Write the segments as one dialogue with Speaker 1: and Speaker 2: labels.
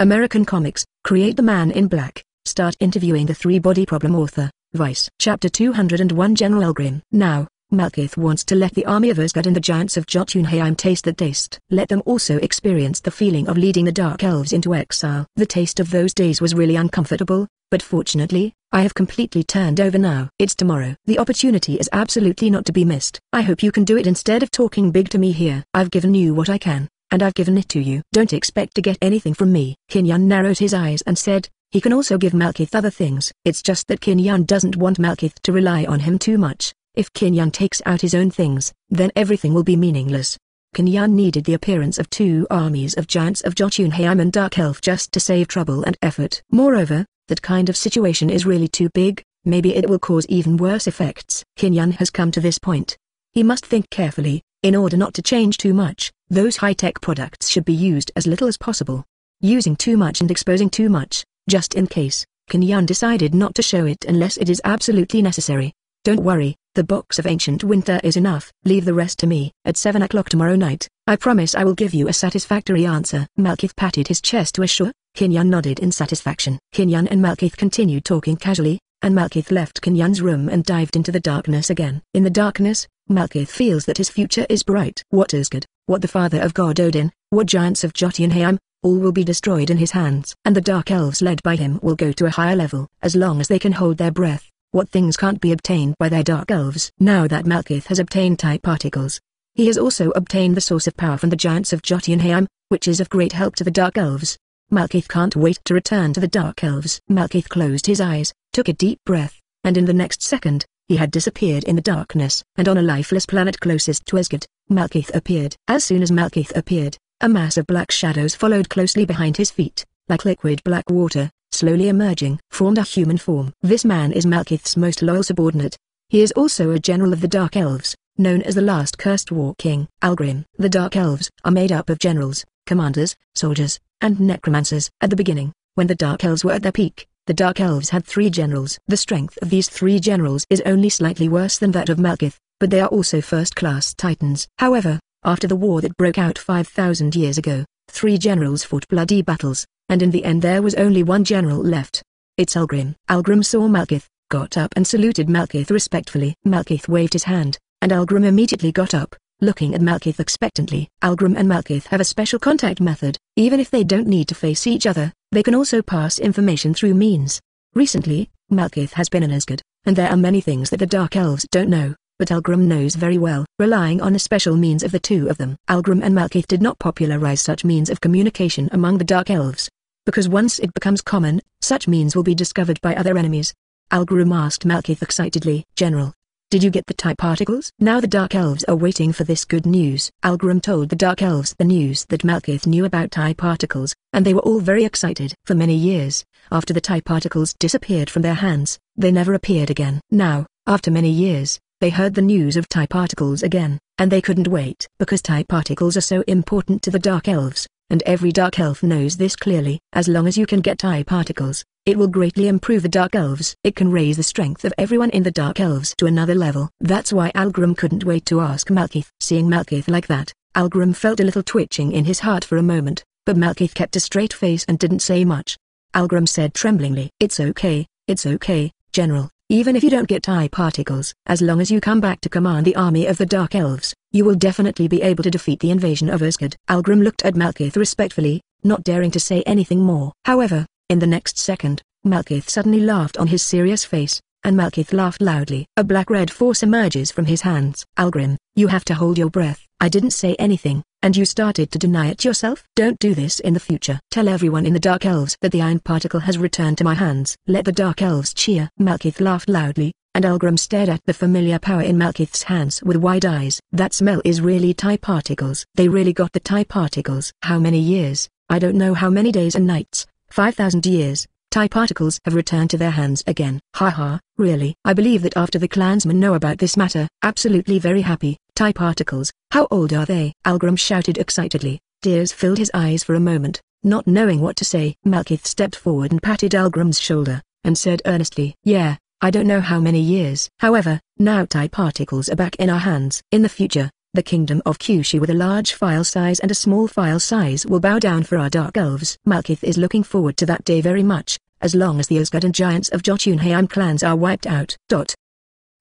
Speaker 1: American Comics, Create the Man in Black, Start interviewing the three-body problem author, Weiss. Chapter 201 General Algrim. Now, Malkith wants to let the army of Asgard and the giants of Jotunheim taste the taste. Let them also experience the feeling of leading the Dark Elves into exile. The taste of those days was really uncomfortable, but fortunately, I have completely turned over now. It's tomorrow. The opportunity is absolutely not to be missed. I hope you can do it instead of talking big to me here. I've given you what I can, and I've given it to you. Don't expect to get anything from me. Kinyan narrowed his eyes and said, he can also give Malkith other things. It's just that Kinyan doesn't want Malkith to rely on him too much. If Kinyan takes out his own things, then everything will be meaningless. Kinyan needed the appearance of two armies of giants of Jotunheim and Dark Elf just to save trouble and effort. Moreover, that kind of situation is really too big, maybe it will cause even worse effects. Kinyan has come to this point. He must think carefully, in order not to change too much, those high-tech products should be used as little as possible. Using too much and exposing too much, just in case, Kinyan decided not to show it unless it is absolutely necessary. Don't worry, the box of ancient winter is enough. Leave the rest to me. At 7 o'clock tomorrow night, I promise I will give you a satisfactory answer. Malkith patted his chest to assure, Kinyan nodded in satisfaction. Kinyan and Malkith continued talking casually, and Malkith left Kinyan's room and dived into the darkness again. In the darkness, Malkith feels that his future is bright. What is Asgard, what the father of God Odin, what giants of Jotunheim, all will be destroyed in his hands. And the Dark Elves led by him will go to a higher level. As long as they can hold their breath, what things can't be obtained by their Dark Elves. Now that Malkith has obtained Tai particles, he has also obtained the source of power from the giants of Jotunheim, which is of great help to the Dark Elves. Malkith can't wait to return to the Dark Elves. Malkith closed his eyes, took a deep breath, and in the next second, he had disappeared in the darkness. And on a lifeless planet closest to Asgard, Malkith appeared. As soon as Malkith appeared, a mass of black shadows followed closely behind his feet, like liquid black water, slowly emerging, formed a human form. This man is Malkith's most loyal subordinate. He is also a general of the Dark Elves, known as the last cursed war king. Algrim. The Dark Elves are made up of generals, commanders, soldiers, and necromancers. At the beginning, when the Dark Elves were at their peak, the Dark Elves had three generals. The strength of these three generals is only slightly worse than that of Malkith, but they are also first-class titans. However, after the war that broke out 5,000 years ago, three generals fought bloody battles, and in the end there was only one general left. It's Algrim. Algrim saw Malkith, got up and saluted Malkith respectfully. Malkith waved his hand, and Algrim immediately got up, looking at Malkith expectantly. Algrim and Malkith have a special contact method, even if they don't need to face each other, they can also pass information through means. Recently, Malkith has been in Asgard, and there are many things that the Dark Elves don't know, but Algrim knows very well, relying on a special means of the two of them. Algrim and Malkith did not popularize such means of communication among the Dark Elves, because once it becomes common, such means will be discovered by other enemies. Algrim asked Malkith excitedly, General, did you get the Tai particles? Now the Dark Elves are waiting for this good news. Algrim told the Dark Elves the news that Malkith knew about Tai particles, and they were all very excited. For many years, after the Tai particles disappeared from their hands, they never appeared again. Now, after many years, they heard the news of Tai particles again, and they couldn't wait. Because Tai particles are so important to the Dark Elves, and every Dark Elf knows this clearly. As long as you can get Tai particles, it will greatly improve the Dark Elves. It can raise the strength of everyone in the Dark Elves to another level. That's why Algrim couldn't wait to ask Malkith. Seeing Malkith like that, Algrim felt a little twitching in his heart for a moment, but Malkith kept a straight face and didn't say much. Algrim said tremblingly, It's okay, it's okay, General. Even if you don't get Tai particles, as long as you come back to command the army of the Dark Elves, you will definitely be able to defeat the invasion of Asgard. Algrim looked at Malkith respectfully, not daring to say anything more. However, in the next second, Malkith suddenly laughed on his serious face, and Malkith laughed loudly. A black-red force emerges from his hands. Algrim, you have to hold your breath. I didn't say anything, and you started to deny it yourself? Don't do this in the future. Tell everyone in the Dark Elves that the iron particle has returned to my hands. Let the Dark Elves cheer. Malkith laughed loudly, and Algrim stared at the familiar power in Malkith's hands with wide eyes. That smell is really Tai particles. They really got the Tai particles. How many years? I don't know how many days and nights. 5,000 years. Tai particles have returned to their hands again. Ha ha, really? I believe that after the clansmen know about this matter, absolutely very happy, Tai particles, how old are they? Algrim shouted excitedly. Tears filled his eyes for a moment, not knowing what to say. Malkith stepped forward and patted Algrim's shoulder, and said earnestly, Yeah, I don't know how many years. However, now Tai particles are back in our hands. In the future, The kingdom of Kyushu with a large file size and a small file size will bow down for our dark elves. Malkith is looking forward to that day very much, as long as the Asgard and giants of Jotunheim clans are wiped out. Dot.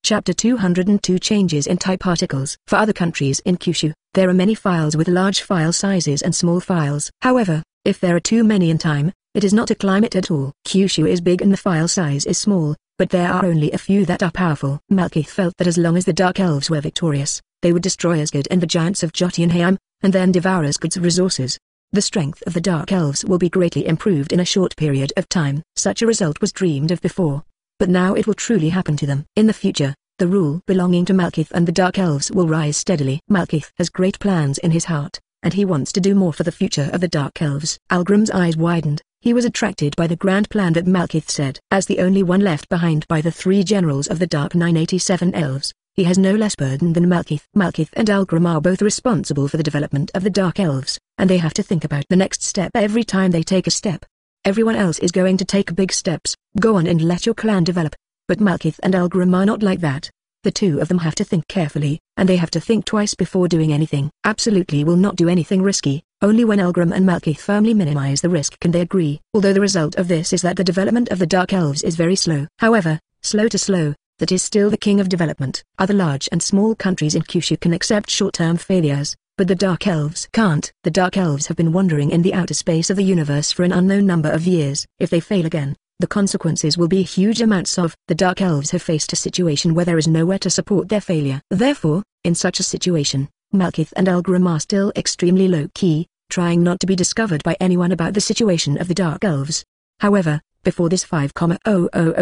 Speaker 1: Chapter 202 Changes in Tai Particles For other countries in Kyushu, there are many files with large file sizes and small files. However, if there are too many in time, it is not a climate at all. Kyushu is big and the file size is small, but there are only a few that are powerful. Malkith felt that as long as the Dark Elves were victorious, they would destroy Asgard and the giants of Jotunheim, and then devour Asgard's resources. The strength of the Dark Elves will be greatly improved in a short period of time. Such a result was dreamed of before. But now it will truly happen to them. In the future, the rule belonging to Malkith and the Dark Elves will rise steadily. Malkith has great plans in his heart, and he wants to do more for the future of the Dark Elves. Algrim's eyes widened. He was attracted by the grand plan that Malkith said. As the only one left behind by the three generals of the Dark 987 Elves, he has no less burden than Malkith. Malkith and Algrim are both responsible for the development of the Dark Elves, and they have to think about the next step every time they take a step. Everyone else is going to take big steps, go on and let your clan develop. But Malkith and Algrim are not like that. The two of them have to think carefully, and they have to think twice before doing anything. Absolutely will not do anything risky, only when Algrim and Malkith firmly minimize the risk can they agree. Although the result of this is that the development of the Dark Elves is very slow. However, slow to slow, that is still the king of development. Other large and small countries in Kyushu can accept short-term failures, but the Dark Elves can't. The Dark Elves have been wandering in the outer space of the universe for an unknown number of years. If they fail again, the consequences will be huge amounts of. The Dark Elves have faced a situation where there is nowhere to support their failure. Therefore, in such a situation, Malkith and Algrim are still extremely low-key, trying not to be discovered by anyone about the situation of the Dark Elves. However, before this 5,000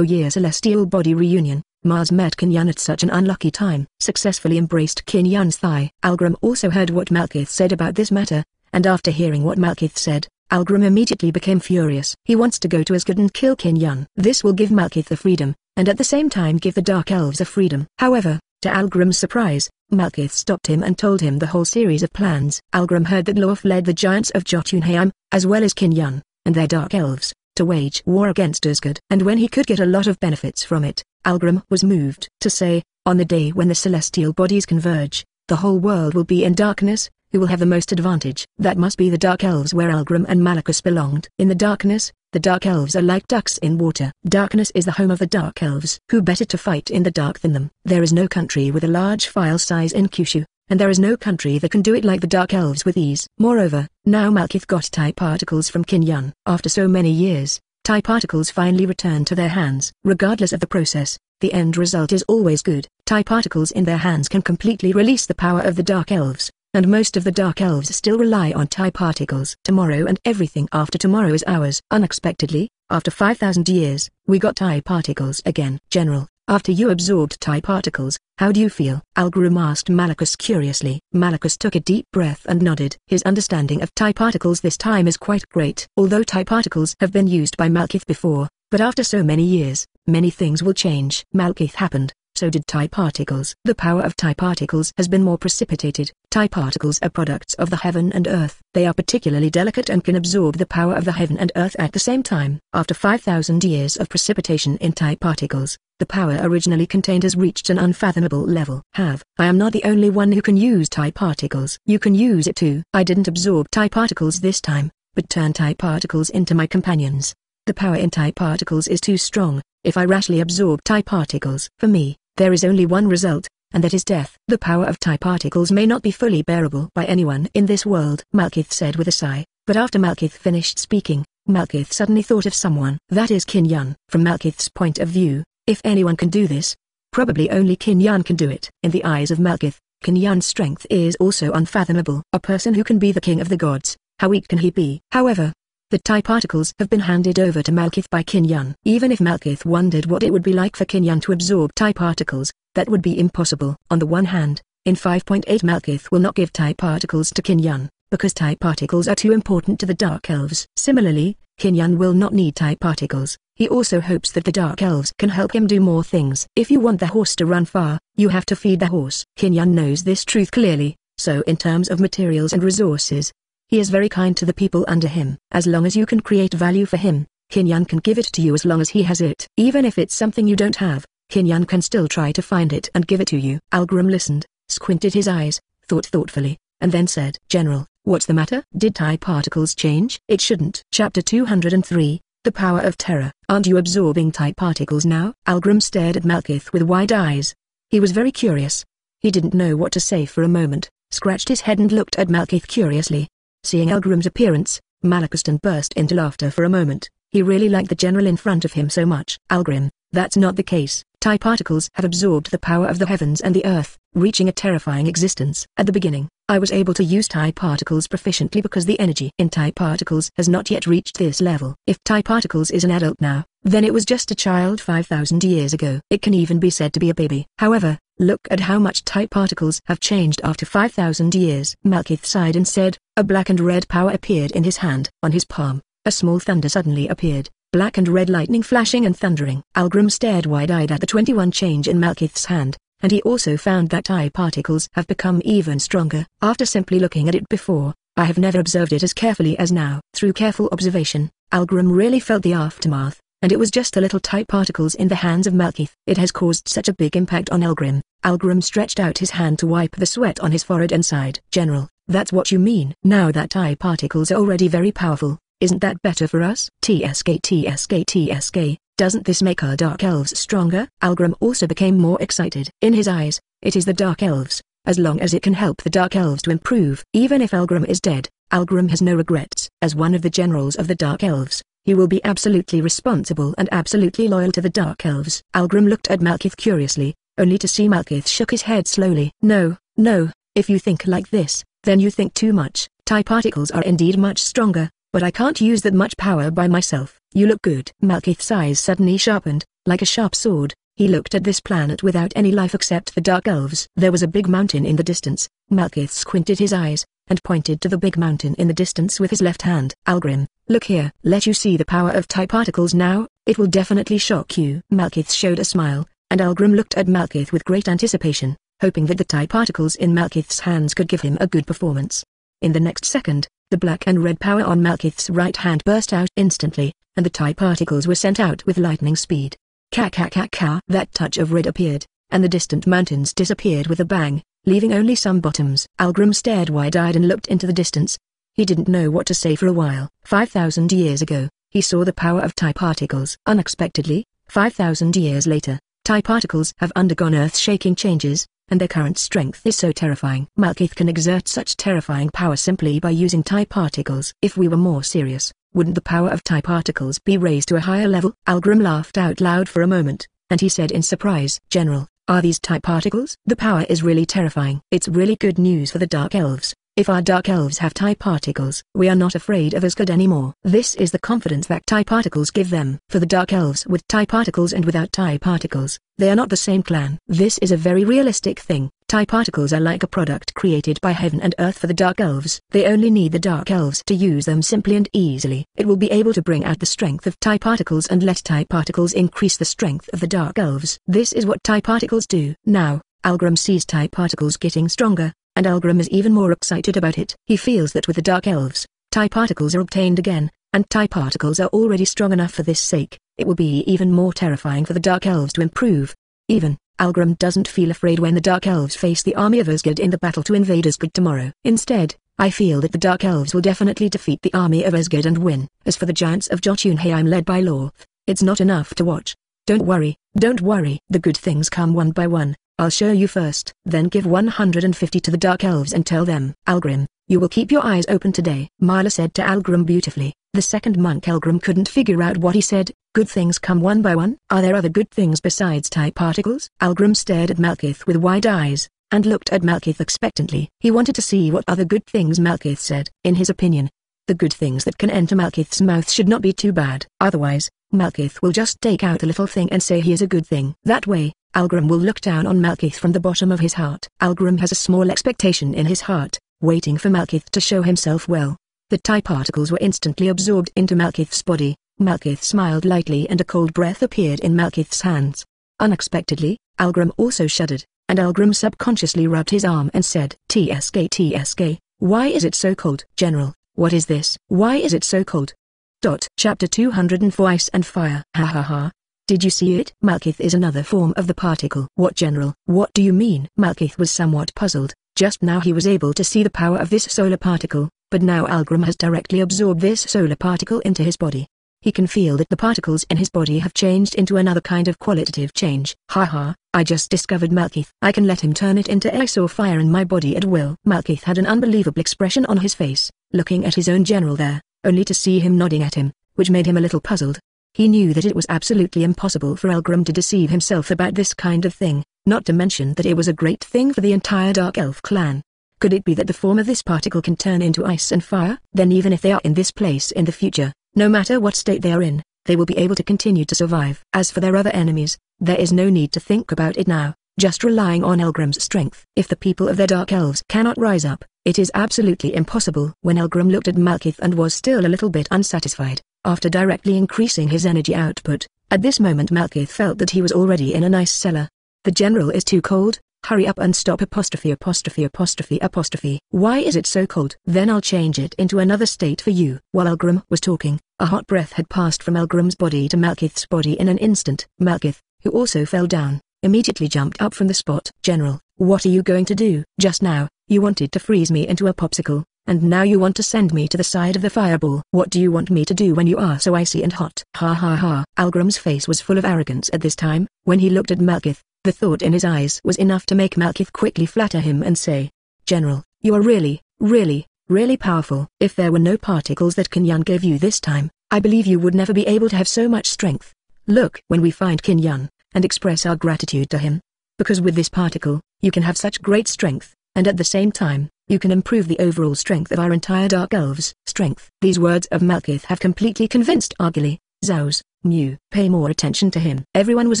Speaker 1: year celestial body reunion, Mars met Kinyan at such an unlucky time, successfully embraced Kinyan's thigh. Algrim also heard what Malkith said about this matter, and after hearing what Malkith said, Algrim immediately became furious. He wants to go to Asgard and kill Kinyan. This will give Malkith the freedom, and at the same time give the Dark Elves a freedom. However, to Algrim's surprise, Malkith stopped him and told him the whole series of plans. Algrim heard that Lauf led the giants of Jotunheim, as well as Kinyan, and their Dark Elves, to wage war against Asgard. And when he could get a lot of benefits from it, Algrim was moved to say, on the day when the celestial bodies converge, the whole world will be in darkness, who will have the most advantage? That must be the Dark Elves where Algrim and Malakus belonged. In the darkness, the Dark Elves are like ducks in water. Darkness is the home of the Dark Elves. Who better to fight in the dark than them? There is no country with a large file size in Kyushu, and there is no country that can do it like the Dark Elves with ease. Moreover, now Malkith got Tai particles from Kinyan. After so many years, Tai particles finally return to their hands. Regardless of the process, the end result is always good. Tai particles in their hands can completely release the power of the Dark Elves, and most of the Dark Elves still rely on Tai particles. Tomorrow and everything after tomorrow is ours. Unexpectedly, after 5,000 years, we got Tai particles again. General, after you absorbed Tai particles, how do you feel? Algrim asked Malakus curiously. Malakus took a deep breath and nodded. His understanding of Tai particles this time is quite great. Although Tai particles have been used by Malkith before, but after so many years, many things will change. Malkith happened, so did Tai particles. The power of Tai particles has been more precipitated. Tai particles are products of the heaven and earth. They are particularly delicate and can absorb the power of the heaven and earth at the same time. After 5,000 years of precipitation in Tai particles, the power originally contained has reached an unfathomable level. Have. I am not the only one who can use Tai particles. You can use it too. I didn't absorb Tai particles this time, but turn Tai particles into my companions. The power in Tai particles is too strong, if I rashly absorb Tai particles. For me, there is only one result, and that is death. The power of Tai particles may not be fully bearable by anyone in this world, Malkith said with a sigh, but after Malkith finished speaking, Malkith suddenly thought of someone. That is Kinyan. From Malkith's point of view, if anyone can do this, probably only Kinyan can do it. In the eyes of Malkith, Kinyan's strength is also unfathomable. A person who can be the king of the gods, how weak can he be? However, the Tai particles have been handed over to Malkith by Kinyan. Even if Malkith wondered what it would be like for Kinyan to absorb Tai particles, that would be impossible. On the one hand, in 5.8 Malkith will not give Tai particles to Kinyan, because Tai particles are too important to the Dark Elves. Similarly, Kinyan will not need Tai particles. He also hopes that the Dark Elves can help him do more things. If you want the horse to run far, you have to feed the horse. Kinyan knows this truth clearly, so in terms of materials and resources, he is very kind to the people under him. As long as you can create value for him, Kinyan can give it to you as long as he has it. Even if it's something you don't have, Kinyan can still try to find it and give it to you. Algrim listened, squinted his eyes, thought thoughtfully, and then said, General, what's the matter? Did Tai particles change? It shouldn't. Chapter 203, The Power of Terror. Aren't you absorbing Tai particles now? Algrim stared at Malkith with wide eyes. He was very curious. He didn't know what to say for a moment, scratched his head and looked at Malkith curiously. Seeing Algrim's appearance, Malakistan burst into laughter for a moment. He really liked the general in front of him so much. Algrim, that's not the case. Tai particles have absorbed the power of the heavens and the earth, reaching a terrifying existence. At the beginning, I was able to use Tai particles proficiently because the energy in Tai particles has not yet reached this level. If Tai particles is an adult now, then it was just a child 5,000 years ago. It can even be said to be a baby. However, look at how much Tai particles have changed after 5,000 years. Malkith sighed and said, a black and red power appeared in his hand. On his palm, a small thunder suddenly appeared black and red lightning flashing and thundering. Algrim stared wide-eyed at the 21 change in Malkith's hand, and he also found that Tai particles have become even stronger. After simply looking at it before, I have never observed it as carefully as now. Through careful observation, Algrim really felt the aftermath, and it was just a little Tai particles in the hands of Malkith. It has caused such a big impact on Algrim. Algrim stretched out his hand to wipe the sweat on his forehead and sighed. General, that's what you mean. Now that Tai particles are already very powerful, isn't that better for us? TSK TSK TSK, doesn't this make our Dark Elves stronger? Algrim also became more excited. In his eyes, it is the Dark Elves, as long as it can help the Dark Elves to improve. Even if Algrim is dead, Algrim has no regrets. As one of the generals of the Dark Elves, he will be absolutely responsible and absolutely loyal to the Dark Elves. Algrim looked at Malkith curiously, only to see Malkith shook his head slowly. No, no, if you think like this, then you think too much. Tai particles are indeed much stronger, but I can't use that much power by myself. You look good. Malkith's eyes suddenly sharpened, like a sharp sword. He looked at this planet without any life except the dark elves. There was a big mountain in the distance. Malkith squinted his eyes, and pointed to the big mountain in the distance with his left hand. Algrim, look here. Let you see the power of Tai particles now, it will definitely shock you. Malkith showed a smile, and Algrim looked at Malkith with great anticipation, hoping that the Tai particles in Malkith's hands could give him a good performance. In the next second, the black and red power on Malkith's right hand burst out instantly, and the Tai particles were sent out with lightning speed. Ka-ka-ka-ka. That touch of red appeared, and the distant mountains disappeared with a bang, leaving only some bottoms. Algrim stared wide-eyed and looked into the distance. He didn't know what to say for a while. 5,000 years ago, he saw the power of Tai particles. Unexpectedly, 5,000 years later, Tai particles have undergone earth-shaking changes, and their current strength is so terrifying. Malkith can exert such terrifying power simply by using Tai particles. If we were more serious, wouldn't the power of Tai particles be raised to a higher level? Algrim laughed out loud for a moment, and he said in surprise, General, are these Tai particles? The power is really terrifying. It's really good news for the Dark Elves. If our Dark Elves have Tai particles, we are not afraid of Asgard anymore. This is the confidence that Tai particles give them. For the Dark Elves with Tai particles and without Tai particles, they are not the same clan. This is a very realistic thing. Tai particles are like a product created by heaven and earth for the Dark Elves. They only need the Dark Elves to use them simply and easily. It will be able to bring out the strength of Tai particles and let Tai particles increase the strength of the Dark Elves. This is what Tai particles do. Now, Algrim sees Tai particles getting stronger, and Algrim is even more excited about it. He feels that with the Dark Elves, Tai particles are obtained again, and Tai particles are already strong enough for this sake, it will be even more terrifying for the Dark Elves to improve. Even, Algrim doesn't feel afraid when the Dark Elves face the army of Asgard in the battle to invade Asgard tomorrow. Instead, I feel that the Dark Elves will definitely defeat the army of Asgard and win. As for the giants of Jotunheim led by Lorth, it's not enough to watch. Don't worry, don't worry. The good things come one by one, I'll show you first. Then give 150 to the Dark Elves and tell them. Algrim, you will keep your eyes open today. Marla said to Algrim beautifully. The second monk Algrim couldn't figure out what he said. Good things come one by one. Are there other good things besides Tai particles? Algrim stared at Malkith with wide eyes, and looked at Malkith expectantly. He wanted to see what other good things Malkith said. In his opinion, the good things that can enter Malkith's mouth should not be too bad. Otherwise, Malkith will just take out a little thing and say he is a good thing. That way, Algrim will look down on Malkith from the bottom of his heart. Algrim has a small expectation in his heart, waiting for Malkith to show himself well. The Tai particles were instantly absorbed into Malkith's body. Malkith smiled lightly and a cold breath appeared in Malkith's hands. Unexpectedly, Algrim also shuddered, and Algrim subconsciously rubbed his arm and said, TSK TSK, why is it so cold? General, what is this? Why is it so cold? Dot. Chapter 204 Ice and Fire. Ha ha ha, did you see it? Malkith is another form of the particle. What general? What do you mean? Malkith was somewhat puzzled, Just now he was able to see the power of this solar particle, but now Algrim has directly absorbed this solar particle into his body. He can feel that the particles in his body have changed into another kind of qualitative change. Ha ha, I just discovered Malkith. I can let him turn it into ice or fire in my body at will. Malkith had an unbelievable expression on his face, looking at his own general there, only to see him nodding at him, which made him a little puzzled. He knew that it was absolutely impossible for Algrim to deceive himself about this kind of thing, not to mention that it was a great thing for the entire Dark Elf clan. Could it be that the form of this particle can turn into ice and fire? Then even if they are in this place in the future, no matter what state they are in, they will be able to continue to survive. As for their other enemies, there is no need to think about it now, just relying on Algrim's strength. If the people of their dark elves cannot rise up, it is absolutely impossible. When Algrim looked at Malkith and was still a little bit unsatisfied, after directly increasing his energy output, at this moment Malkith felt that he was already in a nice cellar. The general is too cold, Hurry up and stop apostrophe apostrophe apostrophe apostrophe. Why is it so cold? Then I'll change it into another state for you. While Algrim was talking, a hot breath had passed from Algrim's body to Malkith's body in an instant. Malkith, who also fell down, immediately jumped up from the spot. General, what are you going to do? Just now, you wanted to freeze me into a popsicle, and now you want to send me to the side of the fireball. What do you want me to do when you are so icy and hot? Ha ha ha. Algrim's face was full of arrogance at this time, when he looked at Malkith, the thought in his eyes was enough to make Malkith quickly flatter him and say, General, you are really, really, really powerful. If there were no particles that Kinyan gave you this time, I believe you would never be able to have so much strength. Look when we find Kinyan, and express our gratitude to him. Because with this particle, you can have such great strength, and at the same time, you can improve the overall strength of our entire Dark Elves' strength. These words of Malkith have completely convinced Argily, Zauz, Mew. Pay more attention to him. Everyone was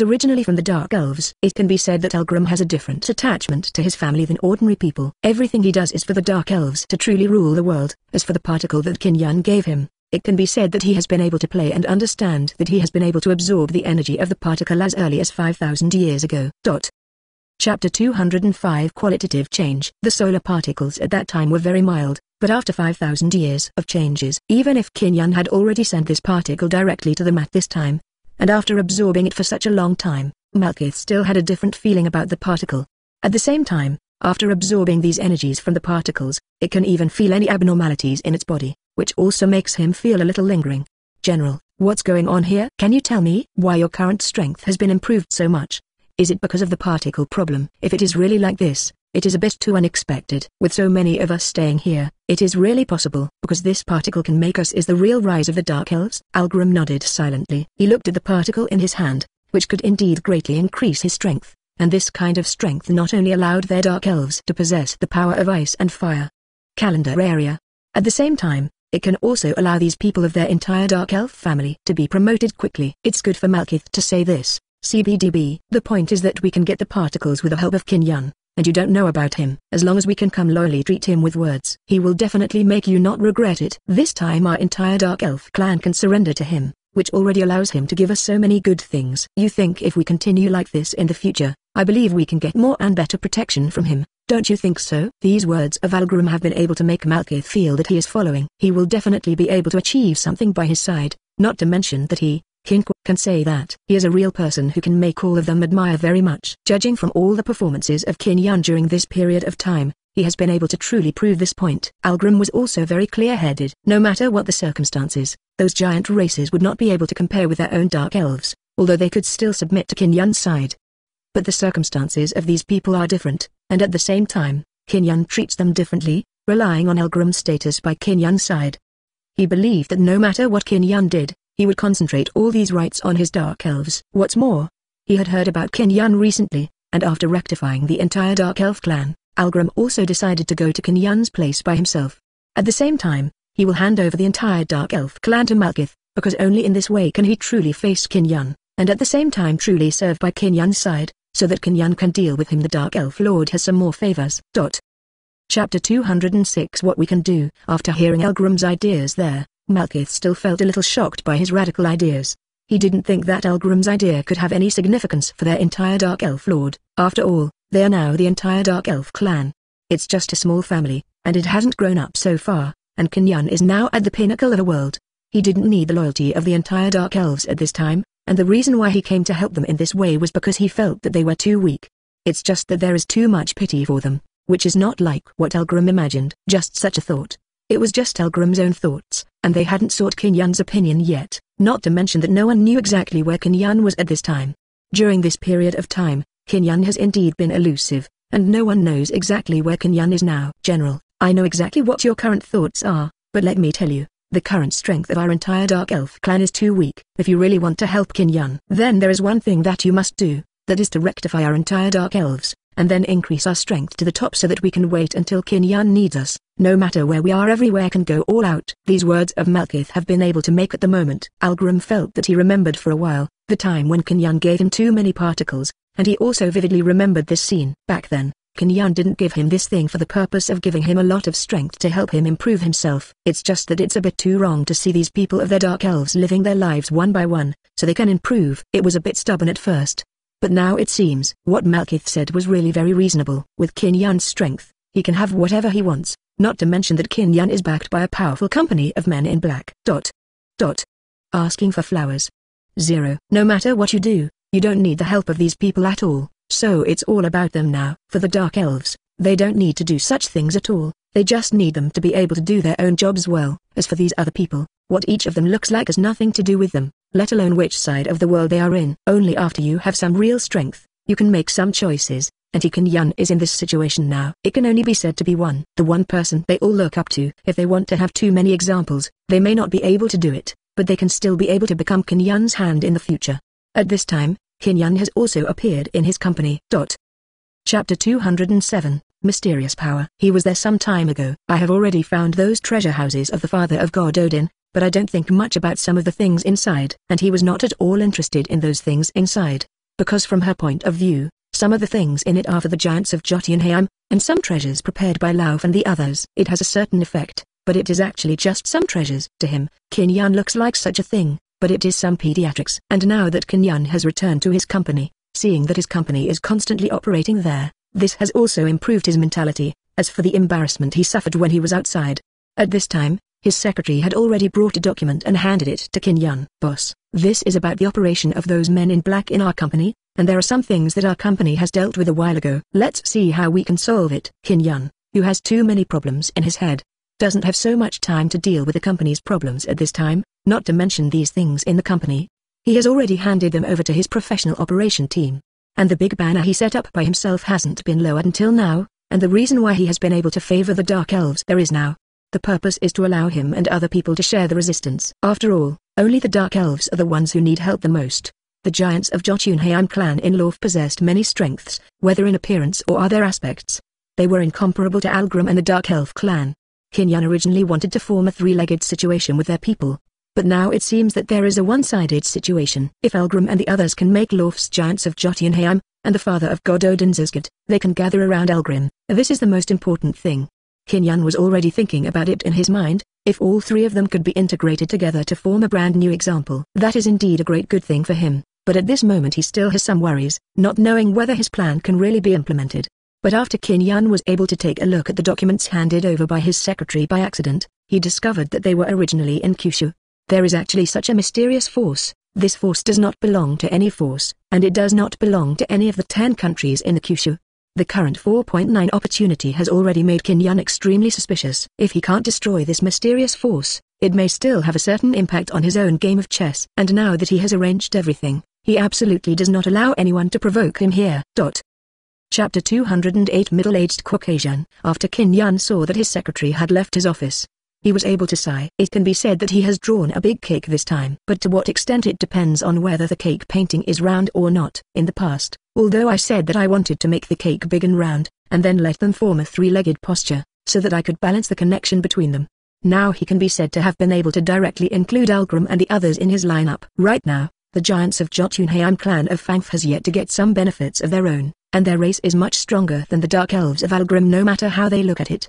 Speaker 1: originally from the Dark Elves. It can be said that Algrim has a different attachment to his family than ordinary people. Everything he does is for the Dark Elves to truly rule the world. As for the particle that Kinyan gave him, it can be said that he has been able to play and understand that he has been able to absorb the energy of the particle as early as 5,000 years ago. Dot. Chapter 205 Qualitative Change The solar particles at that time were very mild, but after 5,000 years of changes, even if Kinyan had already sent this particle directly to the mat this time, and after absorbing it for such a long time, Malkith still had a different feeling about the particle. At the same time, after absorbing these energies from the particles, it can even feel any abnormalities in its body, which also makes him feel a little lingering. General, what's going on here? Can you tell me why your current strength has been improved so much? Is it because of the particle problem? If it is really like this, it is a bit too unexpected. With so many of us staying here, it is really possible. Because this particle can make us is the real rise of the Dark Elves. Algrim nodded silently. He looked at the particle in his hand, which could indeed greatly increase his strength. And this kind of strength not only allowed their Dark Elves to possess the power of ice and fire. Calendar area. At the same time, it can also allow these people of their entire Dark Elf family to be promoted quickly. It's good for Malkith to say this. CBDB. The point is that we can get the particles with the help of Qin Kinyan and you don't know about him. As long as we can come loyally treat him with words, he will definitely make you not regret it. This time our entire Dark Elf clan can surrender to him, which already allows him to give us so many good things. You think if we continue like this in the future, I believe we can get more and better protection from him. Don't you think so? These words of Algrim have been able to make Malkith feel that he is following. He will definitely be able to achieve something by his side, not to mention that he, Kinko can say that he is a real person who can make all of them admire very much. Judging from all the performances of Kinyan during this period of time, he has been able to truly prove this point. Algrim was also very clear-headed. No matter what the circumstances, those giant races would not be able to compare with their own dark elves, although they could still submit to Kinyan's side. But the circumstances of these people are different, and at the same time, Kinyan treats them differently, relying on Algrim's status by Kinyan's side. He believed that no matter what Kinyan did, he would concentrate all these rights on his Dark Elves. What's more, he had heard about Kinyan recently, and after rectifying the entire Dark Elf clan, Algrim also decided to go to Kinyan's place by himself. At the same time, he will hand over the entire Dark Elf clan to Malkith, because only in this way can he truly face Kinyan, and at the same time truly serve by Kinyan's side, so that Kinyan can deal with him the Dark Elf Lord has some more favors. Dot. Chapter 206 What we can do After hearing Algrim's ideas there, Malkith still felt a little shocked by his radical ideas. He didn't think that Algrim's idea could have any significance for their entire Dark Elf Lord. After all, they are now the entire Dark Elf clan. It's just a small family, and it hasn't grown up so far, and Kinyan is now at the pinnacle of the world. He didn't need the loyalty of the entire Dark Elves at this time, and the reason why he came to help them in this way was because he felt that they were too weak. It's just that there is too much pity for them, which is not like what Algrim imagined. Just such a thought. It was just Algrim's own thoughts, and they hadn't sought Kinyan's opinion yet, not to mention that no one knew exactly where Kinyan was at this time. During this period of time, Kinyan has indeed been elusive, and no one knows exactly where Kinyan is now. General, I know exactly what your current thoughts are, but let me tell you, the current strength of our entire Dark Elf clan is too weak. If you really want to help Kinyan, then there is one thing that you must do, that is to rectify our entire Dark Elves, and then increase our strength to the top so that we can wait until Kinyan needs us. No matter where we are everywhere can go all out. These words of Malkith have been able to make at the moment. Algrim felt that he remembered for a while, the time when Kinyan gave him too many particles, and he also vividly remembered this scene. Back then, Kinyan didn't give him this thing for the purpose of giving him a lot of strength to help him improve himself. It's just that it's a bit too wrong to see these people of their dark elves living their lives one by one, so they can improve. It was a bit stubborn at first. But now it seems what Malkith said was really very reasonable. With Kinyan's strength, he can have whatever he wants, not to mention that Kinyan is backed by a powerful company of men in black. Dot. Dot. Asking for flowers. Zero. No matter what you do, you don't need the help of these people at all, so it's all about them now. For the Dark Elves, they don't need to do such things at all, they just need them to be able to do their own jobs well. As for these other people, what each of them looks like has nothing to do with them, let alone which side of the world they are in. Only after you have some real strength, you can make some choices, and He Yun is in this situation now. It can only be said to be one. The one person they all look up to. If they want to have too many examples, they may not be able to do it, but they can still be able to become Yun's hand in the future. At this time, Yun has also appeared in his company. Dot. Chapter 207, Mysterious Power. He was there some time ago. I have already found those treasure houses of the father of God Odin, but I don't think much about some of the things inside. And he was not at all interested in those things inside, because from her point of view, some of the things in it are for the giants of Jotunheim, and some treasures prepared by Lauf and the others. It has a certain effect, but it is actually just some treasures. To him, Kinyan looks like such a thing, but it is some pediatrics. And now that Kinyan has returned to his company, seeing that his company is constantly operating there, this has also improved his mentality, as for the embarrassment he suffered when he was outside. At this time, his secretary had already brought a document and handed it to Kinyan. Boss, this is about the operation of those men in black in our company, and there are some things that our company has dealt with a while ago. Let's see how we can solve it. Kin Yun, who has too many problems in his head, doesn't have so much time to deal with the company's problems at this time, not to mention these things in the company. He has already handed them over to his professional operation team. And the big banner he set up by himself hasn't been lowered until now, and the reason why he has been able to favor the Dark Elves there is now, the purpose is to allow him and other people to share the resistance. After all, only the Dark Elves are the ones who need help the most. The giants of Jotunheim clan in Lauf possessed many strengths, whether in appearance or other aspects. They were incomparable to Algrim and the Dark Elf clan. Kinyan originally wanted to form a three-legged situation with their people. But now it seems that there is a one-sided situation. If Algrim and the others can make Lauf's giants of Jotunheim, and the father of God Odin's Asgard, they can gather around Algrim. This is the most important thing. Kinyan was already thinking about it in his mind, if all three of them could be integrated together to form a brand new example. That is indeed a great good thing for him, but at this moment he still has some worries, not knowing whether his plan can really be implemented. But after Kinyan was able to take a look at the documents handed over by his secretary by accident, he discovered that they were originally in Kyushu. There is actually such a mysterious force, this force does not belong to any force, and it does not belong to any of the ten countries in the Kyushu. The current 4.9 opportunity has already made Kinyan extremely suspicious. If he can't destroy this mysterious force, it may still have a certain impact on his own game of chess. And now that he has arranged everything, he absolutely does not allow anyone to provoke him here. Dot. Chapter 208 Middle-aged Caucasian After Kinyan saw that his secretary had left his office, he was able to sigh. It can be said that he has drawn a big cake this time. But to what extent it depends on whether the cake painting is round or not. In the past, although I said that I wanted to make the cake big and round, and then let them form a three-legged posture, so that I could balance the connection between them. Now he can be said to have been able to directly include Algrim and the others in his lineup. Right now, the giants of Jotunheim clan of Fangf has yet to get some benefits of their own, and their race is much stronger than the Dark Elves of Algrim no matter how they look at it.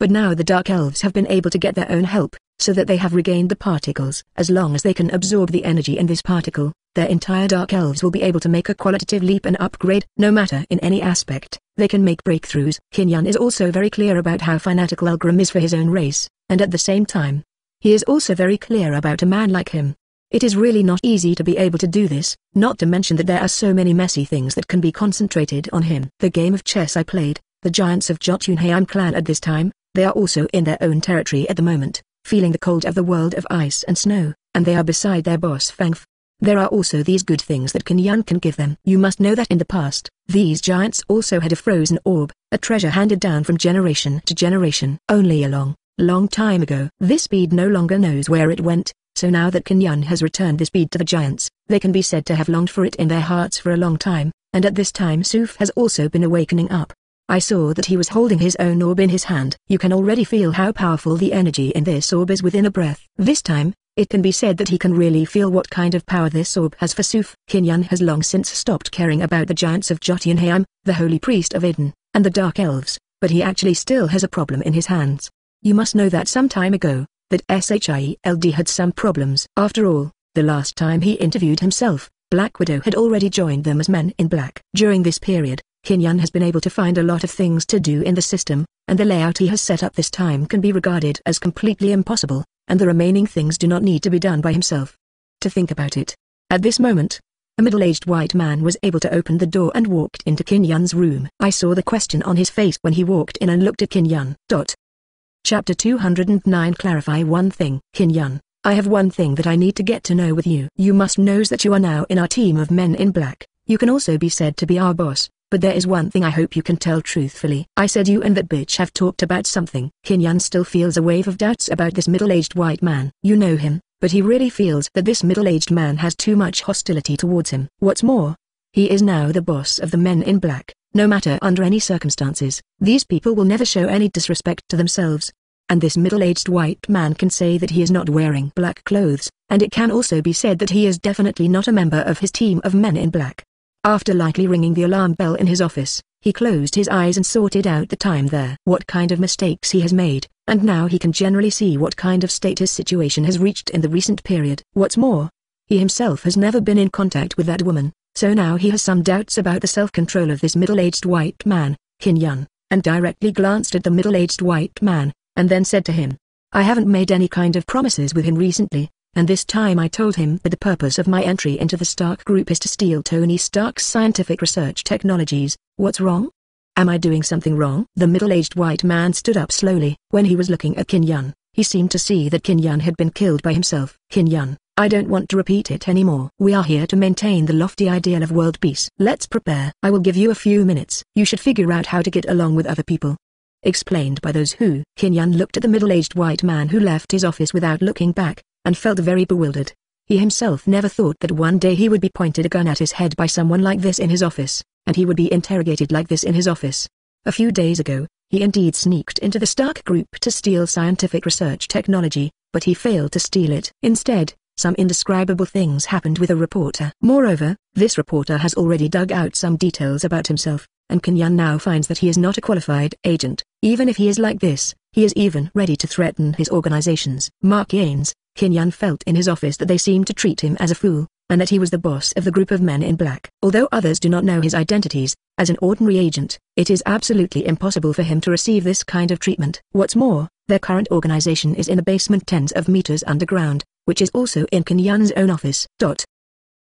Speaker 1: But now the Dark Elves have been able to get their own help, so that they have regained the particles. As long as they can absorb the energy in this particle, their entire Dark Elves will be able to make a qualitative leap and upgrade. No matter in any aspect, they can make breakthroughs. Kinyan is also very clear about how fanatical Algrim is for his own race, and at the same time, he is also very clear about a man like him. It is really not easy to be able to do this, not to mention that there are so many messy things that can be concentrated on him. The game of chess I played, The giants of Jotunheim clan at this time, they are also in their own territory at the moment, feeling the cold of the world of ice and snow, and they are beside their boss Fangf. There are also these good things that Kinyan can give them. You must know that in the past, these giants also had a frozen orb, a treasure handed down from generation to generation. Only a long, long time ago. This bead no longer knows where it went, so now that Kinyan has returned this bead to the giants, they can be said to have longed for it in their hearts for a long time, and at this time Suf has also been awakening up. I saw that he was holding his own orb in his hand. You can already feel how powerful the energy in this orb is within a breath. This time, it can be said that he can really feel what kind of power this orb has for Suf. Kinyan has long since stopped caring about the giants of Jotunheim, the holy priest of Eden, and the dark elves, but he actually still has a problem in his hands. You must know that some time ago, that SHIELD had some problems. After all, the last time he interviewed himself, Black Widow had already joined them as men in black. During this period, Kinyan has been able to find a lot of things to do in the system, and the layout he has set up this time can be regarded as completely impossible, and the remaining things do not need to be done by himself. To think about it. At this moment, a middle-aged white man was able to open the door and walked into Kinyan's room. I saw the question on his face when he walked in and looked at Kinyan. Dot. Chapter 209 Clarify one thing. Kinyan, I have one thing that I need to get to know with you. You must know that you are now in our team of men in black. You can also be said to be our boss, but there is one thing I hope you can tell truthfully. I said you and that bitch have talked about something. Kinyan still feels a wave of doubts about this middle-aged white man. You know him, but he really feels that this middle-aged man has too much hostility towards him. What's more, he is now the boss of the men in black, no matter under any circumstances. These people will never show any disrespect to themselves. And this middle-aged white man can say that he is not wearing black clothes, and it can also be said that he is definitely not a member of his team of men in black. After lightly ringing the alarm bell in his office, he closed his eyes and sorted out the time there. What kind of mistakes he has made, and now he can generally see what kind of state his situation has reached in the recent period. What's more, he himself has never been in contact with that woman, so now he has some doubts about the self-control of this middle-aged white man, Kin Yun, and directly glanced at the middle-aged white man, and then said to him, I haven't made any kind of promises with him recently, and this time I told him that the purpose of my entry into the Stark Group is to steal Tony Stark's scientific research technologies. What's wrong? Am I doing something wrong? The middle-aged white man stood up slowly. When he was looking at Qin Yun, he seemed to see that Qin Yun had been killed by himself. Qin Yun, I don't want to repeat it anymore. We are here to maintain the lofty ideal of world peace. Let's prepare. I will give you a few minutes. You should figure out how to get along with other people. Explained by those who. Qin Yun looked at the middle-aged white man who left his office without looking back, and felt very bewildered. He himself never thought that one day he would be pointed a gun at his head by someone like this in his office, and he would be interrogated like this in his office. A few days ago, he indeed sneaked into the Stark Group to steal scientific research technology, but he failed to steal it. Instead, some indescribable things happened with a reporter. Moreover, this reporter has already dug out some details about himself, and Kinyan now finds that he is not a qualified agent. Even if he is like this, he is even ready to threaten his organizations. Mark Yanes, Kinyan felt in his office that they seemed to treat him as a fool, and that he was the boss of the group of men in black. Although others do not know his identities, as an ordinary agent, it is absolutely impossible for him to receive this kind of treatment. What's more, their current organization is in the basement tens of meters underground, which is also in Kinyan's own office. Dot.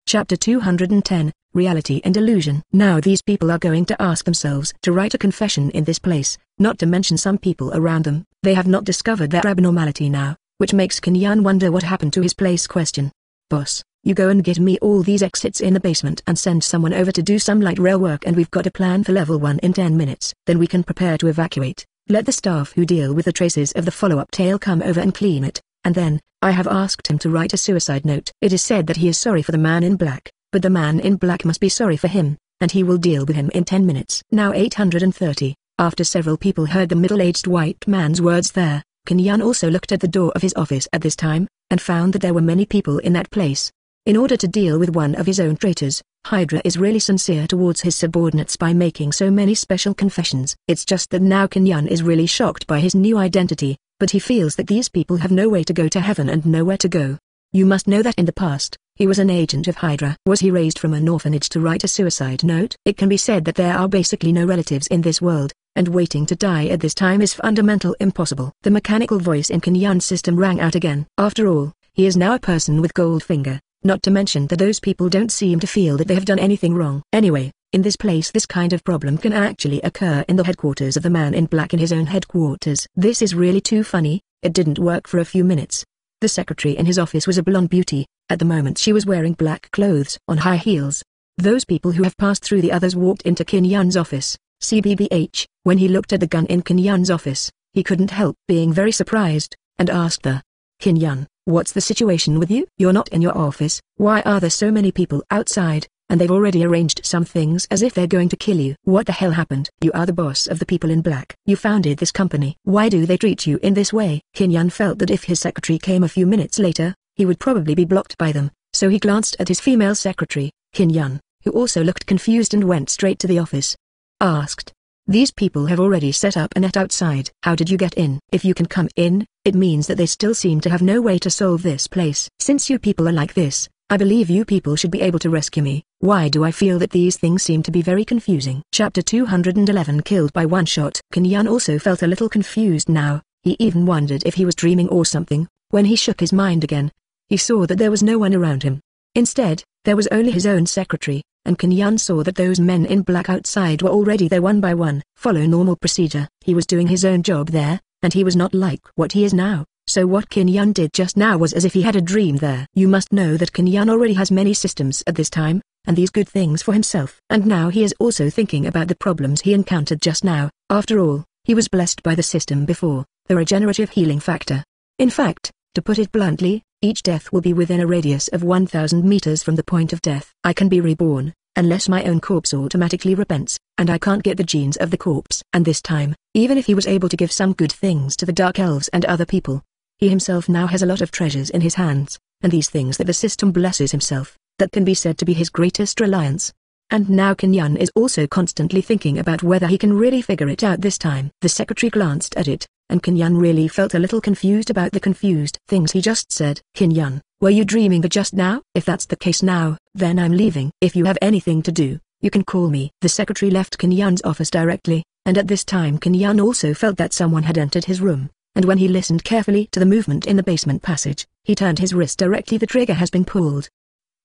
Speaker 1: Chapter 210, Reality and Illusion. Now these people are going to ask themselves to write a confession in this place, not to mention some people around them, they have not discovered their abnormality now which makes Kinyan wonder what happened to his place question. Boss, you go and get me all these exits in the basement and send someone over to do some light rail work and we've got a plan for level 1 in 10 minutes. Then we can prepare to evacuate. Let the staff who deal with the traces of the follow-up tail come over and clean it, and then, I have asked him to write a suicide note. It is said that he is sorry for the man in black, but the man in black must be sorry for him, and he will deal with him in 10 minutes. Now 830, after several people heard the middle-aged white man's words there, Kinyan also looked at the door of his office at this time, and found that there were many people in that place. In order to deal with one of his own traitors, Hydra is really sincere towards his subordinates by making so many special confessions. It's just that now Kinyan is really shocked by his new identity, but he feels that these people have no way to go to heaven and nowhere to go. You must know that in the past, he was an agent of Hydra. Was he raised from an orphanage to write a suicide note? It can be said that there are basically no relatives in this world, and waiting to die at this time is fundamental impossible. The mechanical voice in Kinyan's system rang out again. After all, he is now a person with gold finger, not to mention that those people don't seem to feel that they have done anything wrong. Anyway, In this place this kind of problem can actually occur in the headquarters of the man in black in his own headquarters. This is really too funny, it didn't work for a few minutes. The secretary in his office was a blonde beauty, at the moment she was wearing black clothes on high heels. Those people who have passed through the others walked into Qin Yun's office, CBBH, when he looked at the gun in Qin Yun's office, he couldn't help being very surprised, and asked the Qin Yun, what's the situation with you? You're not in your office, why are there so many people outside? and they've already arranged some things as if they're going to kill you. What the hell happened? You are the boss of the people in black. You founded this company. Why do they treat you in this way? Qin Yun felt that if his secretary came a few minutes later, he would probably be blocked by them, so he glanced at his female secretary, Qin Yun, who also looked confused and went straight to the office. Asked. These people have already set up a net outside. How did you get in? If you can come in, it means that they still seem to have no way to solve this place. Since you people are like this, I believe you people should be able to rescue me. Why do I feel that these things seem to be very confusing? Chapter 211 Killed by one shot. Qin Yun also felt a little confused now, he even wondered if he was dreaming or something. When he shook his mind again, he saw that there was no one around him. Instead, there was only his own secretary, and Qin Yun saw that those men in black outside were already there one by one. Follow normal procedure. He was doing his own job there, and he was not like what he is now. So what Qin Yun did just now was as if he had a dream there. You must know that Qin Yun already has many systems at this time, and these good things for himself. And now he is also thinking about the problems he encountered just now. After all, he was blessed by the system before, the regenerative healing factor. In fact, to put it bluntly, each death will be within a radius of 1000 meters from the point of death. I can be reborn, unless my own corpse automatically repents, and I can't get the genes of the corpse. And this time, even if he was able to give some good things to the Dark Elves and other people, he himself now has a lot of treasures in his hands, and these things that the system blesses himself, that can be said to be his greatest reliance. And now Qin Yun is also constantly thinking about whether he can really figure it out this time. The secretary glanced at it, and Qin Yun really felt a little confused about the confused things he just said. Qin Yun, were you dreaming just now? If that's the case now, then I'm leaving. If you have anything to do, you can call me. The secretary left Qin Yun's office directly, and at this time Qin Yun also felt that someone had entered his room and when he listened carefully to the movement in the basement passage, he turned his wrist directly the trigger has been pulled.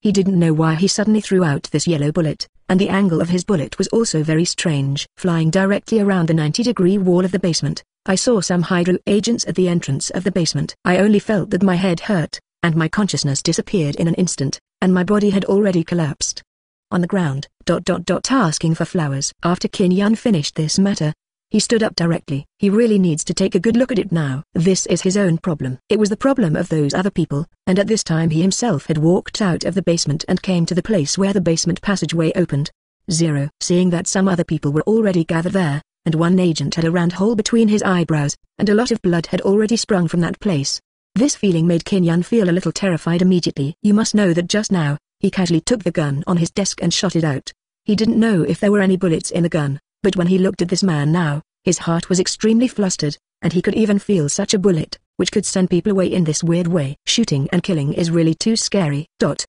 Speaker 1: He didn't know why he suddenly threw out this yellow bullet, and the angle of his bullet was also very strange. Flying directly around the 90-degree wall of the basement, I saw some Hydra agents at the entrance of the basement. I only felt that my head hurt, and my consciousness disappeared in an instant, and my body had already collapsed. On the ground, dot dot dot asking for flowers. After Qin Yun finished this matter, he stood up directly. He really needs to take a good look at it now. This is his own problem. It was the problem of those other people, and at this time he himself had walked out of the basement and came to the place where the basement passageway opened. Zero. Seeing that some other people were already gathered there, and one agent had a round hole between his eyebrows, and a lot of blood had already sprung from that place. This feeling made Qin Yun feel a little terrified immediately. You must know that just now, he casually took the gun on his desk and shot it out. He didn't know if there were any bullets in the gun, but when he looked at this man now, his heart was extremely flustered, and he could even feel such a bullet, which could send people away in this weird way. Shooting and killing is really too scary. Dot.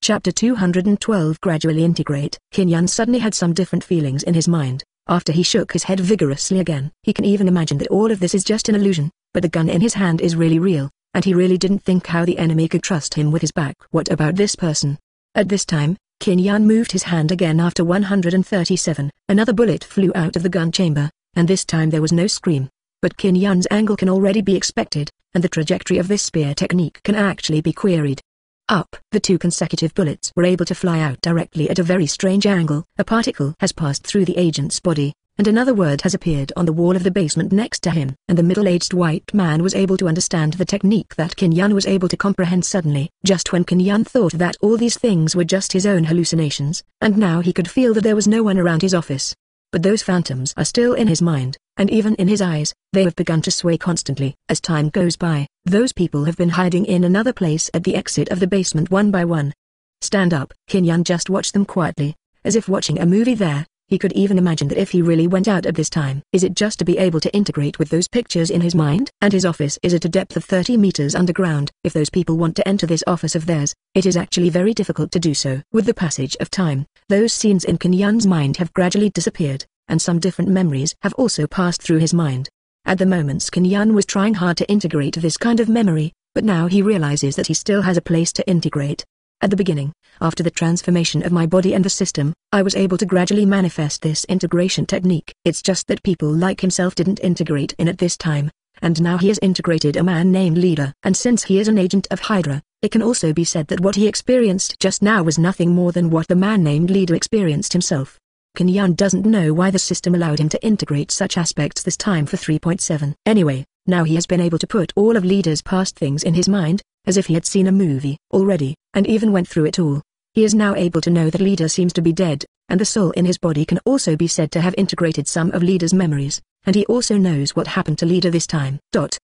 Speaker 1: Chapter 212 Gradually Integrate Qin Yun suddenly had some different feelings in his mind, after he shook his head vigorously again. He can even imagine that all of this is just an illusion, but the gun in his hand is really real, and he really didn't think how the enemy could trust him with his back. What about this person? At this time, Qin Yun moved his hand again after 137. Another bullet flew out of the gun chamber, and this time there was no scream. But Qin Yun's angle can already be expected, and the trajectory of this spear technique can actually be queried. Up, the two consecutive bullets were able to fly out directly at a very strange angle. A particle has passed through the agent's body, and another word has appeared on the wall of the basement next to him. And the middle-aged white man was able to understand the technique that Qin Yun was able to comprehend suddenly, just when Qin Yun thought that all these things were just his own hallucinations, and now he could feel that there was no one around his office. But those phantoms are still in his mind, and even in his eyes, they have begun to sway constantly. As time goes by, those people have been hiding in another place at the exit of the basement one by one. Stand up, Qin Yun just watched them quietly, as if watching a movie there, he could even imagine that if he really went out at this time, is it just to be able to integrate with those pictures in his mind? And his office is at a depth of 30 meters underground. If those people want to enter this office of theirs, it is actually very difficult to do so. With the passage of time, those scenes in Qin Yun's mind have gradually disappeared, and some different memories have also passed through his mind. At the moments Qin Yun was trying hard to integrate this kind of memory, but now he realizes that he still has a place to integrate. At the beginning, after the transformation of my body and the system, I was able to gradually manifest this integration technique. It's just that people like himself didn't integrate in at this time, and now he has integrated a man named Leader. And since he is an agent of Hydra, it can also be said that what he experienced just now was nothing more than what the man named Leader experienced himself. Kinyan doesn't know why the system allowed him to integrate such aspects this time for 3.7. Anyway, now he has been able to put all of Leader's past things in his mind, as if he had seen a movie already, and even went through it all. He is now able to know that Leader seems to be dead, and the soul in his body can also be said to have integrated some of Leader's memories, and he also knows what happened to Leader this time. Dot.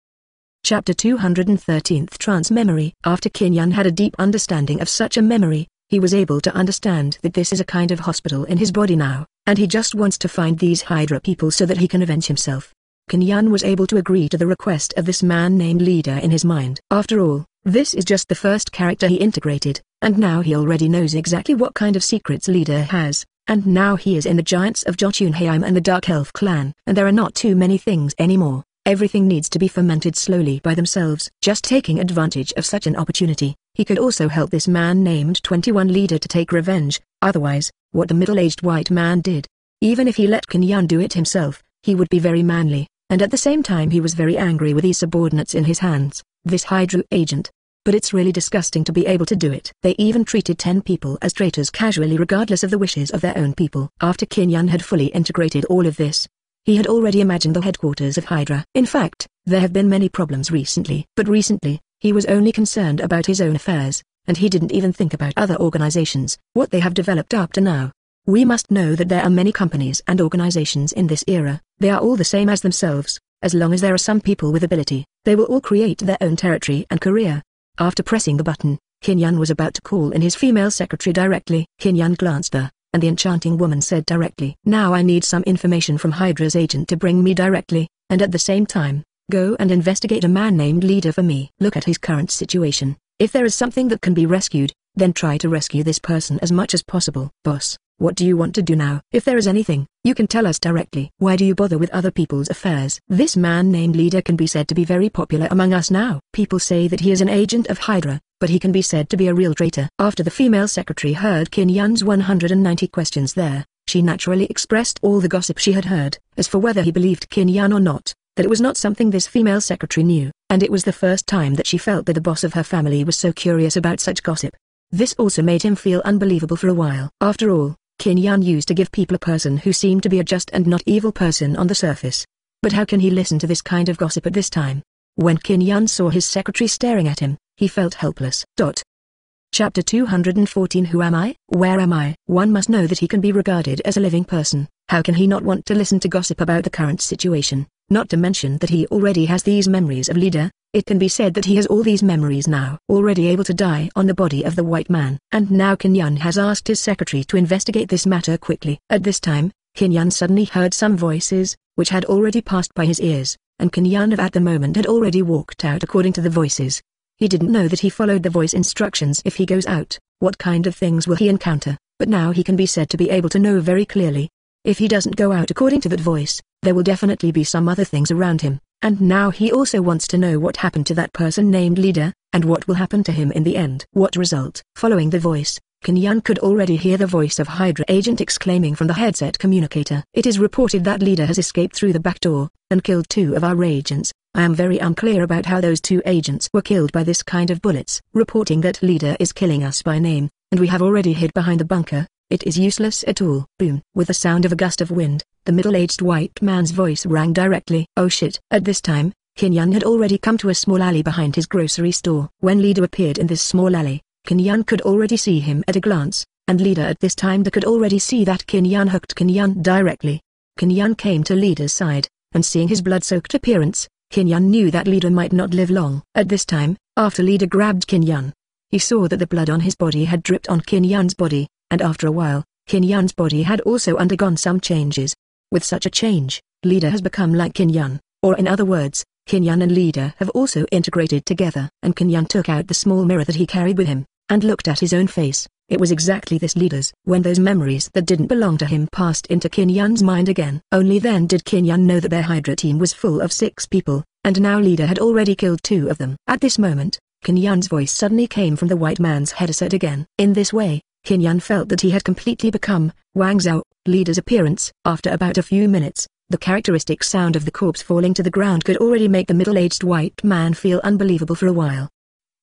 Speaker 1: Chapter 213th Trance Memory After Kinyan had a deep understanding of such a memory, he was able to understand that this is a kind of hospital in his body now, and he just wants to find these Hydra people so that he can avenge himself. Kinyan was able to agree to the request of this man named Leader in his mind. After all, this is just the first character he integrated, and now he already knows exactly what kind of secrets Leader has, and now he is in the Giants of Jotunheim and the Dark Elf clan. And there are not too many things anymore, everything needs to be fermented slowly by themselves. Just taking advantage of such an opportunity, he could also help this man named 21 Leader to take revenge, otherwise, what the middle-aged white man did. Even if he let Kinyan do it himself, he would be very manly, and at the same time he was very angry with these subordinates in his hands this Hydra agent. But it's really disgusting to be able to do it. They even treated 10 people as traitors casually regardless of the wishes of their own people. After Kinyan had fully integrated all of this, he had already imagined the headquarters of Hydra. In fact, there have been many problems recently. But recently, he was only concerned about his own affairs, and he didn't even think about other organizations, what they have developed up to now. We must know that there are many companies and organizations in this era, they are all the same as themselves, as long as there are some people with ability, they will all create their own territory and career. After pressing the button, Kinyan was about to call in his female secretary directly. Kinyan glanced there, and the enchanting woman said directly, Now I need some information from Hydra's agent to bring me directly, and at the same time, go and investigate a man named Leader for me. Look at his current situation. If there is something that can be rescued, then try to rescue this person as much as possible. Boss, what do you want to do now? If there is anything, you can tell us directly. Why do you bother with other people's affairs? This man named Leader can be said to be very popular among us now. People say that he is an agent of Hydra, but he can be said to be a real traitor. After the female secretary heard Kinyan's 190 questions there, she naturally expressed all the gossip she had heard. As for whether he believed Kinyan or not, that it was not something this female secretary knew, and it was the first time that she felt that the boss of her family was so curious about such gossip. This also made him feel unbelievable for a while. After all, Kinyan used to give people a person who seemed to be a just and not evil person on the surface. But how can he listen to this kind of gossip at this time? When Kinyan saw his secretary staring at him, he felt helpless. Dot. Chapter 214 Who am I? Where am I? One must know that he can be regarded as a living person. How can he not want to listen to gossip about the current situation? Not to mention that he already has these memories of leader, it can be said that he has all these memories now. Already able to die on the body of the white man. And now Kinyan has asked his secretary to investigate this matter quickly. At this time, Kinyan suddenly heard some voices, which had already passed by his ears, and Kinyan at the moment had already walked out according to the voices. He didn't know that he followed the voice instructions if he goes out, what kind of things will he encounter, but now he can be said to be able to know very clearly. If he doesn't go out according to that voice, there will definitely be some other things around him, and now he also wants to know what happened to that person named Leader, and what will happen to him in the end. What result? Following the voice, Kinyan could already hear the voice of Hydra agent exclaiming from the headset communicator. It is reported that Leader has escaped through the back door, and killed two of our agents. I am very unclear about how those two agents were killed by this kind of bullets. Reporting that Leader is killing us by name, and we have already hid behind the bunker, it is useless at all. Boom. With the sound of a gust of wind, the middle-aged white man's voice rang directly. Oh shit. At this time, Kinyan had already come to a small alley behind his grocery store. When Leader appeared in this small alley, Kinyan could already see him at a glance, and Leader at this time could already see that Kinyan hooked Kinyan directly. Kinyan came to Leader's side, and seeing his blood-soaked appearance, Kinyan knew that Leader might not live long. At this time, after Leader grabbed Kinyan, he saw that the blood on his body had dripped on Kinyan's body, and after a while, Kinyan's body had also undergone some changes. With such a change, Leader has become like Kinyan, or in other words, Kinyan and Leader have also integrated together. And Kinyan took out the small mirror that he carried with him, and looked at his own face. It was exactly this Leader's. When those memories that didn't belong to him passed into Kinyan's mind again, only then did Kinyan know that their Hydra team was full of six people, and now Leader had already killed two of them. At this moment, Qin Yun's voice suddenly came from the white man's headset again. In this way, Qin Yun felt that he had completely become Wang Zhao, leader's appearance. After about a few minutes, the characteristic sound of the corpse falling to the ground could already make the middle-aged white man feel unbelievable for a while.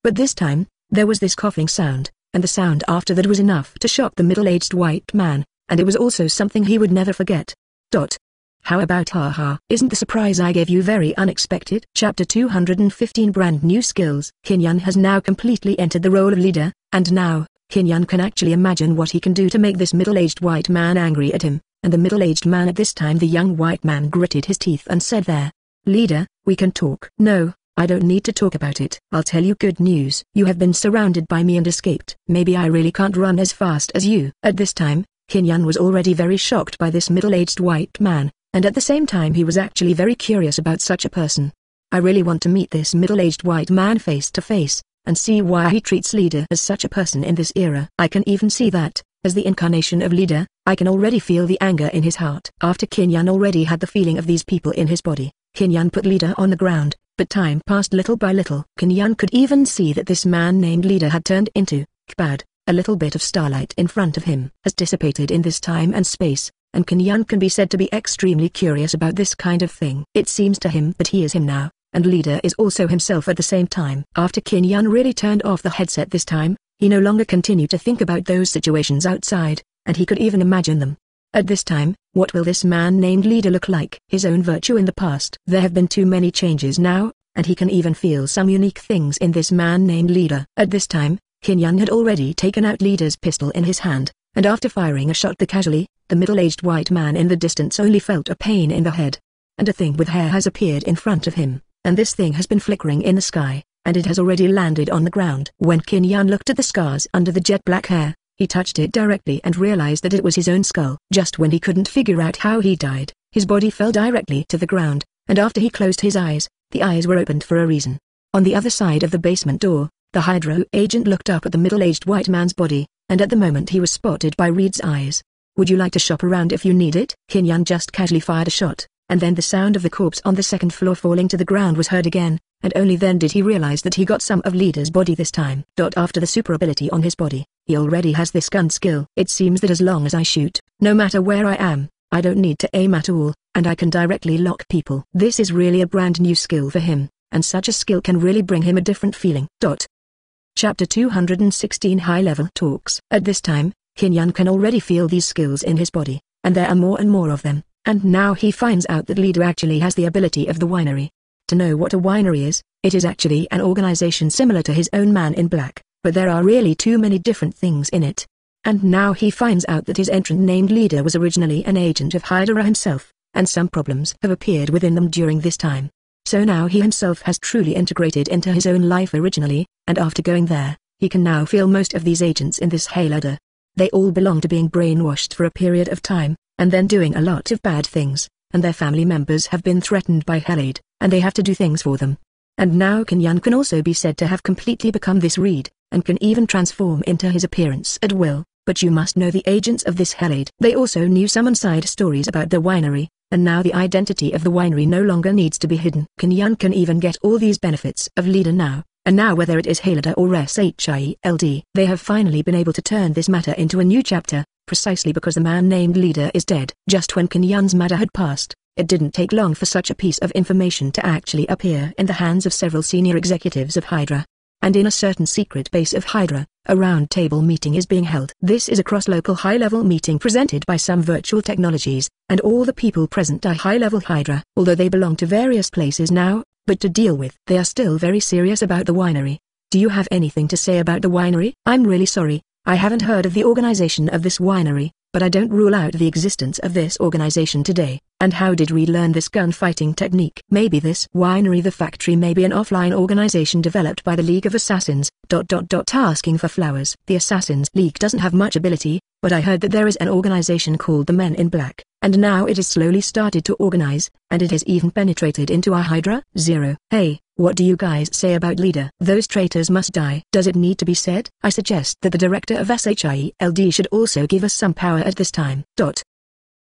Speaker 1: But this time, there was this coughing sound, and the sound after that was enough to shock the middle-aged white man, and it was also something he would never forget. Dot. How about haha? Isn't the surprise I gave you very unexpected? Chapter 215 Brand New Skills Qin Yun has now completely entered the role of leader, and now, Qin Yun can actually imagine what he can do to make this middle-aged white man angry at him, and the middle-aged man at this time the young white man gritted his teeth and said there. Leader, we can talk. No, I don't need to talk about it. I'll tell you good news. You have been surrounded by me and escaped. Maybe I really can't run as fast as you. At this time, Qin Yun was already very shocked by this middle-aged white man, and at the same time he was actually very curious about such a person. I really want to meet this middle-aged white man face to face, and see why he treats leader as such a person in this era. I can even see that, as the incarnation of leader, I can already feel the anger in his heart. After Qin Yun already had the feeling of these people in his body, Qin Yun put leader on the ground, but time passed little by little. Qin Yun could even see that this man named leader had turned into, Kbad, a little bit of starlight in front of him has dissipated in this time and space, and Qin Yun can be said to be extremely curious about this kind of thing. It seems to him that he is him now, and leader is also himself at the same time. After Qin Yun really turned off the headset this time, he no longer continued to think about those situations outside, and he could even imagine them. At this time, what will this man named leader look like? His own virtue in the past. There have been too many changes now, and he can even feel some unique things in this man named leader. At this time, Qin Yun had already taken out leader's pistol in his hand, and after firing a shot the casually, the middle-aged white man in the distance only felt a pain in the head. And a thing with hair has appeared in front of him, and this thing has been flickering in the sky, and it has already landed on the ground. When Qin Yan looked at the scars under the jet black hair, he touched it directly and realized that it was his own skull. Just when he couldn't figure out how he died, his body fell directly to the ground, and after he closed his eyes, the eyes were opened for a reason. On the other side of the basement door, the Hydra agent looked up at the middle-aged white man's body, and at the moment he was spotted by Reed's eyes. Would you like to shop around if you need it? Qin Yun just casually fired a shot, and then the sound of the corpse on the second floor falling to the ground was heard again, and only then did he realize that he got some of Leader's body this time. Dot after the super ability on his body, he already has this gun skill. It seems that as long as I shoot, no matter where I am, I don't need to aim at all, and I can directly lock people. This is really a brand new skill for him, and such a skill can really bring him a different feeling. Dot. Chapter 216 High-Level Talks At this time, Qin Yun can already feel these skills in his body, and there are more and more of them, and now he finds out that Leader actually has the ability of the winery. To know what a winery is, it is actually an organization similar to his own man in black, but there are really too many different things in it. And now he finds out that his entrant named Leader was originally an agent of Hydra himself, and some problems have appeared within them during this time. So now he himself has truly integrated into his own life originally, and after going there, he can now feel most of these agents in this Hayladder. They all belong to being brainwashed for a period of time, and then doing a lot of bad things, and their family members have been threatened by Helade, and they have to do things for them. And now Qin Yun can also be said to have completely become this Reed, and can even transform into his appearance at will, but you must know the agents of this Helade. They also knew some inside stories about the winery, and now the identity of the winery no longer needs to be hidden. Qin Yun can even get all these benefits of leader now, and now whether it is Halida or SHIELD, they have finally been able to turn this matter into a new chapter, precisely because the man named leader is dead. Just when Qin Yun's matter had passed, it didn't take long for such a piece of information to actually appear in the hands of several senior executives of Hydra. And in a certain secret base of Hydra, a round-table meeting is being held. This is a cross-local high-level meeting presented by some virtual technologies, and all the people present are high-level Hydra. Although they belong to various places now, but to deal with. They are still very serious about the winery. Do you have anything to say about the winery? I'm really sorry, I haven't heard of the organization of this winery, but I don't rule out the existence of this organization today. And how did Reed learn this gunfighting technique? Maybe this winery the factory may be an offline organization developed by the League of Assassins, dot dot dot asking for flowers. The Assassins League doesn't have much ability, but I heard that there is an organization called the Men in Black, and now it has slowly started to organize, and it has even penetrated into our Hydra. Zero. Hey, what do you guys say about leader? Those traitors must die. Does it need to be said? I suggest that the director of SHIELD should also give us some power at this time. Dot.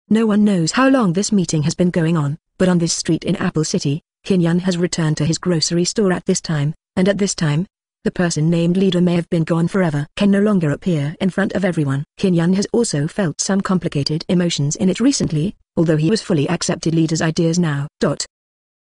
Speaker 1: No one knows how long this meeting has been going on, but on this street in Apple City, Qin Yun has returned to his grocery store at this time, and at this time, the person named leader may have been gone forever can no longer appear in front of everyone. Qin Yan has also felt some complicated emotions in it recently, although he was fully accepted leader's ideas now. Dot.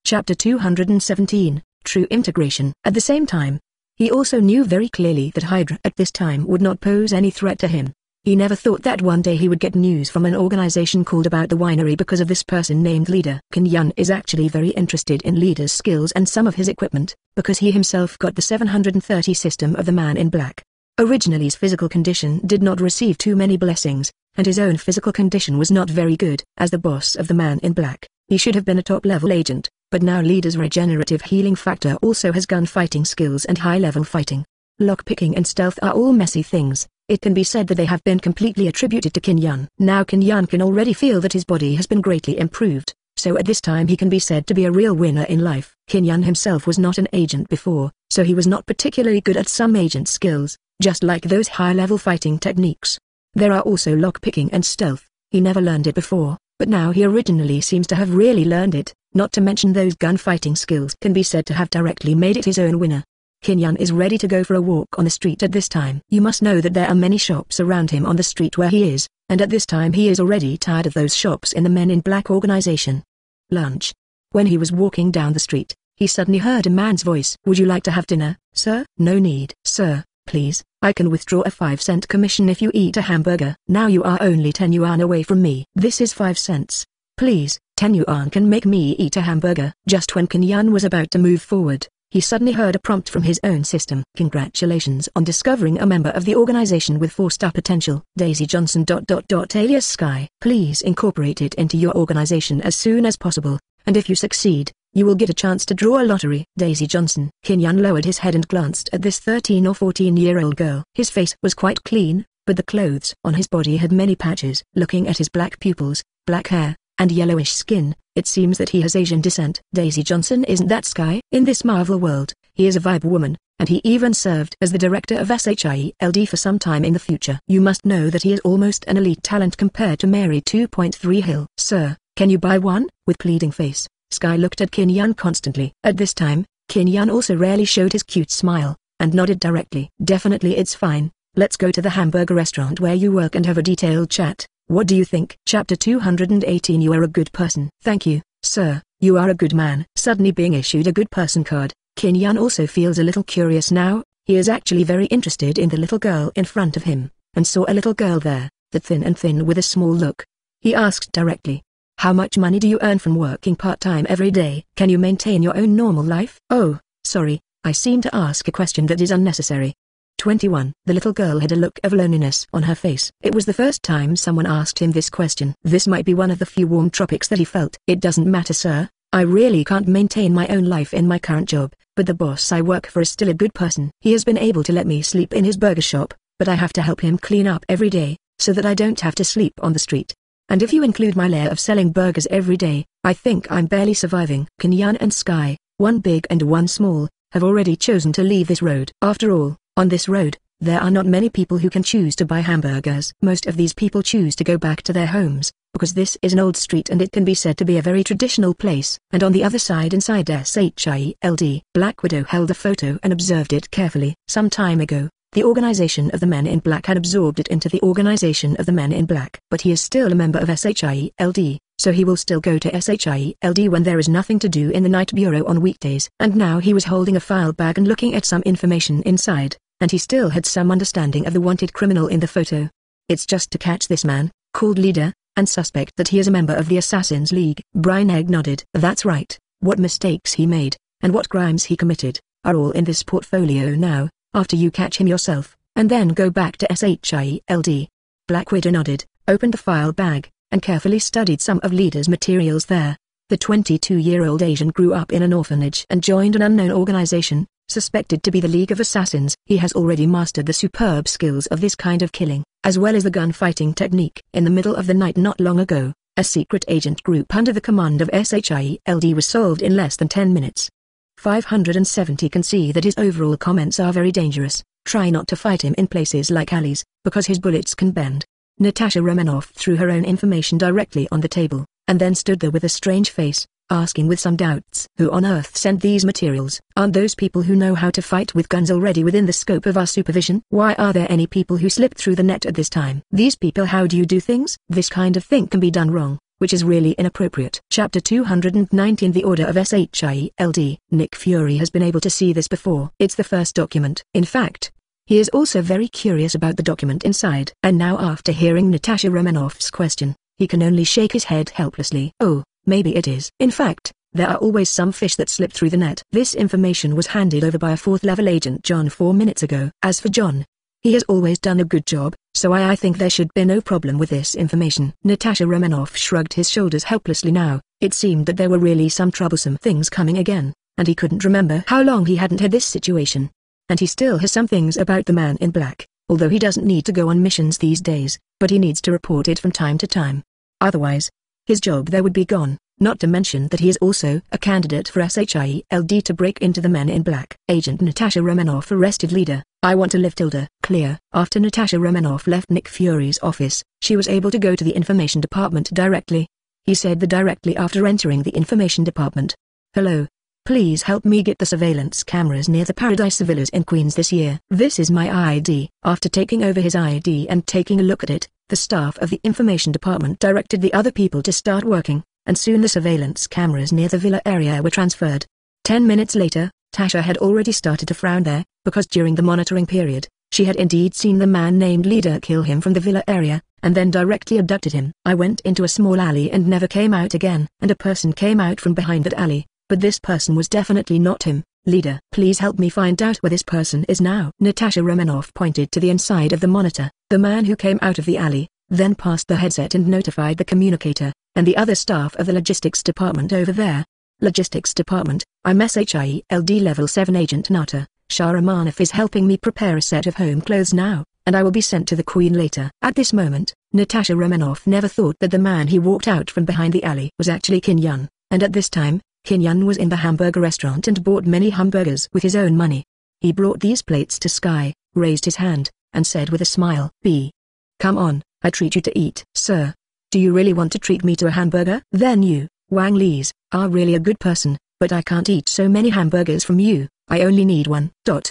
Speaker 1: Chapter 217, True Integration. At the same time, he also knew very clearly that Hydra at this time would not pose any threat to him. He never thought that one day he would get news from an organization called about the winery because of this person named Leader. Qin Yan is actually very interested in Leader's skills and some of his equipment, because he himself got the 730 system of the man in black. Originally his physical condition did not receive too many blessings, and his own physical condition was not very good. As the boss of the man in black, he should have been a top-level agent, but now Leader's regenerative healing factor also has gunfighting skills and high-level fighting. Lockpicking and stealth are all messy things, it can be said that they have been completely attributed to Qin Yan. Now Qin Yan can already feel that his body has been greatly improved, so at this time he can be said to be a real winner in life. Qin Yan himself was not an agent before, so he was not particularly good at some agent skills, just like those high-level fighting techniques. There are also lockpicking and stealth, he never learned it before, but now he originally seems to have really learned it, not to mention those gunfighting skills can be said to have directly made it his own winner. Qin Yan is ready to go for a walk on the street at this time. You must know that there are many shops around him on the street where he is, and at this time he is already tired of those shops in the Men in Black organization. Lunch. When he was walking down the street, he suddenly heard a man's voice. Would you like to have dinner, sir? No need. Sir, please, I can withdraw a 5 cent commission if you eat a hamburger. Now you are only 10 yuan away from me. This is 5 cents. Please, 10 yuan can make me eat a hamburger. Just when Qin Yan was about to move forward, he suddenly heard a prompt from his own system. Congratulations on discovering a member of the organization with four-star potential. Daisy Johnson. alias Sky. Please incorporate it into your organization as soon as possible, and if you succeed, you will get a chance to draw a lottery. Daisy Johnson. Qin Yan lowered his head and glanced at this 13 or 14-year-old girl. His face was quite clean, but the clothes on his body had many patches. Looking at his black pupils, black hair, and yellowish skin, it seems that he has Asian descent. Daisy Johnson isn't that Sky? In this Marvel world, he is a vibe woman, and he even served as the director of SHIELD for some time in the future. You must know that he is almost an elite talent compared to Mary 2.3 Hill. Sir, can you buy one? With pleading face, Sky looked at Qin Yan constantly. At this time, Qin Yan also rarely showed his cute smile, and nodded directly. Definitely it's fine, let's go to the hamburger restaurant where you work and have a detailed chat. What do you think? Chapter 218 You are a good person. Thank you, sir, you are a good man. Suddenly being issued a good person card, Qin Yan also feels a little curious now, he is actually very interested in the little girl in front of him, and saw a little girl there, that thin and thin with a small look. He asked directly, How much money do you earn from working part-time every day? Can you maintain your own normal life? Oh, sorry, I seem to ask a question that is unnecessary. 21. The little girl had a look of loneliness on her face. It was the first time someone asked him this question. This might be one of the few warm tropics that he felt. It doesn't matter sir, I really can't maintain my own life in my current job, but the boss I work for is still a good person. He has been able to let me sleep in his burger shop, but I have to help him clean up every day, so that I don't have to sleep on the street. And if you include my layer of selling burgers every day, I think I'm barely surviving. Qin Yan and Sky, one big and one small, have already chosen to leave this road. After all, on this road, there are not many people who can choose to buy hamburgers. Most of these people choose to go back to their homes, because this is an old street and it can be said to be a very traditional place. And on the other side inside SHIELD, Black Widow held a photo and observed it carefully. Some time ago, the organization of the Men in Black had absorbed it into the organization of the Men in Black. But he is still a member of SHIELD, so he will still go to SHIELD when there is nothing to do in the night bureau on weekdays. And now he was holding a file bag and looking at some information inside and he still had some understanding of the wanted criminal in the photo. It's just to catch this man, called leader, and suspect that he is a member of the Assassin's League. Brian Egg nodded. That's right, what mistakes he made, and what crimes he committed, are all in this portfolio now, after you catch him yourself, and then go back to SHIELD. Black Widow nodded, opened the file bag, and carefully studied some of Leader's materials there. The 22-year-old Asian grew up in an orphanage and joined an unknown organization, suspected to be the League of Assassins. He has already mastered the superb skills of this kind of killing, as well as the gunfighting technique. In the middle of the night not long ago, a secret agent group under the command of SHIELD was solved in less than 10 minutes. 570 can see that his overall comments are very dangerous. Try not to fight him in places like alleys, because his bullets can bend. Natasha Romanoff threw her own information directly on the table, and then stood there with a strange face, asking with some doubts. Who on earth sent these materials? Aren't those people who know how to fight with guns already within the scope of our supervision? Why are there any people who slipped through the net at this time? These people how do you do things? This kind of thing can be done wrong which is really inappropriate. Chapter 219 The Order of SHIELD Nick Fury has been able to see this before. It's the first document. In fact, he is also very curious about the document inside. And now after hearing Natasha Romanoff's question, he can only shake his head helplessly. Oh, maybe it is. In fact, there are always some fish that slip through the net. This information was handed over by a fourth-level agent John four minutes ago. As for John, he has always done a good job, so I, I think there should be no problem with this information. Natasha Romanoff shrugged his shoulders helplessly now. It seemed that there were really some troublesome things coming again, and he couldn't remember how long he hadn't had this situation. And he still has some things about the man in black, although he doesn't need to go on missions these days, but he needs to report it from time to time. Otherwise, his job there would be gone, not to mention that he is also a candidate for SHIELD to break into the men in black. Agent Natasha Romanoff arrested leader, I want to live Tilda. Clear. After Natasha Romanoff left Nick Fury's office, she was able to go to the information department directly. He said the directly after entering the information department. Hello. Please help me get the surveillance cameras near the Paradise Villas in Queens this year. This is my ID. After taking over his ID and taking a look at it, the staff of the information department directed the other people to start working, and soon the surveillance cameras near the villa area were transferred. Ten minutes later, Tasha had already started to frown there, because during the monitoring period, she had indeed seen the man named Leader kill him from the villa area, and then directly abducted him. I went into a small alley and never came out again, and a person came out from behind that alley, but this person was definitely not him. Leader, please help me find out where this person is now. Natasha Romanoff pointed to the inside of the monitor. The man who came out of the alley, then passed the headset and notified the communicator, and the other staff of the logistics department over there, Logistics Department, I'm SHIELD Level 7 Agent Nata. Shara Manaf is helping me prepare a set of home clothes now, and I will be sent to the Queen later. At this moment, Natasha Romanoff never thought that the man he walked out from behind the alley was actually Kin Yun, and at this time, Kin Yun was in the hamburger restaurant and bought many hamburgers with his own money. He brought these plates to Sky, raised his hand, and said with a smile, B. Come on, I treat you to eat. Sir, do you really want to treat me to a hamburger? Then you, Wang Li's, are really a good person, but I can't eat so many hamburgers from you, I only need one. Dot.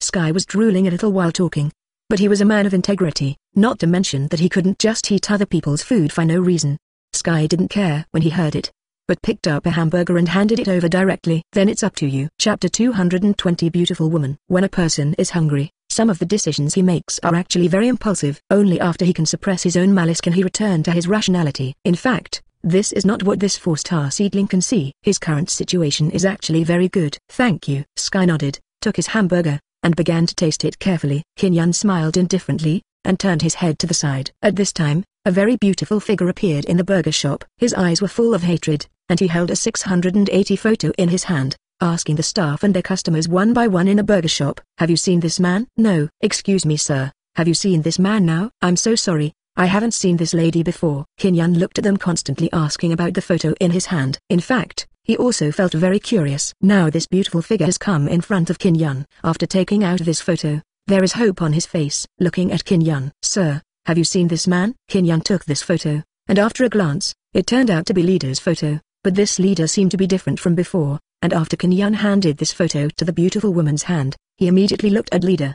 Speaker 1: Sky was drooling a little while talking. But he was a man of integrity, not to mention that he couldn't just eat other people's food for no reason. Sky didn't care when he heard it, but picked up a hamburger and handed it over directly. Then it's up to you. Chapter 220 Beautiful Woman When a person is hungry, some of the decisions he makes are actually very impulsive. Only after he can suppress his own malice can he return to his rationality. In fact, this is not what this four-star seedling can see. His current situation is actually very good. Thank you. Sky nodded, took his hamburger, and began to taste it carefully. Kinyan smiled indifferently, and turned his head to the side. At this time, a very beautiful figure appeared in the burger shop. His eyes were full of hatred, and he held a 680 photo in his hand, asking the staff and their customers one by one in a burger shop. Have you seen this man? No. Excuse me sir, have you seen this man now? I'm so sorry, I haven't seen this lady before. Kinyan looked at them constantly asking about the photo in his hand. In fact, he also felt very curious. Now this beautiful figure has come in front of Kinyan. After taking out this photo, there is hope on his face. Looking at Kinyan. Sir, have you seen this man? Kinyan took this photo, and after a glance, it turned out to be leader's photo, but this leader seemed to be different from before, and after Kinyan handed this photo to the beautiful woman's hand, he immediately looked at leader.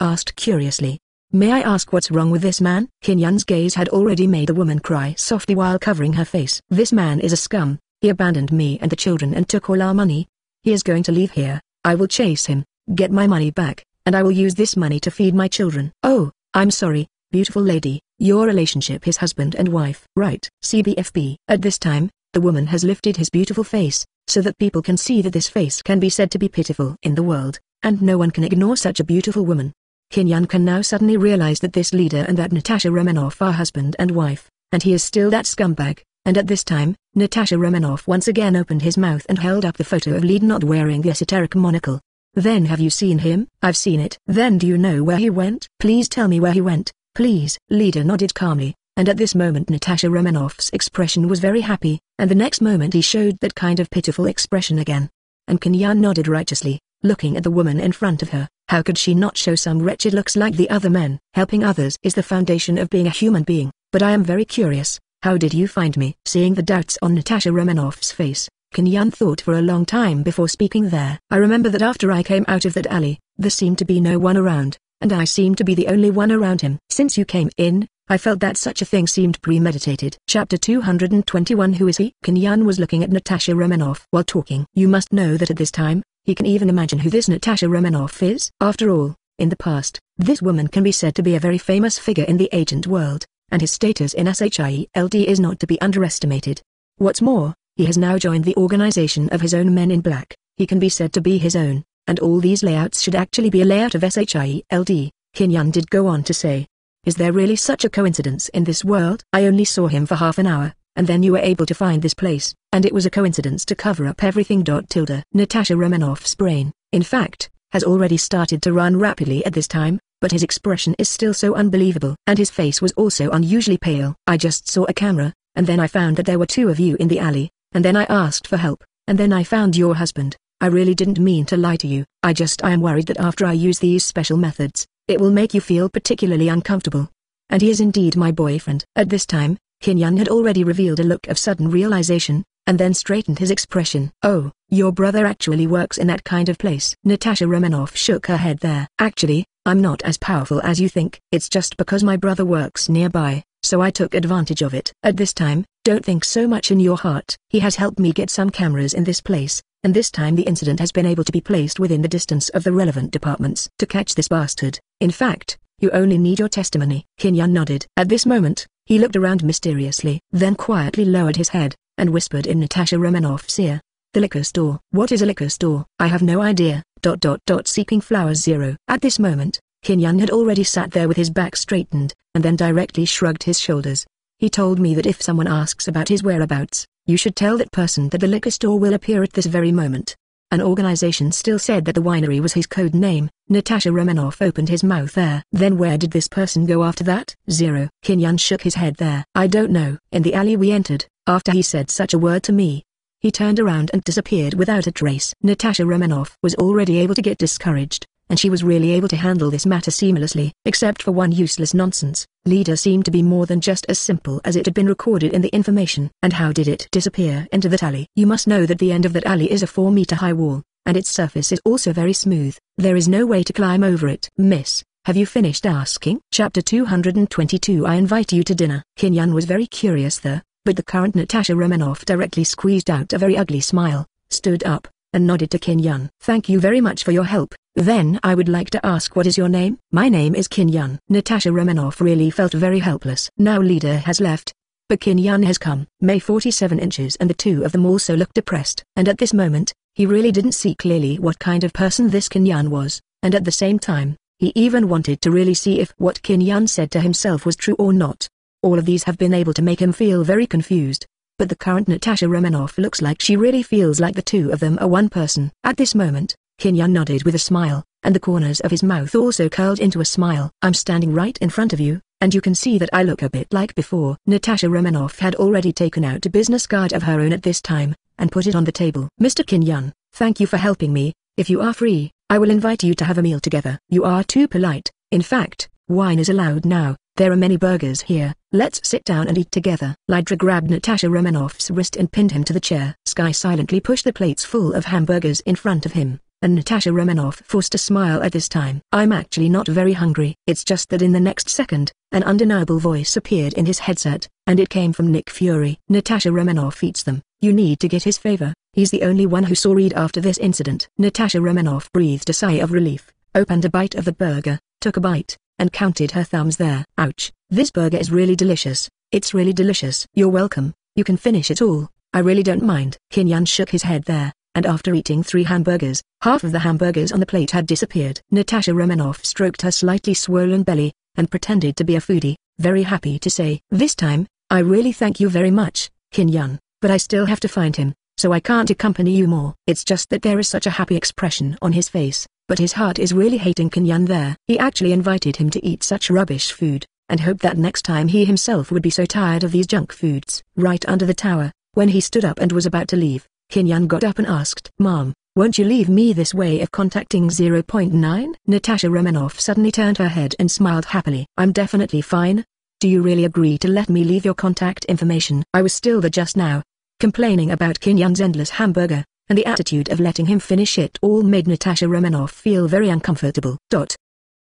Speaker 1: Asked curiously, May I ask what's wrong with this man? Kinyan's gaze had already made the woman cry softly while covering her face. This man is a scum, he abandoned me and the children and took all our money. He is going to leave here, I will chase him, get my money back, and I will use this money to feed my children. Oh, I'm sorry, beautiful lady, your relationship is husband and wife. Right. CBFB. At this time, the woman has lifted his beautiful face, so that people can see that this face can be said to be pitiful in the world, and no one can ignore such a beautiful woman. Kinyan can now suddenly realize that this leader and that Natasha Romanoff are husband and wife, and he is still that scumbag, and at this time, Natasha Romanoff once again opened his mouth and held up the photo of leader not wearing the esoteric monocle. Then have you seen him? I've seen it. Then do you know where he went? Please tell me where he went, please. Leader nodded calmly, and at this moment Natasha Romanoff's expression was very happy, and the next moment he showed that kind of pitiful expression again. And Kinyan nodded righteously, looking at the woman in front of her. How could she not show some wretched looks like the other men? Helping others is the foundation of being a human being, but I am very curious. How did you find me? Seeing the doubts on Natasha Romanoff's face, Kin Yun thought for a long time before speaking there. I remember that after I came out of that alley, there seemed to be no one around, and I seemed to be the only one around him. Since you came in, I felt that such a thing seemed premeditated. Chapter 221 Who is he? Kin Yun was looking at Natasha Romanoff while talking. You must know that at this time, he can even imagine who this Natasha Romanoff is. After all, in the past, this woman can be said to be a very famous figure in the agent world, and his status in SHIELD is not to be underestimated. What's more, he has now joined the organization of his own Men in Black, he can be said to be his own, and all these layouts should actually be a layout of SHIELD, Kinyan did go on to say. Is there really such a coincidence in this world? I only saw him for half an hour, and then you were able to find this place, and it was a coincidence to cover up everything. Tilda. Natasha Romanoff's brain, in fact, has already started to run rapidly at this time, but his expression is still so unbelievable. And his face was also unusually pale. I just saw a camera, and then I found that there were two of you in the alley, and then I asked for help, and then I found your husband. I really didn't mean to lie to you, I just I am worried that after I use these special methods, it will make you feel particularly uncomfortable. And he is indeed my boyfriend. At this time, Kinyan had already revealed a look of sudden realization, and then straightened his expression. Oh, your brother actually works in that kind of place. Natasha Romanoff shook her head there. Actually, I'm not as powerful as you think. It's just because my brother works nearby, so I took advantage of it. At this time, don't think so much in your heart. He has helped me get some cameras in this place, and this time the incident has been able to be placed within the distance of the relevant departments to catch this bastard. In fact, you only need your testimony. Kin Yun nodded. At this moment, he looked around mysteriously, then quietly lowered his head, and whispered in Natasha Romanoff's ear. The liquor store. What is a liquor store? I have no idea. Dot dot dot seeking flowers zero. At this moment, Kin Yun had already sat there with his back straightened, and then directly shrugged his shoulders. He told me that if someone asks about his whereabouts, you should tell that person that the liquor store will appear at this very moment. An organization still said that the winery was his code name. Natasha Romanoff opened his mouth there. Then where did this person go after that? Zero. Kinyan shook his head there. I don't know. In the alley we entered, after he said such a word to me. He turned around and disappeared without a trace. Natasha Romanoff was already able to get discouraged and she was really able to handle this matter seamlessly. Except for one useless nonsense, leader seemed to be more than just as simple as it had been recorded in the information. And how did it disappear into that alley? You must know that the end of that alley is a 4 meter high wall, and its surface is also very smooth. There is no way to climb over it. Miss, have you finished asking? Chapter 222 I invite you to dinner. Kin Yun was very curious there, but the current Natasha Romanoff directly squeezed out a very ugly smile, stood up, and nodded to Kin Yun. Thank you very much for your help. Then I would like to ask what is your name? My name is Kin Yun. Natasha Romanoff really felt very helpless. Now leader has left. But Kin Yun has come. May 47 inches and the two of them also looked depressed. And at this moment, he really didn't see clearly what kind of person this Kin Yun was, and at the same time, he even wanted to really see if what Kin Yun said to himself was true or not. All of these have been able to make him feel very confused but the current Natasha Romanoff looks like she really feels like the two of them are one person. At this moment, Kin Yun nodded with a smile, and the corners of his mouth also curled into a smile. I'm standing right in front of you, and you can see that I look a bit like before. Natasha Romanoff had already taken out a business card of her own at this time, and put it on the table. Mr. Kin Yun, thank you for helping me. If you are free, I will invite you to have a meal together. You are too polite. In fact, wine is allowed now. There are many burgers here, let's sit down and eat together. Lydra grabbed Natasha Romanoff's wrist and pinned him to the chair. Sky silently pushed the plates full of hamburgers in front of him, and Natasha Romanoff forced a smile at this time. I'm actually not very hungry. It's just that in the next second, an undeniable voice appeared in his headset, and it came from Nick Fury. Natasha Romanoff eats them. You need to get his favor. He's the only one who saw Reed after this incident. Natasha Romanoff breathed a sigh of relief, opened a bite of the burger, took a bite, and counted her thumbs there. Ouch, this burger is really delicious, it's really delicious. You're welcome, you can finish it all, I really don't mind. Kin Yun shook his head there, and after eating three hamburgers, half of the hamburgers on the plate had disappeared. Natasha Romanoff stroked her slightly swollen belly, and pretended to be a foodie, very happy to say, This time, I really thank you very much, Kin Yun, but I still have to find him, so I can't accompany you more. It's just that there is such a happy expression on his face, but his heart is really hating Kin Yun there. He actually invited him to eat such rubbish food, and hoped that next time he himself would be so tired of these junk foods. Right under the tower, when he stood up and was about to leave, Kin Yun got up and asked, Mom, won't you leave me this way of contacting 0.9? Natasha Romanoff suddenly turned her head and smiled happily. I'm definitely fine. Do you really agree to let me leave your contact information? I was still there just now. Complaining about Kinyan's endless hamburger, and the attitude of letting him finish it all made Natasha Romanoff feel very uncomfortable. Dot.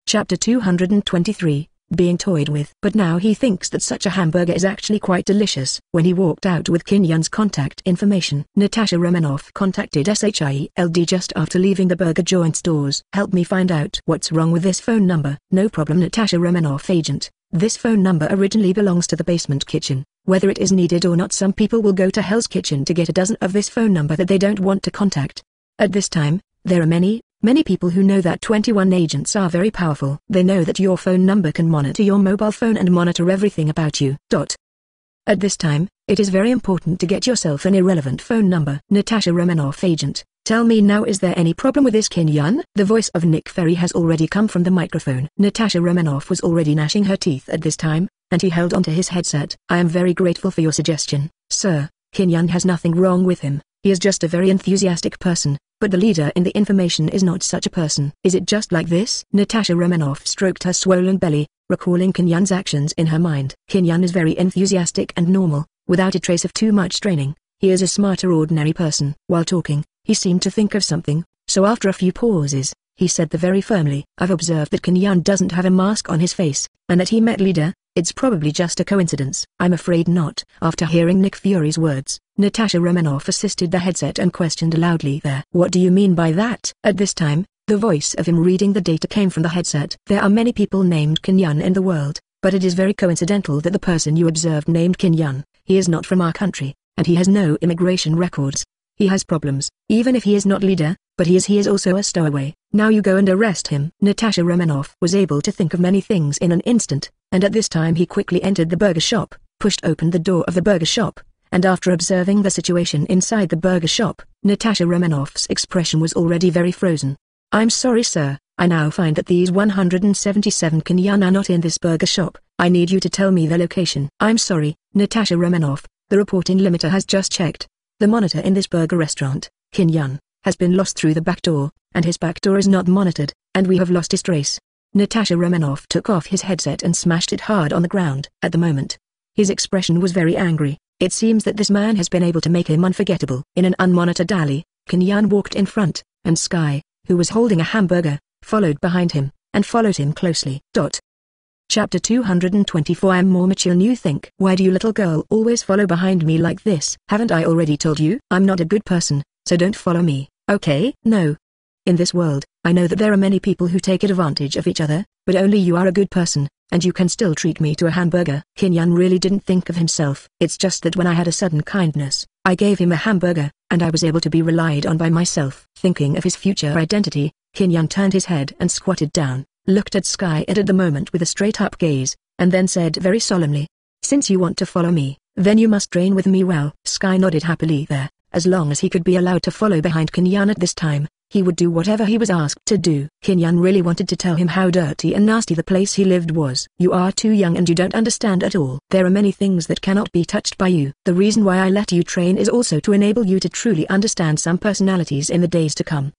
Speaker 1: Chapter 223 being toyed with. But now he thinks that such a hamburger is actually quite delicious. When he walked out with Kinyan's contact information, Natasha Romanoff contacted SHIELD just after leaving the burger joint stores. Help me find out what's wrong with this phone number. No problem Natasha Romanoff agent. This phone number originally belongs to the basement kitchen. Whether it is needed or not some people will go to Hell's Kitchen to get a dozen of this phone number that they don't want to contact. At this time, there are many, Many people who know that 21 agents are very powerful. They know that your phone number can monitor your mobile phone and monitor everything about you. Dot. At this time, it is very important to get yourself an irrelevant phone number. Natasha Romanoff agent, tell me now is there any problem with this Kinyan? The voice of Nick Fury has already come from the microphone. Natasha Romanoff was already gnashing her teeth at this time, and he held onto his headset. I am very grateful for your suggestion, sir. Kinyan has nothing wrong with him, he is just a very enthusiastic person, but the leader in the information is not such a person. Is it just like this? Natasha Romanoff stroked her swollen belly, recalling Kinyan's actions in her mind. Kinyan is very enthusiastic and normal, without a trace of too much training. He is a smarter ordinary person. While talking, he seemed to think of something, so after a few pauses, he said the very firmly. I've observed that Kinyan doesn't have a mask on his face, and that he met leader, it's probably just a coincidence. I'm afraid not. After hearing Nick Fury's words, Natasha Romanoff assisted the headset and questioned loudly there. What do you mean by that? At this time, the voice of him reading the data came from the headset. There are many people named Kinyan in the world, but it is very coincidental that the person you observed named Kinyan, he is not from our country, and he has no immigration records. He has problems, even if he is not leader, but he is he is also a stowaway. Now you go and arrest him. Natasha Romanoff was able to think of many things in an instant, and at this time he quickly entered the burger shop, pushed open the door of the burger shop, and after observing the situation inside the burger shop, Natasha Romanoff's expression was already very frozen. I'm sorry sir, I now find that these 177 Kinyan are not in this burger shop, I need you to tell me the location. I'm sorry, Natasha Romanoff, the reporting limiter has just checked. The monitor in this burger restaurant, Kinyan, has been lost through the back door, and his back door is not monitored, and we have lost his trace. Natasha Romanoff took off his headset and smashed it hard on the ground. At the moment, his expression was very angry. It seems that this man has been able to make him unforgettable. In an unmonitored alley, Kinyan walked in front, and Sky, who was holding a hamburger, followed behind him, and followed him closely. Dot. Chapter 224 I'm more mature than you think. Why do you little girl always follow behind me like this? Haven't I already told you? I'm not a good person, so don't follow me, okay? No, in this world, I know that there are many people who take advantage of each other, but only you are a good person, and you can still treat me to a hamburger. Kinyan really didn't think of himself. It's just that when I had a sudden kindness, I gave him a hamburger, and I was able to be relied on by myself. Thinking of his future identity, Kinyan turned his head and squatted down, looked at Sky and at the moment with a straight-up gaze, and then said very solemnly, Since you want to follow me, then you must train with me well. Sky nodded happily there, as long as he could be allowed to follow behind Kinyan at this time, he would do whatever he was asked to do. Kinyan really wanted to tell him how dirty and nasty the place he lived was. You are too young and you don't understand at all. There are many things that cannot be touched by you. The reason why I let you train is also to enable you to truly understand some personalities in the days to come.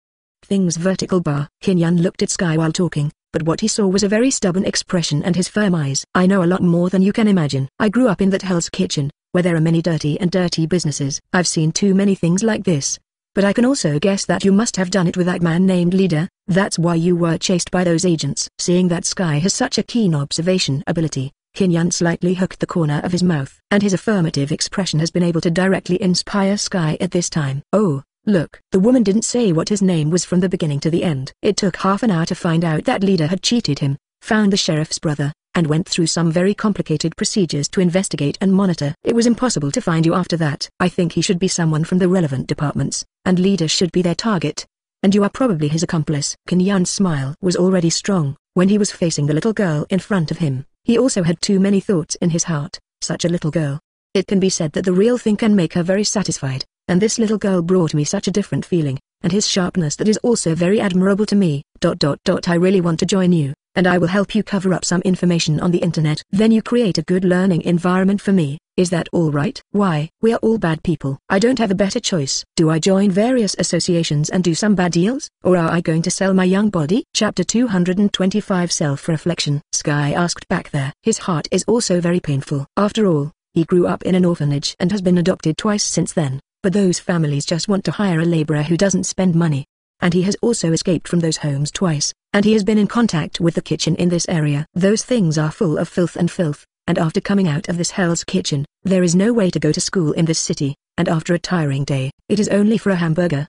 Speaker 1: Things vertical bar. Kinyan looked at Sky while talking, but what he saw was a very stubborn expression and his firm eyes. I know a lot more than you can imagine. I grew up in that Hell's Kitchen, where there are many dirty and dirty businesses. I've seen too many things like this, but I can also guess that you must have done it with that man named Leader, that's why you were chased by those agents. Seeing that Sky has such a keen observation ability, Kinyan slightly hooked the corner of his mouth. And his affirmative expression has been able to directly inspire Sky at this time. Oh, look. The woman didn't say what his name was from the beginning to the end. It took half an hour to find out that Leader had cheated him, found the sheriff's brother, and went through some very complicated procedures to investigate and monitor. It was impossible to find you after that. I think he should be someone from the relevant departments, and leader should be their target. And you are probably his accomplice. Kinyan's smile was already strong, when he was facing the little girl in front of him. He also had too many thoughts in his heart, such a little girl. It can be said that the real thing can make her very satisfied, and this little girl brought me such a different feeling, and his sharpness that is also very admirable to me. Dot dot dot I really want to join you, and I will help you cover up some information on the internet. Then you create a good learning environment for me, is that all right? Why, we are all bad people. I don't have a better choice. Do I join various associations and do some bad deals? Or are I going to sell my young body? Chapter 225 Self-Reflection Sky asked back there. His heart is also very painful. After all, he grew up in an orphanage and has been adopted twice since then, but those families just want to hire a laborer who doesn't spend money. And he has also escaped from those homes twice, and he has been in contact with the kitchen in this area. Those things are full of filth and filth, and after coming out of this Hell's Kitchen, there is no way to go to school in this city, and after a tiring day, it is only for a hamburger.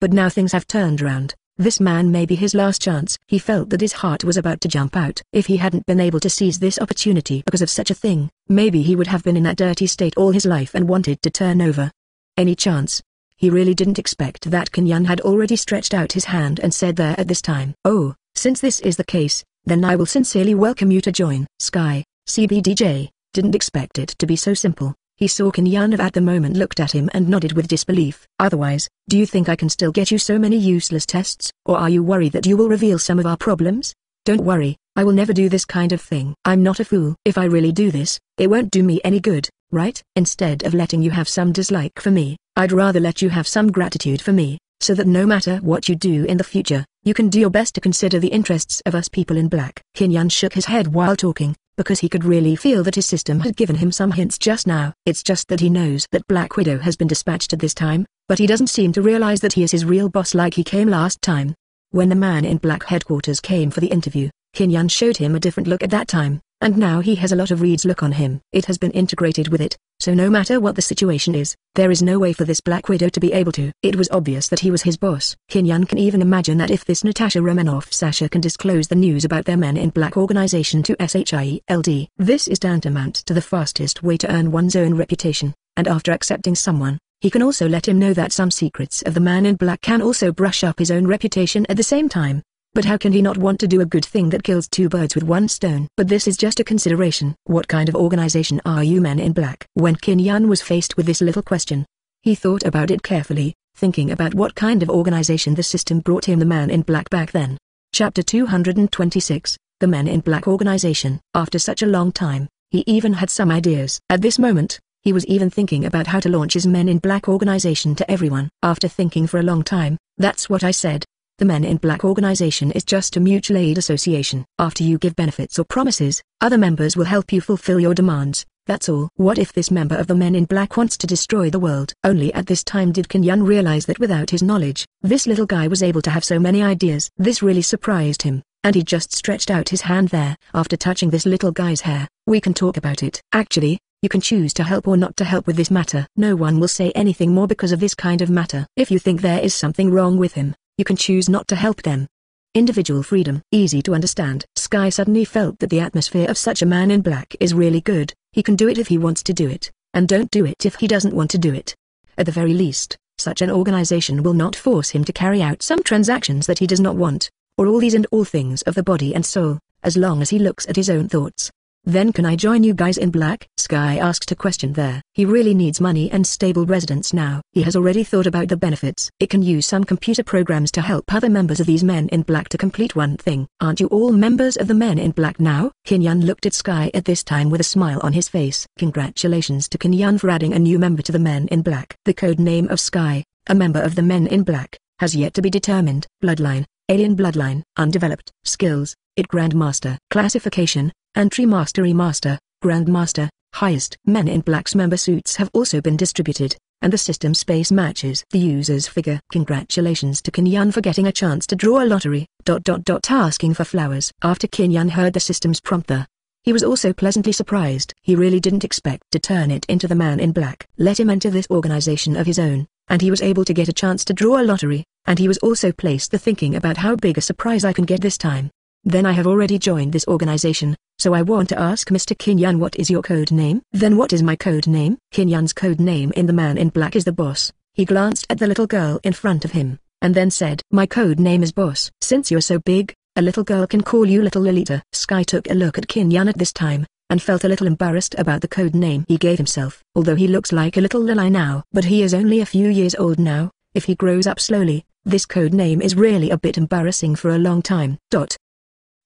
Speaker 1: But now things have turned around. This man may be his last chance. He felt that his heart was about to jump out. If he hadn't been able to seize this opportunity because of such a thing, maybe he would have been in that dirty state all his life and wanted to turn over. Any chance? He really didn't expect that Kenyan had already stretched out his hand and said there at this time. Oh, since this is the case, then I will sincerely welcome you to join. Sky, CBDJ, didn't expect it to be so simple. He saw Kenyan at the moment looked at him and nodded with disbelief. Otherwise, do you think I can still get you so many useless tests, or are you worried that you will reveal some of our problems? Don't worry, I will never do this kind of thing. I'm not a fool. If I really do this, it won't do me any good, right? Instead of letting you have some dislike for me, I'd rather let you have some gratitude for me, so that no matter what you do in the future, you can do your best to consider the interests of us people in black. Kinyan shook his head while talking, because he could really feel that his system had given him some hints just now. It's just that he knows that Black Widow has been dispatched at this time, but he doesn't seem to realize that he is his real boss like he came last time. When the man in Black headquarters came for the interview, Kinyan showed him a different look at that time, and now he has a lot of Reed's look on him. It has been integrated with it, so no matter what the situation is, there is no way for this Black Widow to be able to. It was obvious that he was his boss. Kinyan can even imagine that if this Natasha Romanoff Sasha can disclose the news about their Men in Black organization to SHIELD. This is tantamount to the fastest way to earn one's own reputation, and after accepting someone, he can also let him know that some secrets of the Man in Black can also brush up his own reputation at the same time. But how can he not want to do a good thing that kills two birds with one stone? But this is just a consideration. What kind of organization are you men in black? When Kin Yan was faced with this little question, he thought about it carefully, thinking about what kind of organization the system brought him the man in black back then. Chapter 226, The Men in Black Organization. After such a long time, he even had some ideas. At this moment, he was even thinking about how to launch his Men in Black organization to everyone. After thinking for a long time, that's what I said. The Men in Black organization is just a mutual aid association. After you give benefits or promises, other members will help you fulfill your demands. That's all. What if this member of the Men in Black wants to destroy the world? Only at this time did Kenyan realize that without his knowledge, this little guy was able to have so many ideas. This really surprised him, and he just stretched out his hand there. After touching this little guy's hair, we can talk about it. Actually, you can choose to help or not to help with this matter. No one will say anything more because of this kind of matter. If you think there is something wrong with him, you can choose not to help them. Individual freedom. Easy to understand. Sky suddenly felt that the atmosphere of such a man in black is really good. He can do it if he wants to do it, and don't do it if he doesn't want to do it. At the very least, such an organization will not force him to carry out some transactions that he does not want, or all these and all things of the body and soul, as long as he looks at his own thoughts. Then can I join you guys in black? Sky asked a question there. He really needs money and stable residence now. He has already thought about the benefits. It can use some computer programs to help other members of these men in black to complete one thing. Aren't you all members of the men in black now? Kinyan looked at Sky at this time with a smile on his face. Congratulations to Kinyan for adding a new member to the men in black. The code name of Sky, a member of the men in black, has yet to be determined. Bloodline, alien bloodline, undeveloped. Skills, it Grandmaster. Classification, Entry Mastery Master, Grandmaster, highest. Men in Black's member suits have also been distributed, and the system space matches the user's figure. Congratulations to Kinyan for getting a chance to draw a lottery. Dot dot dot asking for flowers. After Kinyan heard the system's prompter, he was also pleasantly surprised. He really didn't expect to turn it into the man in black. Let him enter this organization of his own, and he was able to get a chance to draw a lottery, and he was also placed the thinking about how big a surprise I can get this time. Then I have already joined this organization, so I want to ask Mr. Kinyan what is your code name? Then what is my code name? Kinyan's code name in The Man in Black is the boss. He glanced at the little girl in front of him, and then said, My code name is boss. Since you're so big, a little girl can call you little Lolita. Sky took a look at Kinyan at this time, and felt a little embarrassed about the code name he gave himself. Although he looks like a little Lily now, but he is only a few years old now, if he grows up slowly, this code name is really a bit embarrassing for a long time. Dot.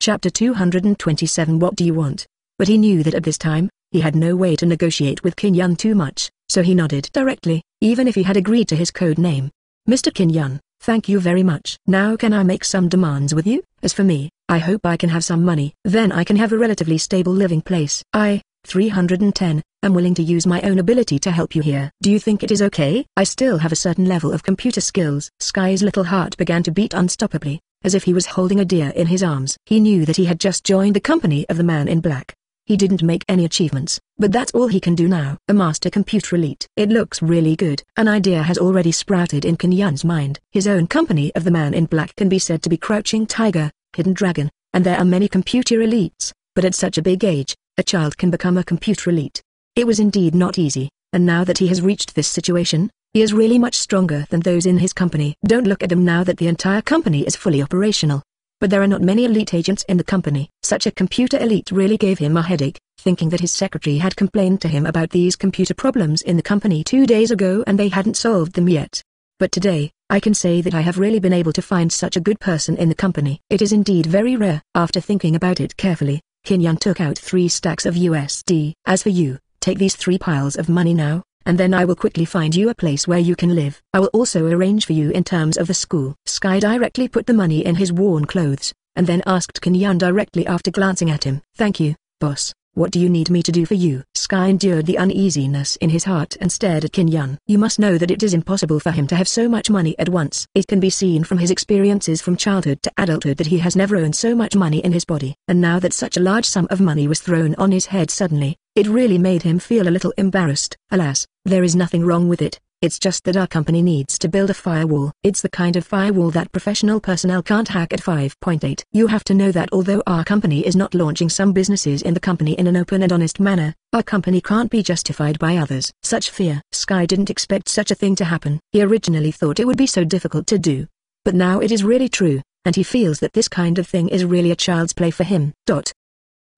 Speaker 1: Chapter 227 What do you want? But he knew that at this time, he had no way to negotiate with Kinyan too much, so he nodded directly, even if he had agreed to his code name. Mr. Kinyan, thank you very much. Now can I make some demands with you? As for me, I hope I can have some money. Then I can have a relatively stable living place. I, 310, am willing to use my own ability to help you here. Do you think it is okay? I still have a certain level of computer skills. Sky's little heart began to beat unstoppably, as if he was holding a deer in his arms. He knew that he had just joined the company of the man in black. He didn't make any achievements, but that's all he can do now. A master computer elite. It looks really good. An idea has already sprouted in Qin Yun's mind. His own company of the man in black can be said to be Crouching Tiger, Hidden Dragon, and there are many computer elites, but at such a big age, a child can become a computer elite. It was indeed not easy, and now that he has reached this situation, he is really much stronger than those in his company. Don't look at him now that the entire company is fully operational. But there are not many elite agents in the company. Such a computer elite really gave him a headache, thinking that his secretary had complained to him about these computer problems in the company two days ago and they hadn't solved them yet. But today, I can say that I have really been able to find such a good person in the company. It is indeed very rare. After thinking about it carefully, Qin Yun took out three stacks of USD. As for you, take these three piles of money now, and then I will quickly find you a place where you can live. I will also arrange for you in terms of the school. Sky directly put the money in his worn clothes, and then asked Qin Yun directly after glancing at him. Thank you, boss. What do you need me to do for you? Sky endured the uneasiness in his heart and stared at Qin Yun. You must know that it is impossible for him to have so much money at once. It can be seen from his experiences from childhood to adulthood that he has never owned so much money in his body. And now that such a large sum of money was thrown on his head suddenly, it really made him feel a little embarrassed. Alas, there is nothing wrong with it. It's just that our company needs to build a firewall. It's the kind of firewall that professional personnel can't hack at 5.8. You have to know that although our company is not launching some businesses in the company in an open and honest manner, our company can't be justified by others. Such fear. Sky didn't expect such a thing to happen. He originally thought it would be so difficult to do. But now it is really true, and he feels that this kind of thing is really a child's play for him. Dot.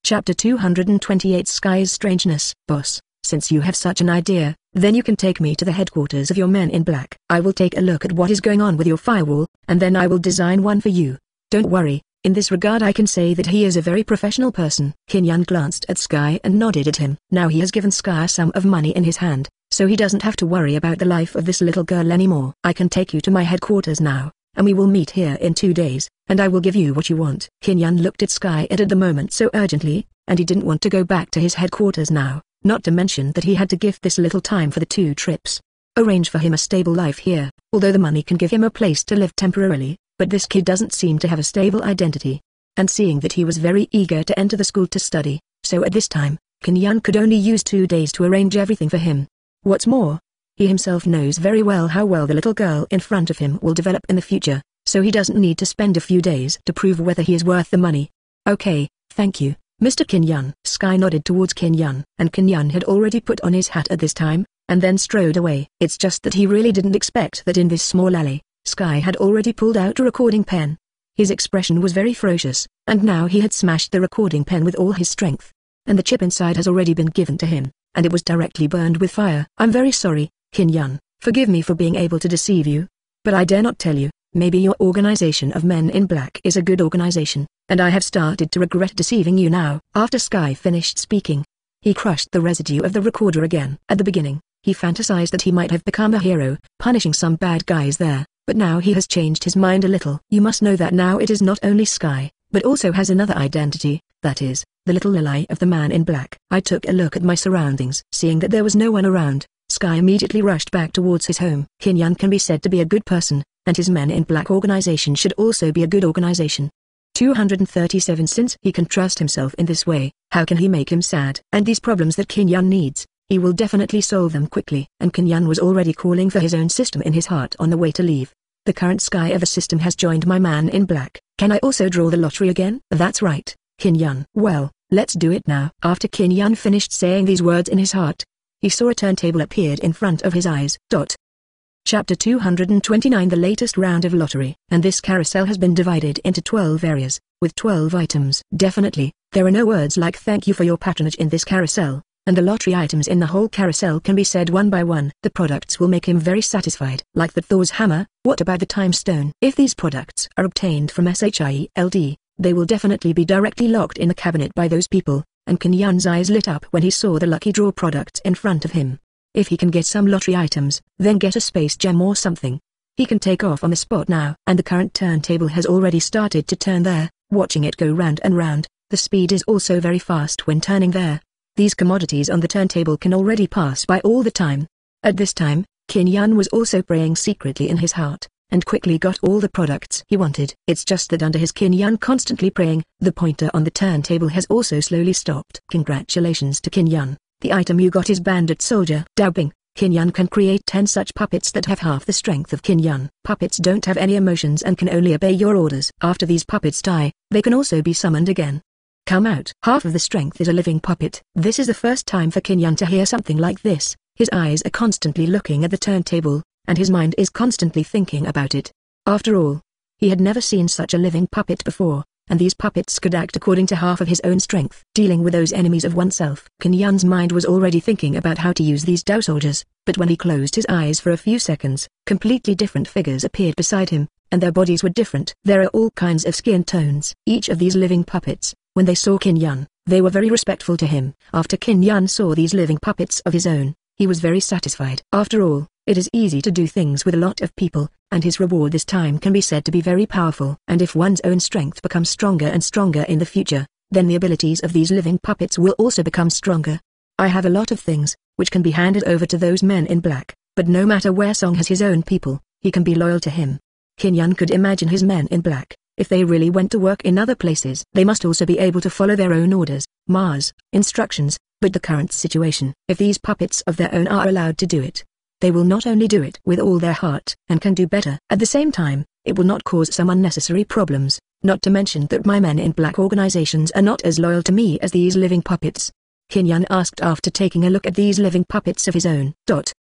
Speaker 1: Chapter 228 Sky's Strangeness Boss, since you have such an idea, then you can take me to the headquarters of your men in black. I will take a look at what is going on with your firewall, and then I will design one for you. Don't worry, in this regard I can say that he is a very professional person. Qin Yun glanced at Sky and nodded at him. Now he has given Sky a sum of money in his hand, so he doesn't have to worry about the life of this little girl anymore. I can take you to my headquarters now, and we will meet here in two days, and I will give you what you want. Qin Yun looked at Sky at the moment so urgently, and he didn't want to go back to his headquarters now not to mention that he had to give this little time for the two trips. Arrange for him a stable life here, although the money can give him a place to live temporarily, but this kid doesn't seem to have a stable identity. And seeing that he was very eager to enter the school to study, so at this time, Qin Yun could only use two days to arrange everything for him. What's more, he himself knows very well how well the little girl in front of him will develop in the future, so he doesn't need to spend a few days to prove whether he is worth the money. Okay, thank you. Mr. Qin Yun. Sky nodded towards Qin Yun, and Qin Yun had already put on his hat at this time, and then strode away. It's just that he really didn't expect that in this small alley, Sky had already pulled out a recording pen. His expression was very ferocious, and now he had smashed the recording pen with all his strength. And the chip inside has already been given to him, and it was directly burned with fire. I'm very sorry, Qin Yun, forgive me for being able to deceive you. But I dare not tell you, maybe your organization of men in black is a good organization, and I have started to regret deceiving you now. After Sky finished speaking, he crushed the residue of the recorder again. At the beginning, he fantasized that he might have become a hero, punishing some bad guys there, but now he has changed his mind a little. You must know that now it is not only Sky, but also has another identity, that is, the little Lily of the man in black. I took a look at my surroundings. Seeing that there was no one around, Sky immediately rushed back towards his home. Qin Yun can be said to be a good person, and his men in black organization should also be a good organization. 237 Since he can trust himself in this way, how can he make him sad? And these problems that Qin Yun needs, he will definitely solve them quickly. And Qin Yun was already calling for his own system in his heart on the way to leave. The current sky of a system has joined my man in black. Can I also draw the lottery again? That's right, Qin Yun. Well, let's do it now. After Qin Yun finished saying these words in his heart, he saw a turntable appeared in front of his eyes. Dot. Chapter 229 The latest round of lottery. And this carousel has been divided into 12 areas, with 12 items. Definitely, there are no words like thank you for your patronage in this carousel, and the lottery items in the whole carousel can be said one by one. The products will make him very satisfied. Like the Thor's hammer, what about the time stone? If these products are obtained from SHIELD, they will definitely be directly locked in the cabinet by those people, and Qin Yun's eyes lit up when he saw the lucky draw products in front of him. If he can get some lottery items, then get a space gem or something. He can take off on the spot now. And the current turntable has already started to turn there, watching it go round and round. The speed is also very fast when turning there. These commodities on the turntable can already pass by all the time. At this time, Qin Yan was also praying secretly in his heart, and quickly got all the products he wanted. It's just that under his Qin Yan constantly praying, the pointer on the turntable has also slowly stopped. Congratulations to Qin Yan, the item you got is Bandit Soldier. Dabbing, Qin Yan can create 10 such puppets that have half the strength of Qin Yan. Puppets don't have any emotions and can only obey your orders. After these puppets die, they can also be summoned again. Come out. Half of the strength is a living puppet. This is the first time for Qin Yan to hear something like this. His eyes are constantly looking at the turntable, and his mind is constantly thinking about it. After all, he had never seen such a living puppet before, and these puppets could act according to half of his own strength. Dealing with those enemies of oneself. Qin Yan's mind was already thinking about how to use these Dao soldiers, but when he closed his eyes for a few seconds, completely different figures appeared beside him, and their bodies were different. There are all kinds of skin tones. Each of these living puppets, when they saw Qin Yan, they were very respectful to him. After Qin Yan saw these living puppets of his own, he was very satisfied. After all, it is easy to do things with a lot of people, and his reward this time can be said to be very powerful. And if one's own strength becomes stronger and stronger in the future, then the abilities of these living puppets will also become stronger. I have a lot of things, which can be handed over to those men in black, but no matter where Song has his own people, he can be loyal to him. Qin Yan could imagine his men in black, if they really went to work in other places. They must also be able to follow their own orders, Mars, instructions, but the current situation. If these puppets of their own are allowed to do it, they will not only do it with all their heart and can do better. At the same time, it will not cause some unnecessary problems, not to mention that my men in black organizations are not as loyal to me as these living puppets. Qin Yan asked after taking a look at these living puppets of his own. Dot.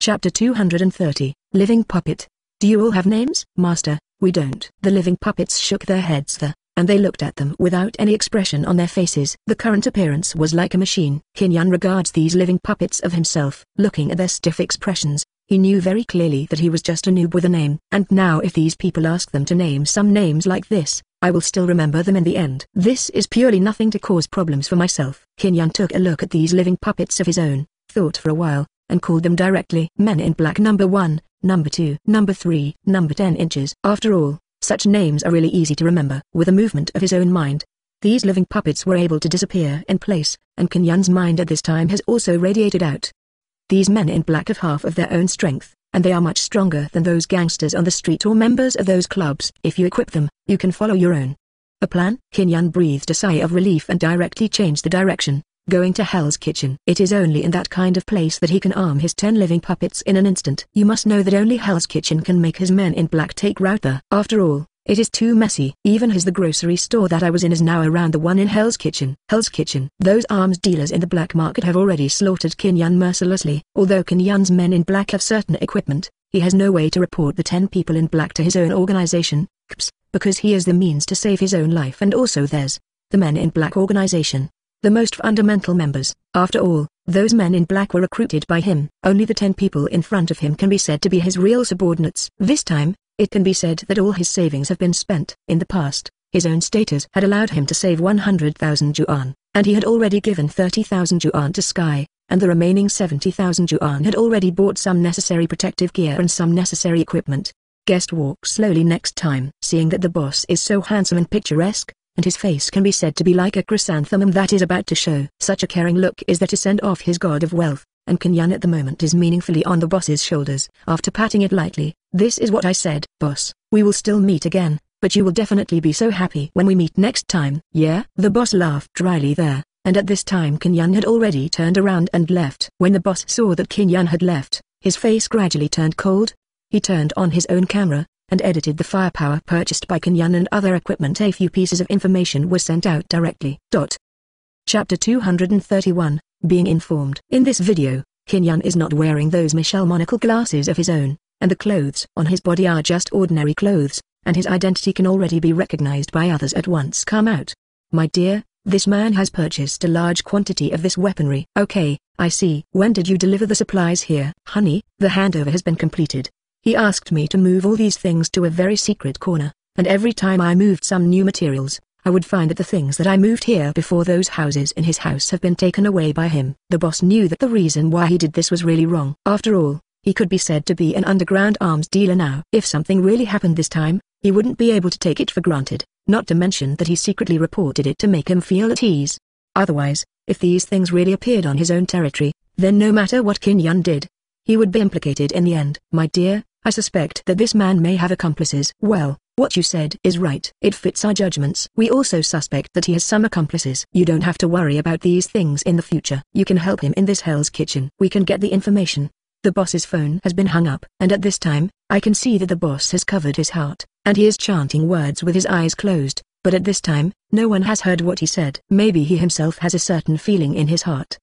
Speaker 1: Chapter 230, Living Puppet. Do you all have names? Master, we don't. The living puppets shook their heads the and they looked at them without any expression on their faces. The current appearance was like a machine. Qin Yan regards these living puppets of himself. Looking at their stiff expressions, he knew very clearly that he was just a noob with a name. And now if these people ask them to name some names like this, I will still remember them in the end. This is purely nothing to cause problems for myself. Qin Yan took a look at these living puppets of his own, thought for a while, and called them directly. Men in black number 1, number 2, number 3, number 10 inches. After all, such names are really easy to remember. With a movement of his own mind, these living puppets were able to disappear in place, and Qin Yan's mind at this time has also radiated out. These men in black have half of their own strength, and they are much stronger than those gangsters on the street or members of those clubs. If you equip them, you can follow your own. A plan? Qin Yan breathed a sigh of relief and directly changed the direction, going to Hell's Kitchen. It is only in that kind of place that he can arm his ten living puppets in an instant. You must know that only Hell's Kitchen can make his men in black take there. After all, it is too messy. Even his the grocery store that I was in is now around the one in Hell's Kitchen. Hell's Kitchen. Those arms dealers in the black market have already slaughtered Qin Yan mercilessly. Although Qin Yan's men in black have certain equipment, he has no way to report the ten people in black to his own organization, KPS, because he is the means to save his own life and also theirs. The men in black organization the most fundamental members. After all, those men in black were recruited by him. Only the ten people in front of him can be said to be his real subordinates. This time, it can be said that all his savings have been spent. In the past, his own status had allowed him to save 100,000 yuan, and he had already given 30,000 yuan to Sky, and the remaining 70,000 yuan had already bought some necessary protective gear and some necessary equipment. Guest walks slowly next time. Seeing that the boss is so handsome and picturesque, and his face can be said to be like a chrysanthemum that is about to show. Such a caring look is there to send off his god of wealth, and Qin Yan at the moment is meaningfully on the boss's shoulders. After patting it lightly, this is what I said. Boss, we will still meet again, but you will definitely be so happy when we meet next time. Yeah? The boss laughed dryly there, and at this time Qin Yan had already turned around and left. When the boss saw that Qin Yan had left, his face gradually turned cold. He turned on his own camera, and edited the firepower purchased by Qin Yan and other equipment a few pieces of information were sent out directly. Dot. Chapter 231, Being Informed. In this video, Qin Yan is not wearing those Michel monocle glasses of his own, and the clothes on his body are just ordinary clothes, and his identity can already be recognized by others at once come out. My dear, this man has purchased a large quantity of this weaponry. Okay, I see. When did you deliver the supplies here? Honey, the handover has been completed. He asked me to move all these things to a very secret corner, and every time I moved some new materials, I would find that the things that I moved here before those houses in his house have been taken away by him. The boss knew that the reason why he did this was really wrong. After all, he could be said to be an underground arms dealer now. If something really happened this time, he wouldn't be able to take it for granted, not to mention that he secretly reported it to make him feel at ease. Otherwise, if these things really appeared on his own territory, then no matter what Qin Yun did, he would be implicated in the end. My dear, I suspect that this man may have accomplices. Well, what you said is right. It fits our judgments. We also suspect that he has some accomplices. You don't have to worry about these things in the future. You can help him in this Hell's Kitchen. We can get the information, the boss's phone has been hung up, and at this time, I can see that the boss has covered his heart, and he is chanting words with his eyes closed, but at this time, no one has heard what he said. Maybe he himself has a certain feeling in his heart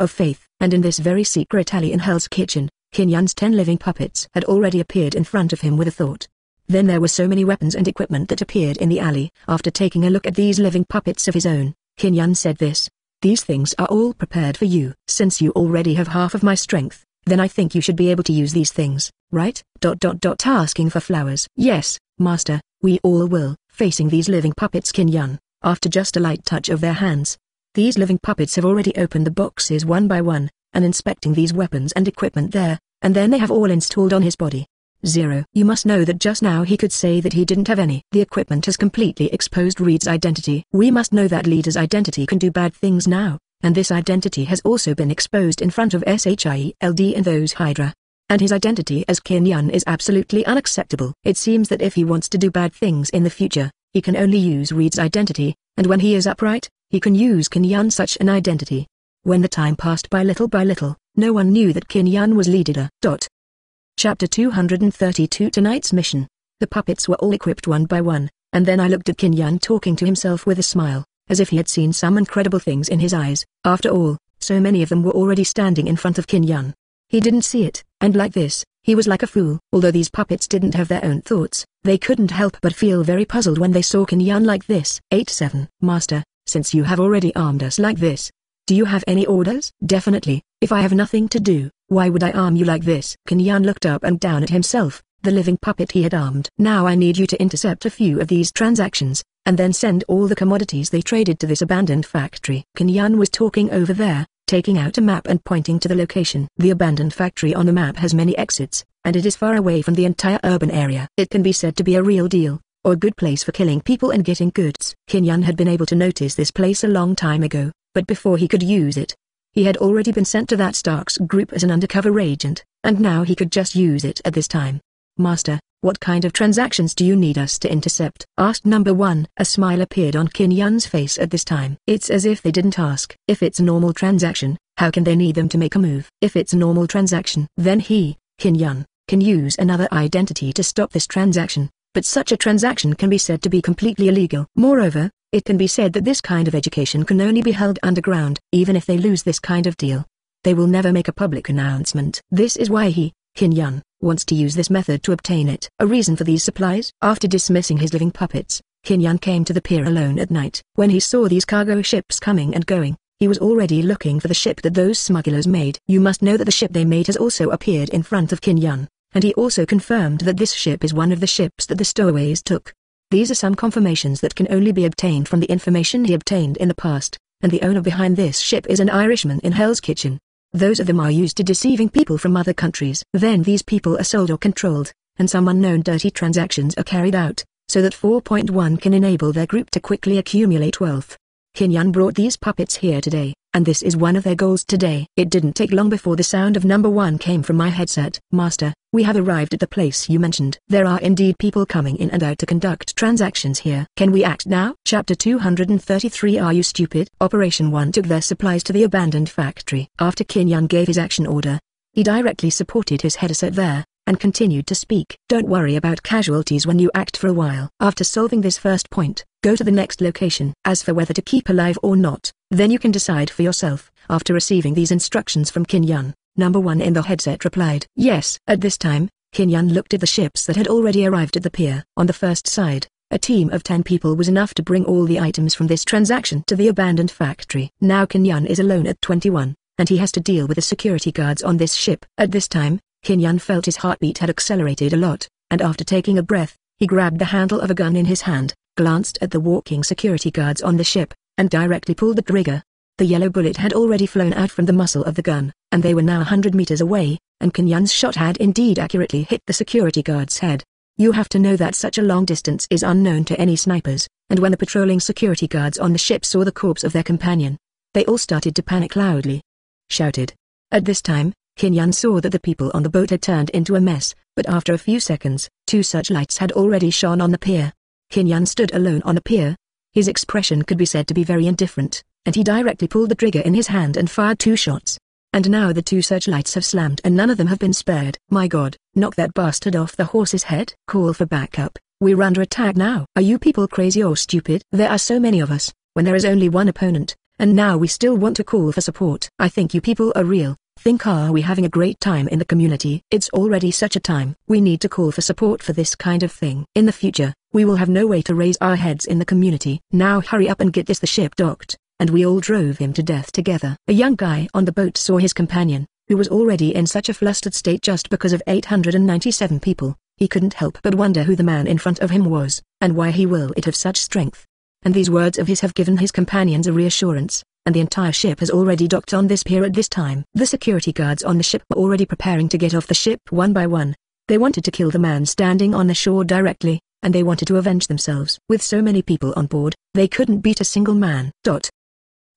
Speaker 1: of faith, and in this very secret alley in Hell's Kitchen, Qin Yan's ten living puppets had already appeared in front of him with a thought. Then there were so many weapons and equipment that appeared in the alley. After taking a look at these living puppets of his own, Qin Yan said this. These things are all prepared for you. Since you already have half of my strength, then I think you should be able to use these things, right? Dot dot dot asking for flowers. Yes, master, we all will, facing these living puppets Qin Yan, after just a light touch of their hands. These living puppets have already opened the boxes one by one, and inspecting these weapons and equipment there, and then they have all installed on his body. Zero. You must know that just now he could say that he didn't have any. The equipment has completely exposed Reed's identity. We must know that leader's identity can do bad things now and this identity has also been exposed in front of SHIELD and those Hydra. And his identity as Qin Yan is absolutely unacceptable. It seems that if he wants to do bad things in the future, he can only use Reed's identity, and when he is upright, he can use Qin Yan such an identity. When the time passed by little by little, no one knew that Qin Yan was leader. Dot. Chapter 232 Tonight's mission. The puppets were all equipped one by one, and then I looked at Qin Yan talking to himself with a smile as if he had seen some incredible things in his eyes. After all, so many of them were already standing in front of Qin Yan. He didn't see it, and like this, he was like a fool. Although these puppets didn't have their own thoughts, they couldn't help but feel very puzzled when they saw Qin Yan like this. 8-7 Master, since you have already armed us like this, do you have any orders? Definitely, if I have nothing to do, why would I arm you like this? Qin Yan looked up and down at himself, the living puppet he had armed. Now I need you to intercept a few of these transactions, and then send all the commodities they traded to this abandoned factory. Qin Yan was talking over there, taking out a map and pointing to the location. The abandoned factory on the map has many exits, and it is far away from the entire urban area. It can be said to be a real deal, or a good place for killing people and getting goods. Qin Yan had been able to notice this place a long time ago, but before he could use it, he had already been sent to that Starks group as an undercover agent, and now he could just use it at this time. Master, what kind of transactions do you need us to intercept? asked number one. A smile appeared on Qin Yun's face at this time. It's as if they didn't ask. If it's a normal transaction, how can they need them to make a move? If it's a normal transaction, then he, Qin Yun, can use another identity to stop this transaction, but such a transaction can be said to be completely illegal. Moreover, it can be said that this kind of education can only be held underground. Even if they lose this kind of deal, they will never make a public announcement. This is why he, Qin Yun, wants to use this method to obtain it. A reason for these supplies? After dismissing his living puppets, Qin Yun came to the pier alone at night. When he saw these cargo ships coming and going, he was already looking for the ship that those smugglers made. You must know that the ship they made has also appeared in front of Qin Yun, and he also confirmed that this ship is one of the ships that the stowaways took. These are some confirmations that can only be obtained from the information he obtained in the past, and the owner behind this ship is an Irishman in Hell's Kitchen. Those of them are used to deceiving people from other countries. Then these people are sold or controlled, and some unknown dirty transactions are carried out, so that 4.1 can enable their group to quickly accumulate wealth. Kinyan brought these puppets here today, and this is one of their goals today. It didn't take long before the sound of number one came from my headset. Master, we have arrived at the place you mentioned. There are indeed people coming in and out to conduct transactions here. Can we act now? Chapter 233 Are you stupid? Operation 1 took their supplies to the abandoned factory. After Qin Yan gave his action order, he directly supported his headset there, and continued to speak. Don't worry about casualties when you act for a while. After solving this first point, go to the next location. As for whether to keep alive or not, then you can decide for yourself. After receiving these instructions from Qin Yan, number one in the headset replied. Yes. At this time, Qin Yan looked at the ships that had already arrived at the pier. On the first side, a team of 10 people was enough to bring all the items from this transaction to the abandoned factory. Now Qin Yan is alone at 21, and he has to deal with the security guards on this ship. At this time, Qin Yan felt his heartbeat had accelerated a lot, and after taking a breath, he grabbed the handle of a gun in his hand, glanced at the walking security guards on the ship, and directly pulled the trigger. The yellow bullet had already flown out from the muzzle of the gun, and they were now a hundred meters away, and Kenyan's shot had indeed accurately hit the security guard's head. You have to know that such a long distance is unknown to any snipers, and when the patrolling security guards on the ship saw the corpse of their companion, they all started to panic loudly. Shouted. At this time, Kinyan saw that the people on the boat had turned into a mess, but after a few seconds, two searchlights had already shone on the pier. Kinyan stood alone on a pier. His expression could be said to be very indifferent, and he directly pulled the trigger in his hand and fired two shots. And now the two searchlights have slammed and none of them have been spared. My god, knock that bastard off the horse's head. Call for backup. We're under attack now. Are you people crazy or stupid? There are so many of us, when there is only one opponent, and now we still want to call for support. I think you people are real. Think are we having a great time in the community? It's already such a time. We need to call for support for this kind of thing. In the future, we will have no way to raise our heads in the community. Now hurry up and get this the ship docked. And we all drove him to death together. A young guy on the boat saw his companion, who was already in such a flustered state just because of 897 people. He couldn't help but wonder who the man in front of him was, and why he will it have such strength. And these words of his have given his companions a reassurance, and the entire ship has already docked on this pier at this time. The security guards on the ship were already preparing to get off the ship one by one. They wanted to kill the man standing on the shore directly, and they wanted to avenge themselves. With so many people on board, they couldn't beat a single man. Dot.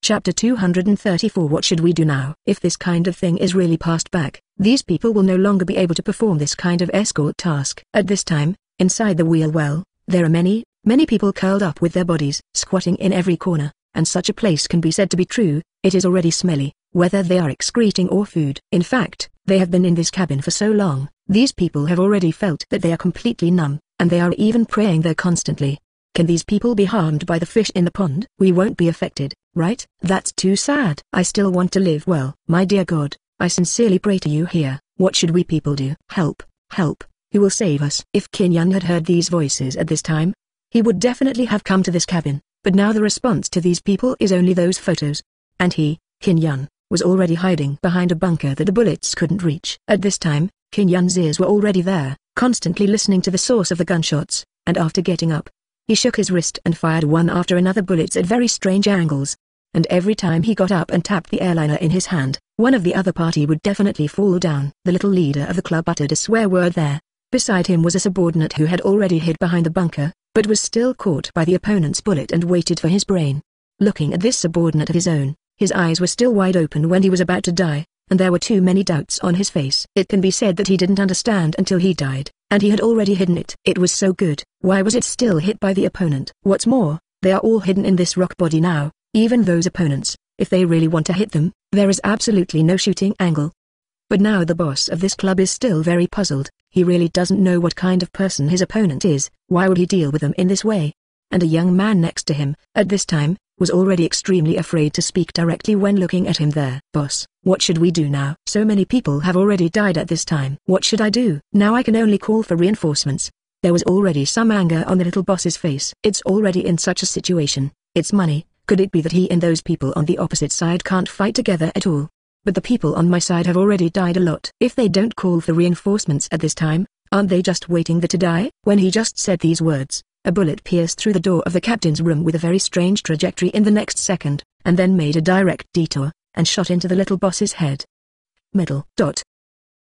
Speaker 1: Chapter 234 What should we do now? If this kind of thing is really passed back, these people will no longer be able to perform this kind of escort task. At this time, inside the wheel well, there are many, many people curled up with their bodies, squatting in every corner and such a place can be said to be true, it is already smelly, whether they are excreting or food. In fact, they have been in this cabin for so long, these people have already felt that they are completely numb, and they are even praying there constantly. Can these people be harmed by the fish in the pond? We won't be affected, right? That's too sad. I still want to live well. My dear God, I sincerely pray to you here. What should we people do? Help, help, who will save us? If Kinyan had heard these voices at this time, he would definitely have come to this cabin. But now the response to these people is only those photos. And he, Qin Yun, was already hiding behind a bunker that the bullets couldn't reach. At this time, Qin Yun's ears were already there, constantly listening to the source of the gunshots, and after getting up, he shook his wrist and fired one after another bullets at very strange angles. And every time he got up and tapped the airliner in his hand, one of the other party would definitely fall down. The little leader of the club uttered a swear word there. Beside him was a subordinate who had already hid behind the bunker, but was still caught by the opponent's bullet and waited for his brain. Looking at this subordinate of his own, his eyes were still wide open when he was about to die, and there were too many doubts on his face. It can be said that he didn't understand until he died, and he had already hidden it. It was so good, why was it still hit by the opponent? What's more, they are all hidden in this rock body now, even those opponents, if they really want to hit them, there is absolutely no shooting angle. But now the boss of this club is still very puzzled, he really doesn't know what kind of person his opponent is, why would he deal with them in this way? And a young man next to him, at this time, was already extremely afraid to speak directly when looking at him there. Boss, what should we do now? So many people have already died at this time. What should I do? Now I can only call for reinforcements. There was already some anger on the little boss's face. It's already in such a situation. It's money. Could it be that he and those people on the opposite side can't fight together at all? But the people on my side have already died a lot. If they don't call for reinforcements at this time, aren't they just waiting there to die? When he just said these words, a bullet pierced through the door of the captain's room with a very strange trajectory in the next second, and then made a direct detour, and shot into the little boss's head. Middle. Dot.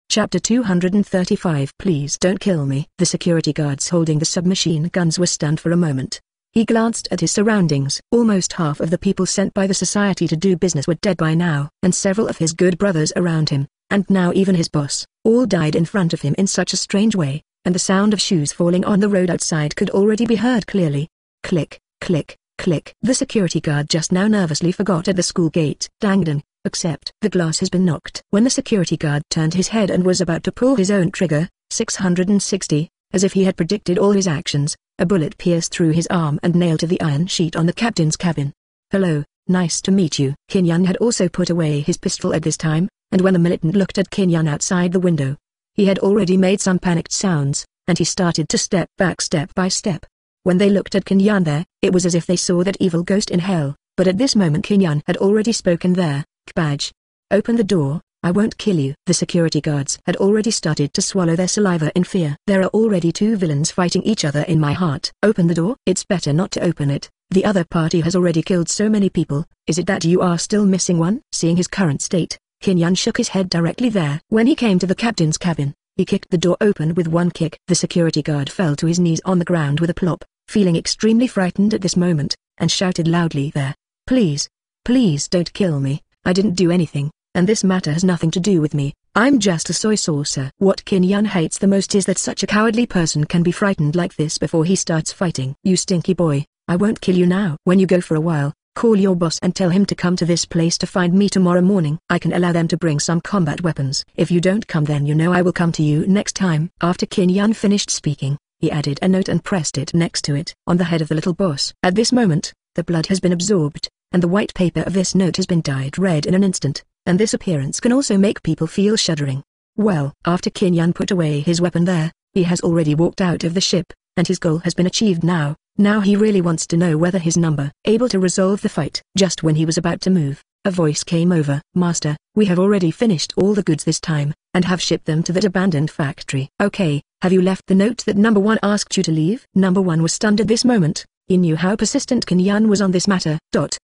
Speaker 1: Chapter 235 Please don't kill me. The security guards holding the submachine guns were stunned for a moment, he glanced at his surroundings. Almost half of the people sent by the society to do business were dead by now, and several of his good brothers around him, and now even his boss, all died in front of him in such a strange way, and the sound of shoes falling on the road outside could already be heard clearly. Click, click, click. The security guard just now nervously forgot at the school gate. Dangdang, except the glass has been knocked. When the security guard turned his head and was about to pull his own trigger, 660, as if he had predicted all his actions, a bullet pierced through his arm and nailed to the iron sheet on the captain's cabin. Hello, nice to meet you. Kinyan had also put away his pistol at this time, and when the militant looked at Kinyan outside the window, he had already made some panicked sounds, and he started to step back step by step. When they looked at Kinyan there, it was as if they saw that evil ghost in hell, but at this moment Kinyan had already spoken there, Kbaj. Open the door, I won't kill you. The security guards had already started to swallow their saliva in fear. There are already two villains fighting each other in my heart. Open the door. It's better not to open it. The other party has already killed so many people, is it that you are still missing one? Seeing his current state, Qin Yan shook his head directly there. When he came to the captain's cabin, he kicked the door open with one kick. The security guard fell to his knees on the ground with a plop, feeling extremely frightened at this moment, and shouted loudly there. Please, please don't kill me, I didn't do anything, and this matter has nothing to do with me, I'm just a soy saucer. What Qin Yan hates the most is that such a cowardly person can be frightened like this before he starts fighting. You stinky boy, I won't kill you now. When you go for a while, Call your boss and tell him to come to this place to find me tomorrow morning. I can allow them to bring some combat weapons. If you don't come then you know I will come to you next time. After Qin Yan finished speaking, he added a note and pressed it next to it on the head of the little boss. At this moment, the blood has been absorbed, and the white paper of this note has been dyed red in an instant, and this appearance can also make people feel shuddering. Well, after Qin Yan put away his weapon there, he has already walked out of the ship, and his goal has been achieved now. Now he really wants to know whether his number able to resolve the fight. Just when he was about to move, a voice came over. Master, we have already finished all the goods this time, and have shipped them to that abandoned factory. Okay, have you left the note that number one asked you to leave? Number one was stunned at this moment. He knew how persistent Qin Yan was on this matter. Dot.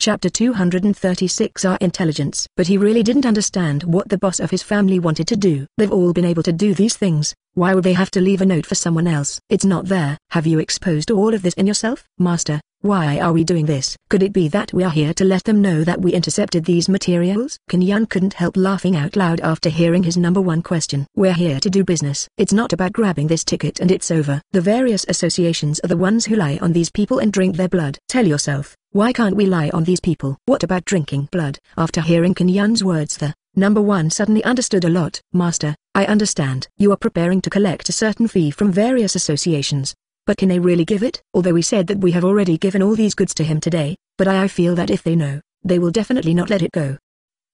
Speaker 1: Chapter 236 Our Intelligence But he really didn't understand what the boss of his family wanted to do. They've all been able to do these things, why would they have to leave a note for someone else? It's not there. Have you exposed all of this in yourself? Master, why are we doing this? Could it be that we are here to let them know that we intercepted these materials? Qin Yan couldn't help laughing out loud after hearing his number one question. We're here to do business. It's not about grabbing this ticket and it's over. The various associations are the ones who lie on these people and drink their blood. Tell yourself, why can't we lie on these people? What about drinking blood? After hearing Qin Yan's words the Number 1 suddenly understood a lot. Master, I understand. You are preparing to collect a certain fee from various associations. But can they really give it? Although we said that we have already given all these goods to him today, but I, I feel that if they know, they will definitely not let it go.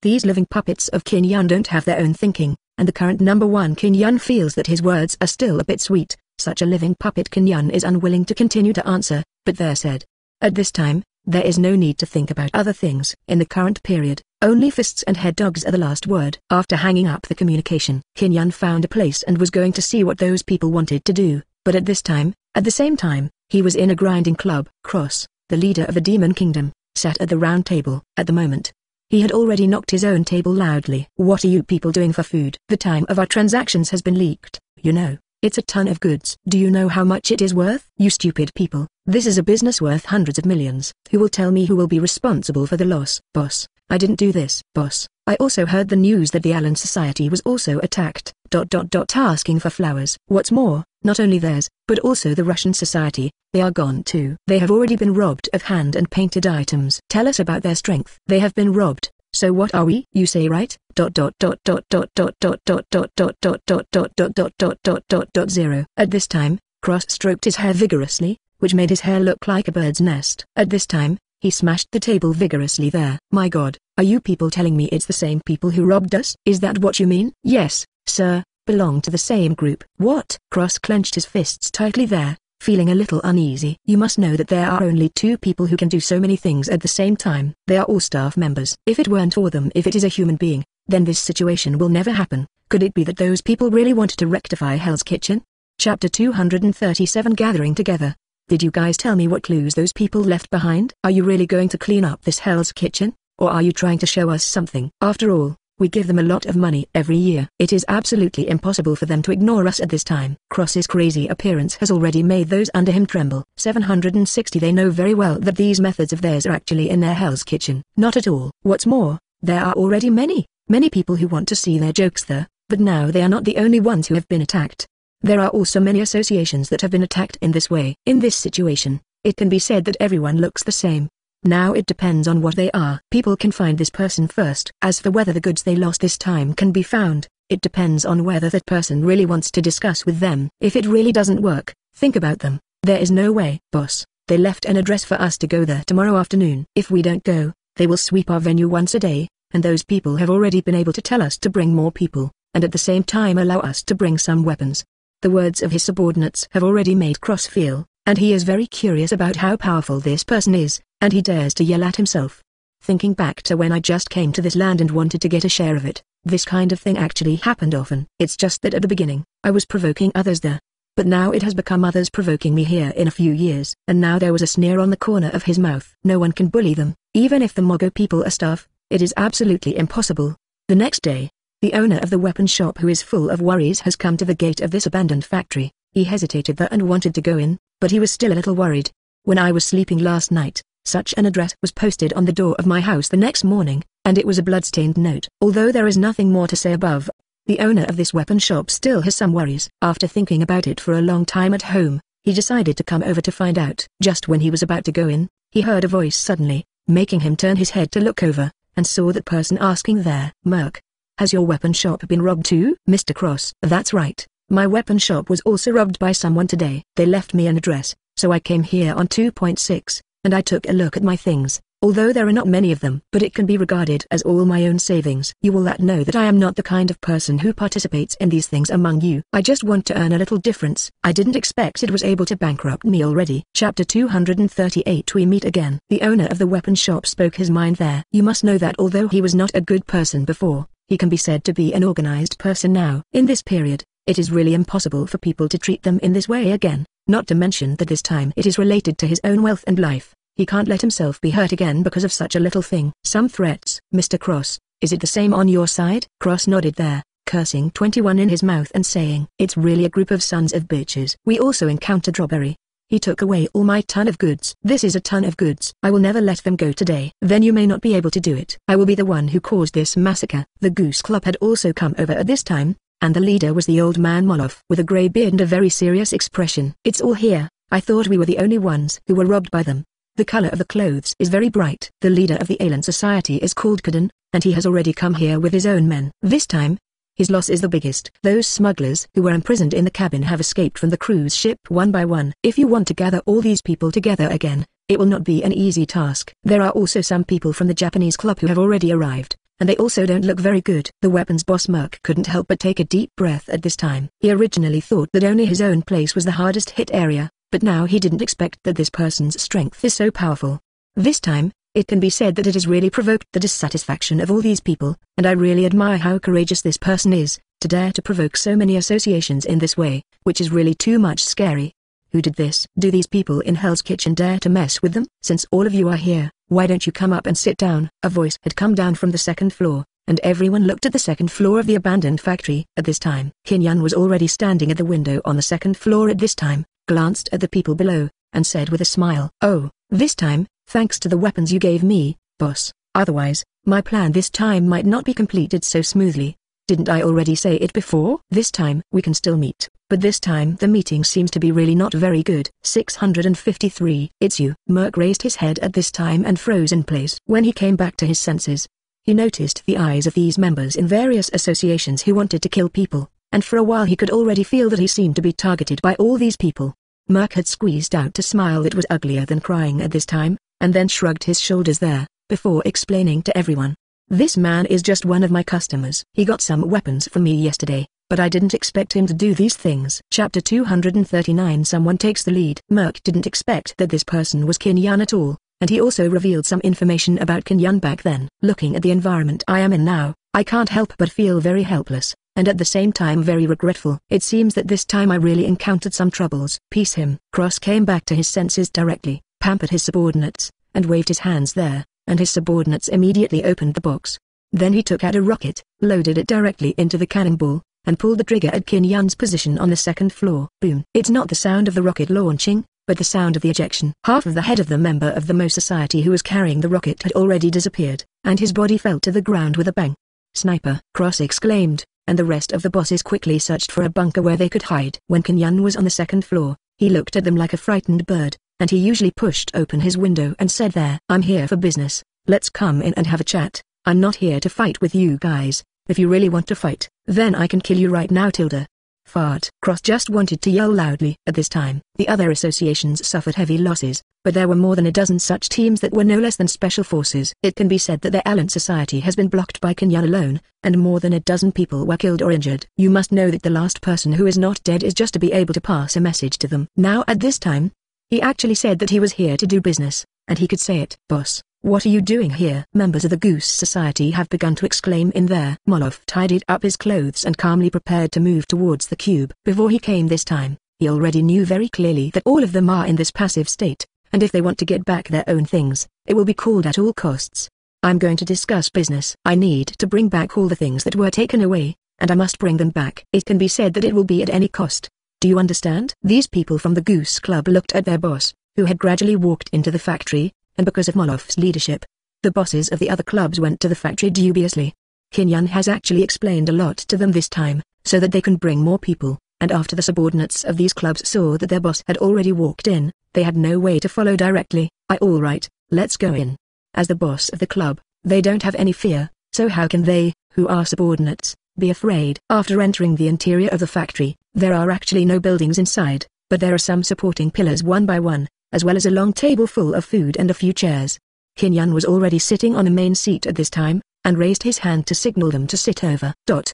Speaker 1: These living puppets of Qin Yan don't have their own thinking, and the current number one Qin Yan feels that his words are still a bit sweet. Such a living puppet Qin Yan is unwilling to continue to answer, but there said. At this time, there is no need to think about other things. In the current period, only fists and head dogs are the last word. After hanging up the communication, Qin Yan found a place and was going to see what those people wanted to do, but at this time, at the same time, he was in a grinding club. Cross, the leader of the Demon Kingdom, sat at the round table. At the moment, he had already knocked his own table loudly. What are you people doing for food? The time of our transactions has been leaked, you know. It's a ton of goods. Do you know how much it is worth? You stupid people. This is a business worth hundreds of millions. Who will tell me who will be responsible for the loss? Boss, I didn't do this. Boss, I also heard the news that the Allen Society was also attacked. Dot dot dot asking for flowers. What's more, not only theirs, but also the Russian Society, they are gone too. They have already been robbed of hand and painted items. Tell us about their strength. They have been robbed, so what are we? You say right? Dot dot dot dot dot dot dot dot dot dot dot dot dot dot dot dot dot dot dot zero. At this time, Cross stroked his hair vigorously, which made his hair look like a bird's nest. At this time, he smashed the table vigorously there. My god, are you people telling me it's the same people who robbed us? Is that what you mean? Yes, sir, belong to the same group. What? Cross clenched his fists tightly there, feeling a little uneasy. You must know that there are only two people who can do so many things at the same time. They are all staff members. If it weren't for them if it is a human being, then this situation will never happen. Could it be that those people really wanted to rectify Hell's Kitchen? Chapter 237 Gathering Together. Did you guys tell me what clues those people left behind? Are you really going to clean up this Hell's Kitchen? Or are you trying to show us something? After all, we give them a lot of money every year. It is absolutely impossible for them to ignore us at this time. Cross's crazy appearance has already made those under him tremble. 760 They know very well that these methods of theirs are actually in their Hell's Kitchen. Not at all. What's more, there are already many, many people who want to see their jokes there, but now they are not the only ones who have been attacked. There are also many associations that have been attacked in this way. In this situation, it can be said that everyone looks the same. Now it depends on what they are. People can find this person first. As for whether the goods they lost this time can be found, it depends on whether that person really wants to discuss with them. If it really doesn't work, think about them. There is no way, boss. They left an address for us to go there tomorrow afternoon. If we don't go, they will sweep our venue once a day, and those people have already been able to tell us to bring more people, and at the same time allow us to bring some weapons. The words of his subordinates have already made Cross feel, and he is very curious about how powerful this person is, and he dares to yell at himself. Thinking back to when I just came to this land and wanted to get a share of it, this kind of thing actually happened often. It's just that at the beginning, I was provoking others there. but now it has become others provoking me here in a few years. And now there was a sneer on the corner of his mouth. No one can bully them, even if the Mogo people are stuff, it is absolutely impossible. The next day, the owner of the weapon shop who is full of worries has come to the gate of this abandoned factory. He hesitated there and wanted to go in, but he was still a little worried. When I was sleeping last night, such an address was posted on the door of my house the next morning, and it was a bloodstained note. Although there is nothing more to say above, the owner of this weapon shop still has some worries. After thinking about it for a long time at home, he decided to come over to find out. Just when he was about to go in, he heard a voice suddenly, making him turn his head to look over, and saw that person asking there. Merc, has your weapon shop been robbed too? Mr. Cross. That's right. My weapon shop was also robbed by someone today. They left me an address, so I came here on 2.6, and I took a look at my things, although there are not many of them. But it can be regarded as all my own savings. You will let know that I am not the kind of person who participates in these things among you. I just want to earn a little difference. I didn't expect it was able to bankrupt me already. Chapter 238 We meet again. The owner of the weapon shop spoke his mind there. You must know that although he was not a good person before, he can be said to be an organized person now. In this period, it is really impossible for people to treat them in this way again. Not to mention that this time it is related to his own wealth and life. He can't let himself be hurt again because of such a little thing. Some threats. Mr. Cross, is it the same on your side? Cross nodded there, cursing 21 in his mouth and saying, It's really a group of sons of bitches. We also encountered robbery. He took away all my ton of goods. This is a ton of goods. I will never let them go today. Then you may not be able to do it. I will be the one who caused this massacre. The Goose Club had also come over at this time, and the leader was the old man Moloff with a grey beard and a very serious expression. It's all here, I thought we were the only ones who were robbed by them. The color of the clothes is very bright. The leader of the Alien Society is called Kaden, and he has already come here with his own men. This time, his loss is the biggest. Those smugglers who were imprisoned in the cabin have escaped from the cruise ship one by one. If you want to gather all these people together again, it will not be an easy task. There are also some people from the Japanese club who have already arrived and they also don't look very good. The weapons boss Merc couldn't help but take a deep breath at this time. He originally thought that only his own place was the hardest hit area, but now he didn't expect that this person's strength is so powerful. This time, it can be said that it has really provoked the dissatisfaction of all these people, and I really admire how courageous this person is, to dare to provoke so many associations in this way, which is really too much scary. Who did this? Do these people in Hell's Kitchen dare to mess with them? Since all of you are here, why don't you come up and sit down? A voice had come down from the second floor, and everyone looked at the second floor of the abandoned factory. At this time, Kinyan was already standing at the window on the second floor at this time, glanced at the people below, and said with a smile, Oh, this time, thanks to the weapons you gave me, boss, otherwise, my plan this time might not be completed so smoothly. Didn't I already say it before? This time, we can still meet. But this time the meeting seems to be really not very good. 653. It's you. Merc raised his head at this time and froze in place. When he came back to his senses, he noticed the eyes of these members in various associations who wanted to kill people, and for a while he could already feel that he seemed to be targeted by all these people. Merc had squeezed out a smile that was uglier than crying at this time, and then shrugged his shoulders there, before explaining to everyone. This man is just one of my customers. He got some weapons from me yesterday, but I didn't expect him to do these things. Chapter 239 Someone takes the lead. Merc didn't expect that this person was Kinyan at all, and he also revealed some information about Kinyan back then. Looking at the environment I am in now, I can't help but feel very helpless, and at the same time very regretful. It seems that this time I really encountered some troubles. Peace him. Cross came back to his senses directly, pampered his subordinates, and waved his hands there, and his subordinates immediately opened the box. Then he took out a rocket, loaded it directly into the cannonball, and pulled the trigger at Kin Yun's position on the second floor. Boom. It's not the sound of the rocket launching, but the sound of the ejection. Half of the head of the member of the Mo Society who was carrying the rocket had already disappeared, and his body fell to the ground with a bang. Sniper! Cross exclaimed, and the rest of the bosses quickly searched for a bunker where they could hide. When Qin Yun was on the second floor, he looked at them like a frightened bird, and he usually pushed open his window and said there, I'm here for business, let's come in and have a chat, I'm not here to fight with you guys, if you really want to fight, then I can kill you right now Tilda. Fart. Cross just wanted to yell loudly. At this time, the other associations suffered heavy losses, but there were more than a dozen such teams that were no less than special forces. It can be said that the Allen society has been blocked by Kenyan alone, and more than a dozen people were killed or injured. You must know that the last person who is not dead is just to be able to pass a message to them. Now at this time, he actually said that he was here to do business, and he could say it. Boss, what are you doing here? Members of the Goose Society have begun to exclaim in there. Moloff tidied up his clothes and calmly prepared to move towards the cube. Before he came this time, he already knew very clearly that all of them are in this passive state, and if they want to get back their own things, it will be called at all costs. I'm going to discuss business. I need to bring back all the things that were taken away, and I must bring them back. It can be said that it will be at any cost. Do you understand? These people from the Goose Club looked at their boss, who had gradually walked into the factory, and because of Molof's leadership, the bosses of the other clubs went to the factory dubiously. Kinyan has actually explained a lot to them this time, so that they can bring more people, and after the subordinates of these clubs saw that their boss had already walked in, they had no way to follow directly. I alright, let's go in. As the boss of the club, they don't have any fear, so how can they, who are subordinates, be afraid? After entering the interior of the factory, there are actually no buildings inside, but there are some supporting pillars one by one, as well as a long table full of food and a few chairs. Kinyan was already sitting on a main seat at this time, and raised his hand to signal them to sit over. Dot.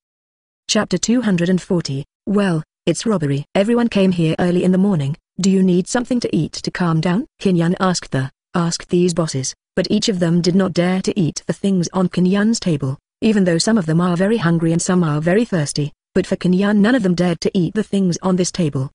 Speaker 1: Chapter 240, Well, it's robbery. Everyone came here early in the morning, do you need something to eat to calm down? Kinyan asked the, asked these bosses, but each of them did not dare to eat the things on Kinyan's table, even though some of them are very hungry and some are very thirsty, but for Kinyan none of them dared to eat the things on this table.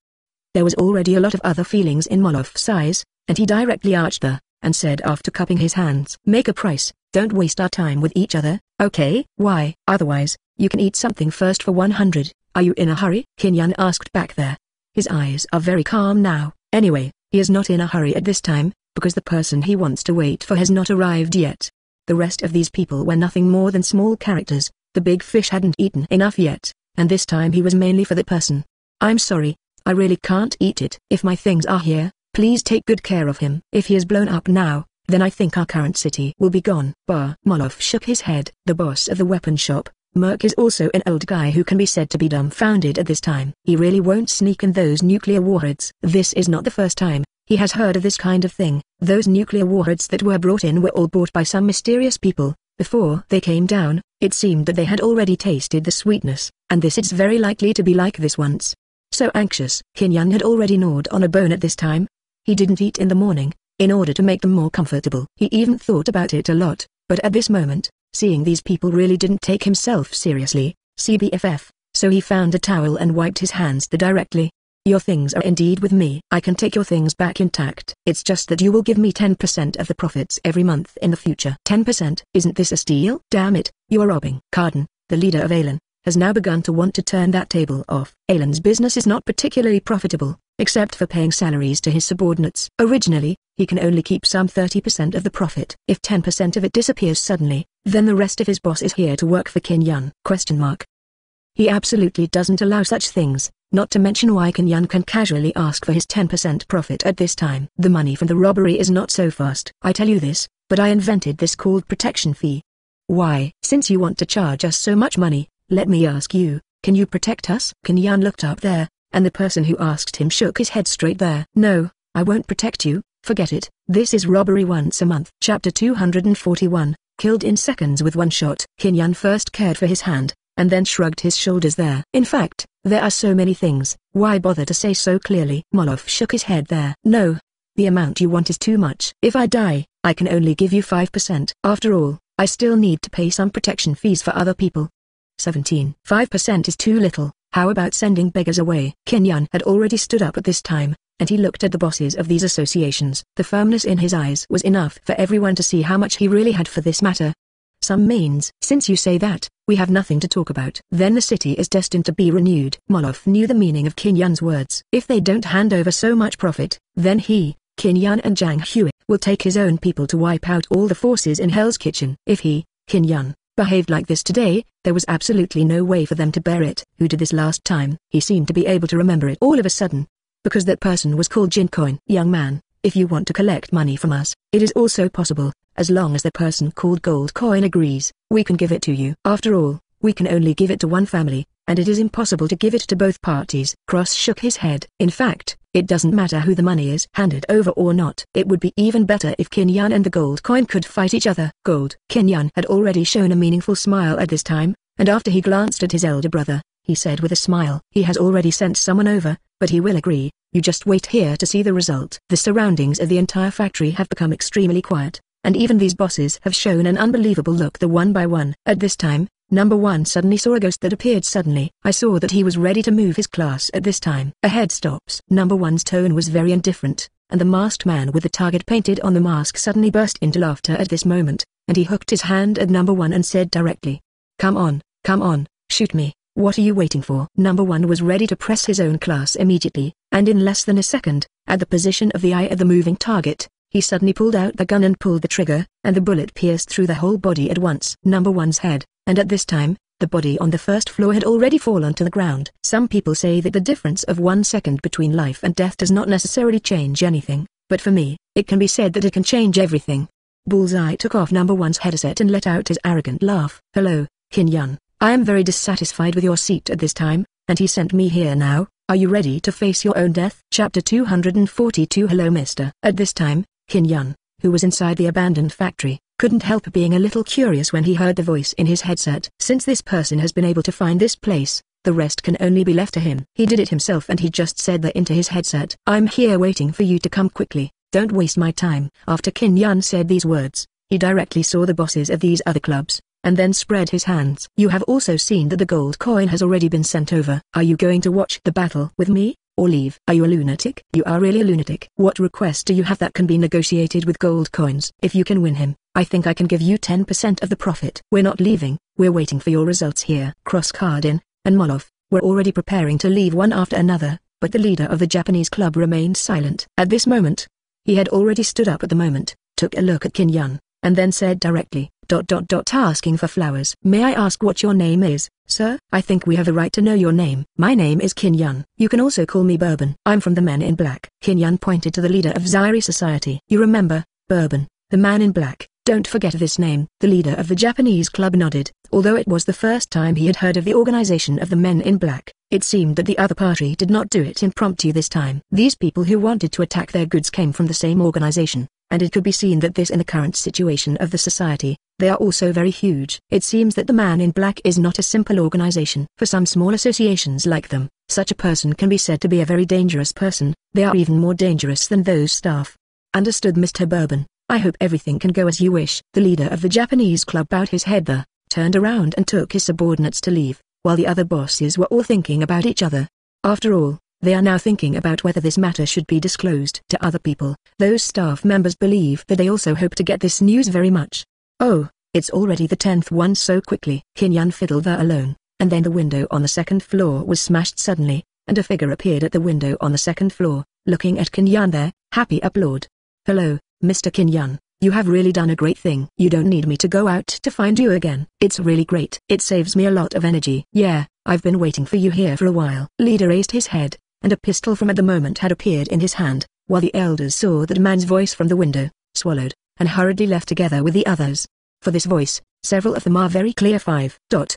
Speaker 1: There was already a lot of other feelings in Molof's eyes, and he directly arched the, and said after cupping his hands, Make a price, don't waste our time with each other, okay? Why? Otherwise, you can eat something first for 100, are you in a hurry? Kinyan asked back there. His eyes are very calm now, anyway, he is not in a hurry at this time, because the person he wants to wait for has not arrived yet. The rest of these people were nothing more than small characters, the big fish hadn't eaten enough yet, and this time he was mainly for the person. I'm sorry, I really can't eat it. If my things are here, please take good care of him. If he is blown up now, then I think our current city will be gone. Bar Molof shook his head. The boss of the weapon shop, Merc is also an old guy who can be said to be dumbfounded at this time. He really won't sneak in those nuclear warheads. This is not the first time, he has heard of this kind of thing. Those nuclear warheads that were brought in were all bought by some mysterious people. Before they came down, it seemed that they had already tasted the sweetness, and this is very likely to be like this once. So anxious. Kinyan had already gnawed on a bone at this time. He didn't eat in the morning, in order to make them more comfortable. He even thought about it a lot, but at this moment, seeing these people really didn't take himself seriously, CBFF, so he found a towel and wiped his hands directly. Your things are indeed with me. I can take your things back intact. It's just that you will give me 10% of the profits every month in the future. 10%? Isn't this a steal? Damn it, you are robbing. Carden, the leader of Alan, has now begun to want to turn that table off. Alan's business is not particularly profitable, except for paying salaries to his subordinates. Originally, he can only keep some 30% of the profit. If 10% of it disappears suddenly, then the rest of his boss is here to work for Kinyan. Question mark. He absolutely doesn't allow such things, not to mention why Kinyan can casually ask for his 10% profit at this time. The money from the robbery is not so fast. I tell you this, but I invented this called protection fee. Why? Since you want to charge us so much money, let me ask you, can you protect us? Kinyan looked up there, and the person who asked him shook his head straight there. No, I won't protect you, forget it. This is robbery once a month. Chapter 241, killed in seconds with one shot. Kinyan first cared for his hand, and then shrugged his shoulders there. In fact, there are so many things, why bother to say so clearly? Molof shook his head there. No. The amount you want is too much. If I die, I can only give you 5%. After all, I still need to pay some protection fees for other people. 17. 5% is too little, how about sending beggars away? Kinyan had already stood up at this time, and he looked at the bosses of these associations. The firmness in his eyes was enough for everyone to see how much he really had for this matter. Some means. Since you say that, we have nothing to talk about. Then the city is destined to be renewed. Molof knew the meaning of Kinyan's words. If they don't hand over so much profit, then he, Kinyan and Zhang Hui, will take his own people to wipe out all the forces in Hell's Kitchen. If he, Kinyan, behaved like this today, there was absolutely no way for them to bear it. Who did this last time? He seemed to be able to remember it all of a sudden. Because that person was called Jin Coin. Young man, if you want to collect money from us, it is also possible, as long as the person called Gold Coin agrees, we can give it to you. After all, we can only give it to one family, and it is impossible to give it to both parties. Cross shook his head. In fact, it doesn't matter who the money is handed over or not. It would be even better if Kinyan and the gold coin could fight each other. Gold. Kinyan had already shown a meaningful smile at this time, and after he glanced at his elder brother, he said with a smile. He has already sent someone over, but he will agree, you just wait here to see the result. The surroundings of the entire factory have become extremely quiet, and even these bosses have shown an unbelievable look the one by one. At this time, Number 1 suddenly saw a ghost that appeared suddenly. I saw that he was ready to move his class at this time. A head stops. Number 1's tone was very indifferent, and the masked man with the target painted on the mask suddenly burst into laughter at this moment, and he hooked his hand at number 1 and said directly, Come on, come on, shoot me. What are you waiting for? Number one was ready to press his own class immediately, and in less than a second, at the position of the eye of the moving target, he suddenly pulled out the gun and pulled the trigger, and the bullet pierced through the whole body at once. Number one's head, and at this time, the body on the first floor had already fallen to the ground. Some people say that the difference of one second between life and death does not necessarily change anything, but for me, it can be said that it can change everything. Bullseye took off number one's headset and let out his arrogant laugh. Hello, Qin Yun. I am very dissatisfied with your seat at this time, and he sent me here now. Are you ready to face your own death? Chapter 242 Hello Mister. At this time, Qin Yun, who was inside the abandoned factory, couldn't help being a little curious when he heard the voice in his headset. Since this person has been able to find this place, the rest can only be left to him. He did it himself and he just said that into his headset. I'm here waiting for you to come quickly, don't waste my time. After Qin Yun said these words, he directly saw the bosses of these other clubs, and then spread his hands. You have also seen that the gold coin has already been sent over. Are you going to watch the battle with me, or leave? Are you a lunatic? You are really a lunatic. What request do you have that can be negotiated with gold coins? If you can win him, I think I can give you 10% of the profit. We're not leaving, we're waiting for your results here. Cross Cardin, and Molov, were already preparing to leave one after another, but the leader of the Japanese club remained silent. At this moment, he had already stood up at the moment, took a look at Qin Yun, and then said directly, dot dot dot asking for flowers. May I ask what your name is, sir? I think we have a right to know your name. My name is Qin Yun. You can also call me Bourbon. I'm from the Men in Black. Qin Yun pointed to the leader of Zairi Society. You remember, Bourbon, the man in black. Don't forget this name. The leader of the Japanese club nodded. Although it was the first time he had heard of the organization of the Men in Black, it seemed that the other party did not do it impromptu this time. These people who wanted to attack their goods came from the same organization, and it could be seen that this in the current situation of the society, they are also very huge. It seems that the man in black is not a simple organization. For some small associations like them, such a person can be said to be a very dangerous person, they are even more dangerous than those staff. Understood Mr. Bourbon, I hope everything can go as you wish. The leader of the Japanese club bowed his head there, turned around and took his subordinates to leave, while the other bosses were all thinking about each other. After all, they are now thinking about whether this matter should be disclosed to other people. Those staff members believe that they also hope to get this news very much. Oh, it's already the tenth one so quickly. Qin Yun fiddled there alone, and then the window on the second floor was smashed suddenly, and a figure appeared at the window on the second floor, looking at Qin Yun there, happy applaud. Hello, Mr. Qin Yun. You have really done a great thing. You don't need me to go out to find you again. It's really great. It saves me a lot of energy. Yeah, I've been waiting for you here for a while. Leader raised his head, and a pistol from at the moment had appeared in his hand, while the elders saw that man's voice from the window, swallowed, and hurriedly left together with the others. For this voice, several of them are very clear 5. Dot.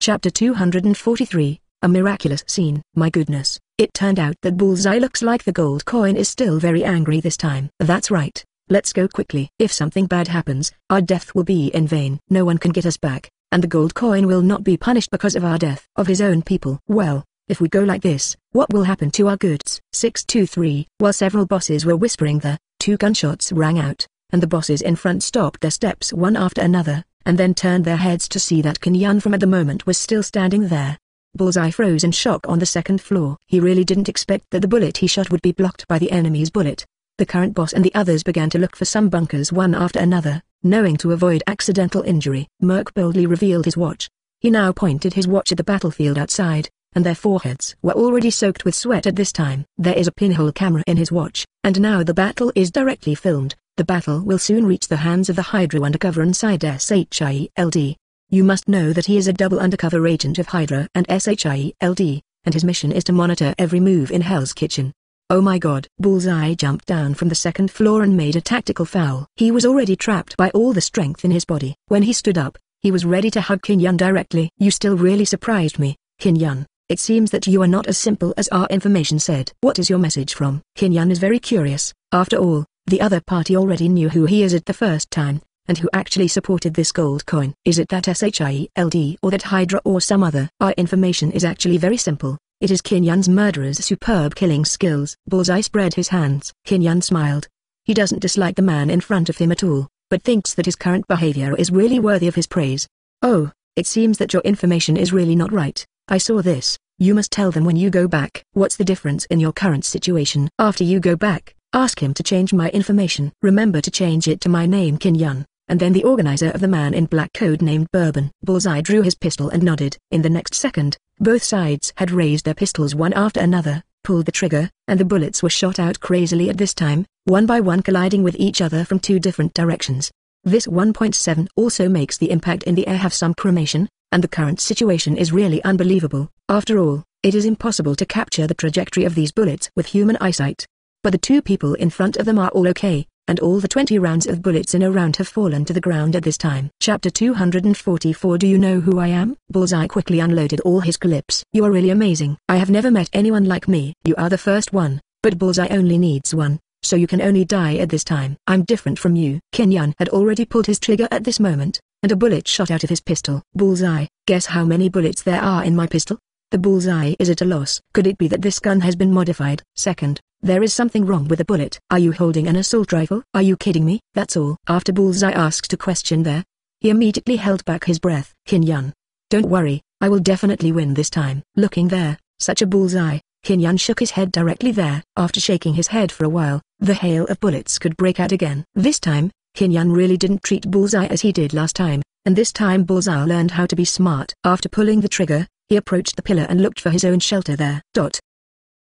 Speaker 1: Chapter 243, A Miraculous Scene. My goodness, it turned out that Bullseye looks like the gold coin is still very angry this time. That's right. Let's go quickly. If something bad happens, our death will be in vain. No one can get us back, and the gold coin will not be punished because of our death. Of his own people. Well, if we go like this, what will happen to our goods? 623. While several bosses were whispering the, two gunshots rang out, and the bosses in front stopped their steps one after another, and then turned their heads to see that Qin from at the moment was still standing there. Bullseye froze in shock on the second floor. He really didn't expect that the bullet he shot would be blocked by the enemy's bullet. The current boss and the others began to look for some bunkers one after another, knowing to avoid accidental injury. Merc boldly revealed his watch. He now pointed his watch at the battlefield outside, and their foreheads were already soaked with sweat at this time. There is a pinhole camera in his watch, and now the battle is directly filmed. The battle will soon reach the hands of the Hydra undercover inside SHIELD. You must know that he is a double undercover agent of Hydra and SHIELD, and his mission is to monitor every move in Hell's Kitchen. Oh my god. Bullseye jumped down from the second floor and made a tactical foul. He was already trapped by all the strength in his body. When he stood up, he was ready to hug Qin Yun directly. You still really surprised me, Qin Yun. It seems that you are not as simple as our information said. What is your message from? Kinyan is very curious. After all, the other party already knew who he is at the first time, and who actually supported this gold coin. Is it that SHIELD or that Hydra or some other? Our information is actually very simple. It is Kinyan's murderer's superb killing skills. Bullseye spread his hands. Kinyan smiled. He doesn't dislike the man in front of him at all, but thinks that his current behavior is really worthy of his praise. Oh, It seems that your information is really not right. I saw this. You must tell them when you go back. What's the difference in your current situation? After you go back, ask him to change my information. Remember to change it to my name Qin Yun and then the organizer of the man in black code named Bourbon. Bullseye drew his pistol and nodded. In the next second, both sides had raised their pistols one after another, pulled the trigger, and the bullets were shot out crazily at this time, one by one colliding with each other from two different directions. This 1.7 also makes the impact in the air have some cremation, and the current situation is really unbelievable. After all, it is impossible to capture the trajectory of these bullets with human eyesight. But the two people in front of them are all okay, and all the 20 rounds of bullets in a round have fallen to the ground at this time. Chapter 244 Do you know who I am? Bullseye quickly unloaded all his clips. You are really amazing. I have never met anyone like me. You are the first one, but Bullseye only needs one, so you can only die at this time. I'm different from you. Qin Yun had already pulled his trigger at this moment, and a bullet shot out of his pistol. Bullseye, guess how many bullets there are in my pistol? The bullseye is at a loss. Could it be that this gun has been modified? Second, there is something wrong with the bullet. Are you holding an assault rifle? Are you kidding me? That's all. After Bullseye asked a question there, he immediately held back his breath. Qin Yun. Don't worry, I will definitely win this time. Looking there, such a bullseye, Qin Yun shook his head directly there. After shaking his head for a while, the hail of bullets could break out again. This time, Qin Yun really didn't treat Bullseye as he did last time, and this time Bullseye learned how to be smart. After pulling the trigger, he approached the pillar and looked for his own shelter there. Dot.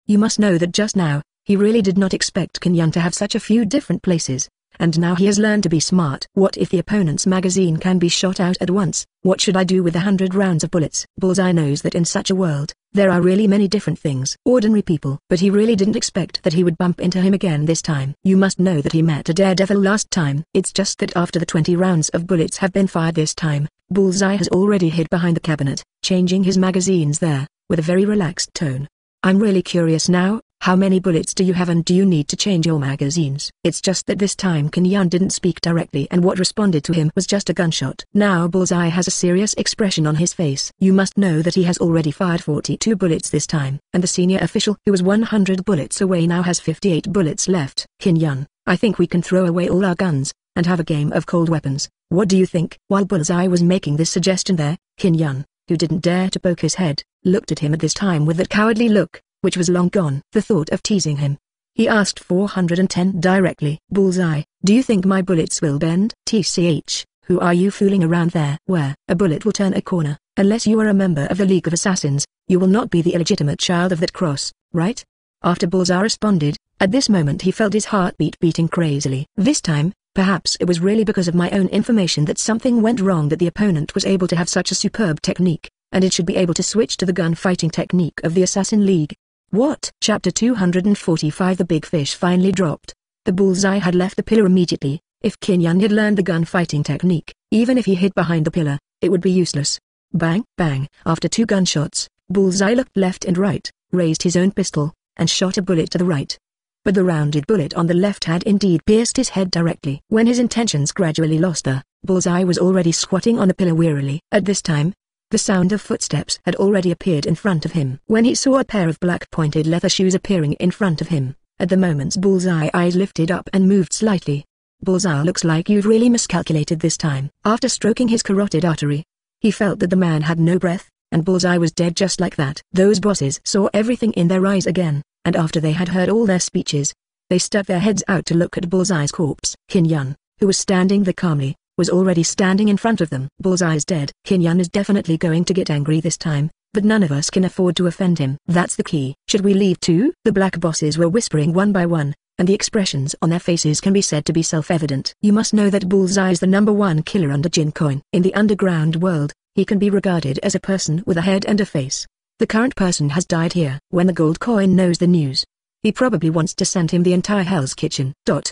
Speaker 1: You must know that just now, he really did not expect Qin Yun to have such a few different places, and now he has learned to be smart. What if the opponent's magazine can be shot out at once? What should I do with a hundred rounds of bullets? Bullseye knows that in such a world, there are really many different things. Ordinary people. But he really didn't expect that he would bump into him again this time. You must know that he met a daredevil last time. It's just that after the 20 rounds of bullets have been fired this time, Bullseye has already hid behind the cabinet, changing his magazines there, with a very relaxed tone. I'm really curious now, how many bullets do you have and do you need to change your magazines? It's just that this time Qin Yun didn't speak directly and what responded to him was just a gunshot. Now Bullseye has a serious expression on his face. You must know that he has already fired 42 bullets this time, and the senior official who was 100 bullets away now has 58 bullets left. Qin Yun, I think we can throw away all our guns, and have a game of cold weapons. What do you think? While Bullseye was making this suggestion there, Qin Yun, who didn't dare to poke his head, looked at him at this time with that cowardly look, which was long gone. The thought of teasing him. He asked 410 directly. Bullseye, do you think my bullets will bend? TCH, who are you fooling around there? Where? A bullet will turn a corner. Unless you are a member of the League of Assassins, you will not be the illegitimate child of that cross, right? After Bullseye responded, at this moment he felt his heartbeat beating crazily. This time, Perhaps it was really because of my own information that something went wrong that the opponent was able to have such a superb technique, and it should be able to switch to the gunfighting technique of the Assassin League. What? Chapter 245 The big fish finally dropped. The bullseye had left the pillar immediately. If Qin Yun had learned the gunfighting technique, even if he hid behind the pillar, it would be useless. Bang, bang. After two gunshots, Bullseye looked left and right, raised his own pistol, and shot a bullet to the right but the rounded bullet on the left had indeed pierced his head directly. When his intentions gradually lost the bullseye was already squatting on a pillar wearily. At this time, the sound of footsteps had already appeared in front of him. When he saw a pair of black pointed leather shoes appearing in front of him, at the moment's bullseye eyes lifted up and moved slightly. Bullseye looks like you've really miscalculated this time. After stroking his carotid artery, he felt that the man had no breath, and Bullseye was dead just like that. Those bosses saw everything in their eyes again and after they had heard all their speeches, they stuck their heads out to look at Bullseye's corpse. Qin Yun, who was standing there calmly, was already standing in front of them. Bullseye's dead. Qin Yun is definitely going to get angry this time, but none of us can afford to offend him. That's the key. Should we leave too? The black bosses were whispering one by one, and the expressions on their faces can be said to be self-evident. You must know that Bullseye is the number one killer under Jin Coin. In the underground world, he can be regarded as a person with a head and a face. The current person has died here. When the gold coin knows the news, he probably wants to send him the entire Hell's Kitchen. Dot.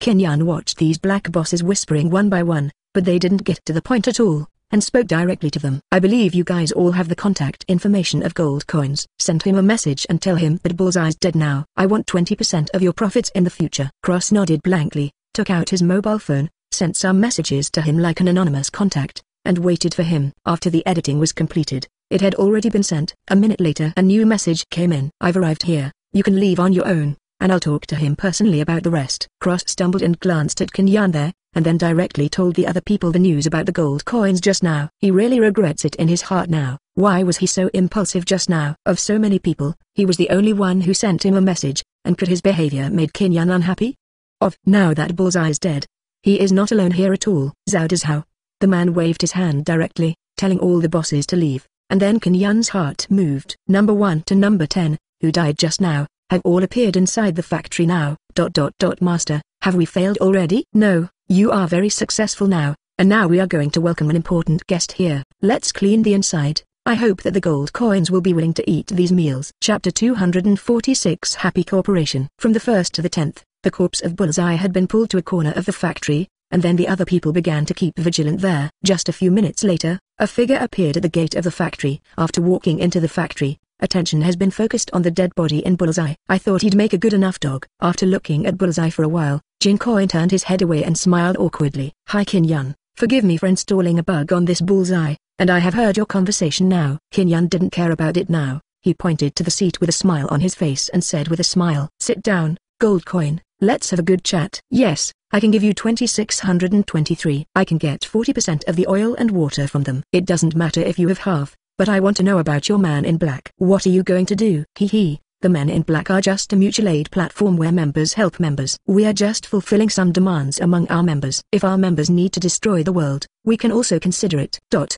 Speaker 1: Qin Yun watched these black bosses whispering one by one, but they didn't get to the point at all, and spoke directly to them. I believe you guys all have the contact information of gold coins. Send him a message and tell him that Bullseye's dead now. I want 20% of your profits in the future. Cross nodded blankly, took out his mobile phone, sent some messages to him like an anonymous contact, and waited for him. After the editing was completed, it had already been sent. A minute later a new message came in. I've arrived here, you can leave on your own, and I'll talk to him personally about the rest. Cross stumbled and glanced at Qin Yun there, and then directly told the other people the news about the gold coins just now. He really regrets it in his heart now. Why was he so impulsive just now? Of so many people, he was the only one who sent him a message, and could his behavior made Qin Yan unhappy? Of, now that Bullseye is dead. He is not alone here at all. Zhao how? The man waved his hand directly, telling all the bosses to leave, and then Qin Yan's heart moved. Number 1 to number 10, who died just now, have all appeared inside the factory now. Dot dot dot master, have we failed already? No, you are very successful now, and now we are going to welcome an important guest here. Let's clean the inside. I hope that the gold coins will be willing to eat these meals. Chapter 246 Happy Corporation From the 1st to the 10th, the corpse of Bullseye had been pulled to a corner of the factory, and then the other people began to keep vigilant there. Just a few minutes later, a figure appeared at the gate of the factory. After walking into the factory, attention has been focused on the dead body in Bullseye. I thought he'd make a good enough dog. After looking at Bullseye for a while, Jin Coin turned his head away and smiled awkwardly. Hi Qin Yan, forgive me for installing a bug on this Bullseye, and I have heard your conversation now. Qin Yan didn't care about it now. He pointed to the seat with a smile on his face and said with a smile, Sit down, gold coin, let's have a good chat. Yes, I can give you 2623. I can get 40% of the oil and water from them. It doesn't matter if you have half, but I want to know about your man in black. What are you going to do? Hee hee. The men in black are just a mutual aid platform where members help members. We are just fulfilling some demands among our members. If our members need to destroy the world, we can also consider it. Dot.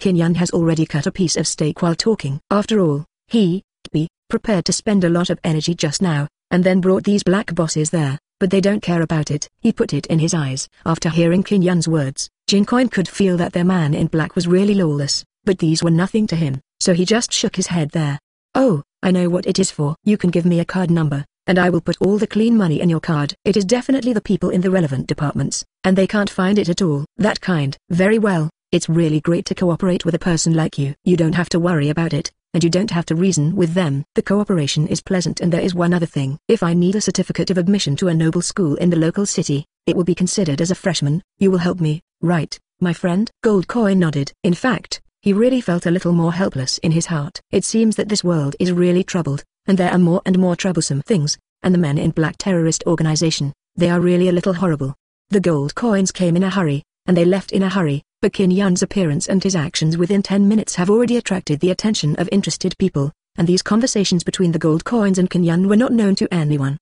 Speaker 1: Qin Yan has already cut a piece of steak while talking. After all, he, be, prepared to spend a lot of energy just now, and then brought these black bosses there but they don't care about it. He put it in his eyes. After hearing Qin Yan's words, Jin Coin could feel that their man in black was really lawless, but these were nothing to him, so he just shook his head there. Oh, I know what it is for. You can give me a card number, and I will put all the clean money in your card. It is definitely the people in the relevant departments, and they can't find it at all. That kind. Very well, it's really great to cooperate with a person like you. You don't have to worry about it, and you don't have to reason with them. The cooperation is pleasant and there is one other thing. If I need a certificate of admission to a noble school in the local city, it will be considered as a freshman. You will help me, right, my friend? Gold Coin nodded. In fact, he really felt a little more helpless in his heart. It seems that this world is really troubled, and there are more and more troublesome things, and the men in black terrorist organization, they are really a little horrible. The gold coins came in a hurry, and they left in a hurry, but Qin Yan's appearance and his actions within 10 minutes have already attracted the attention of interested people, and these conversations between the gold coins and Qin Yan were not known to anyone.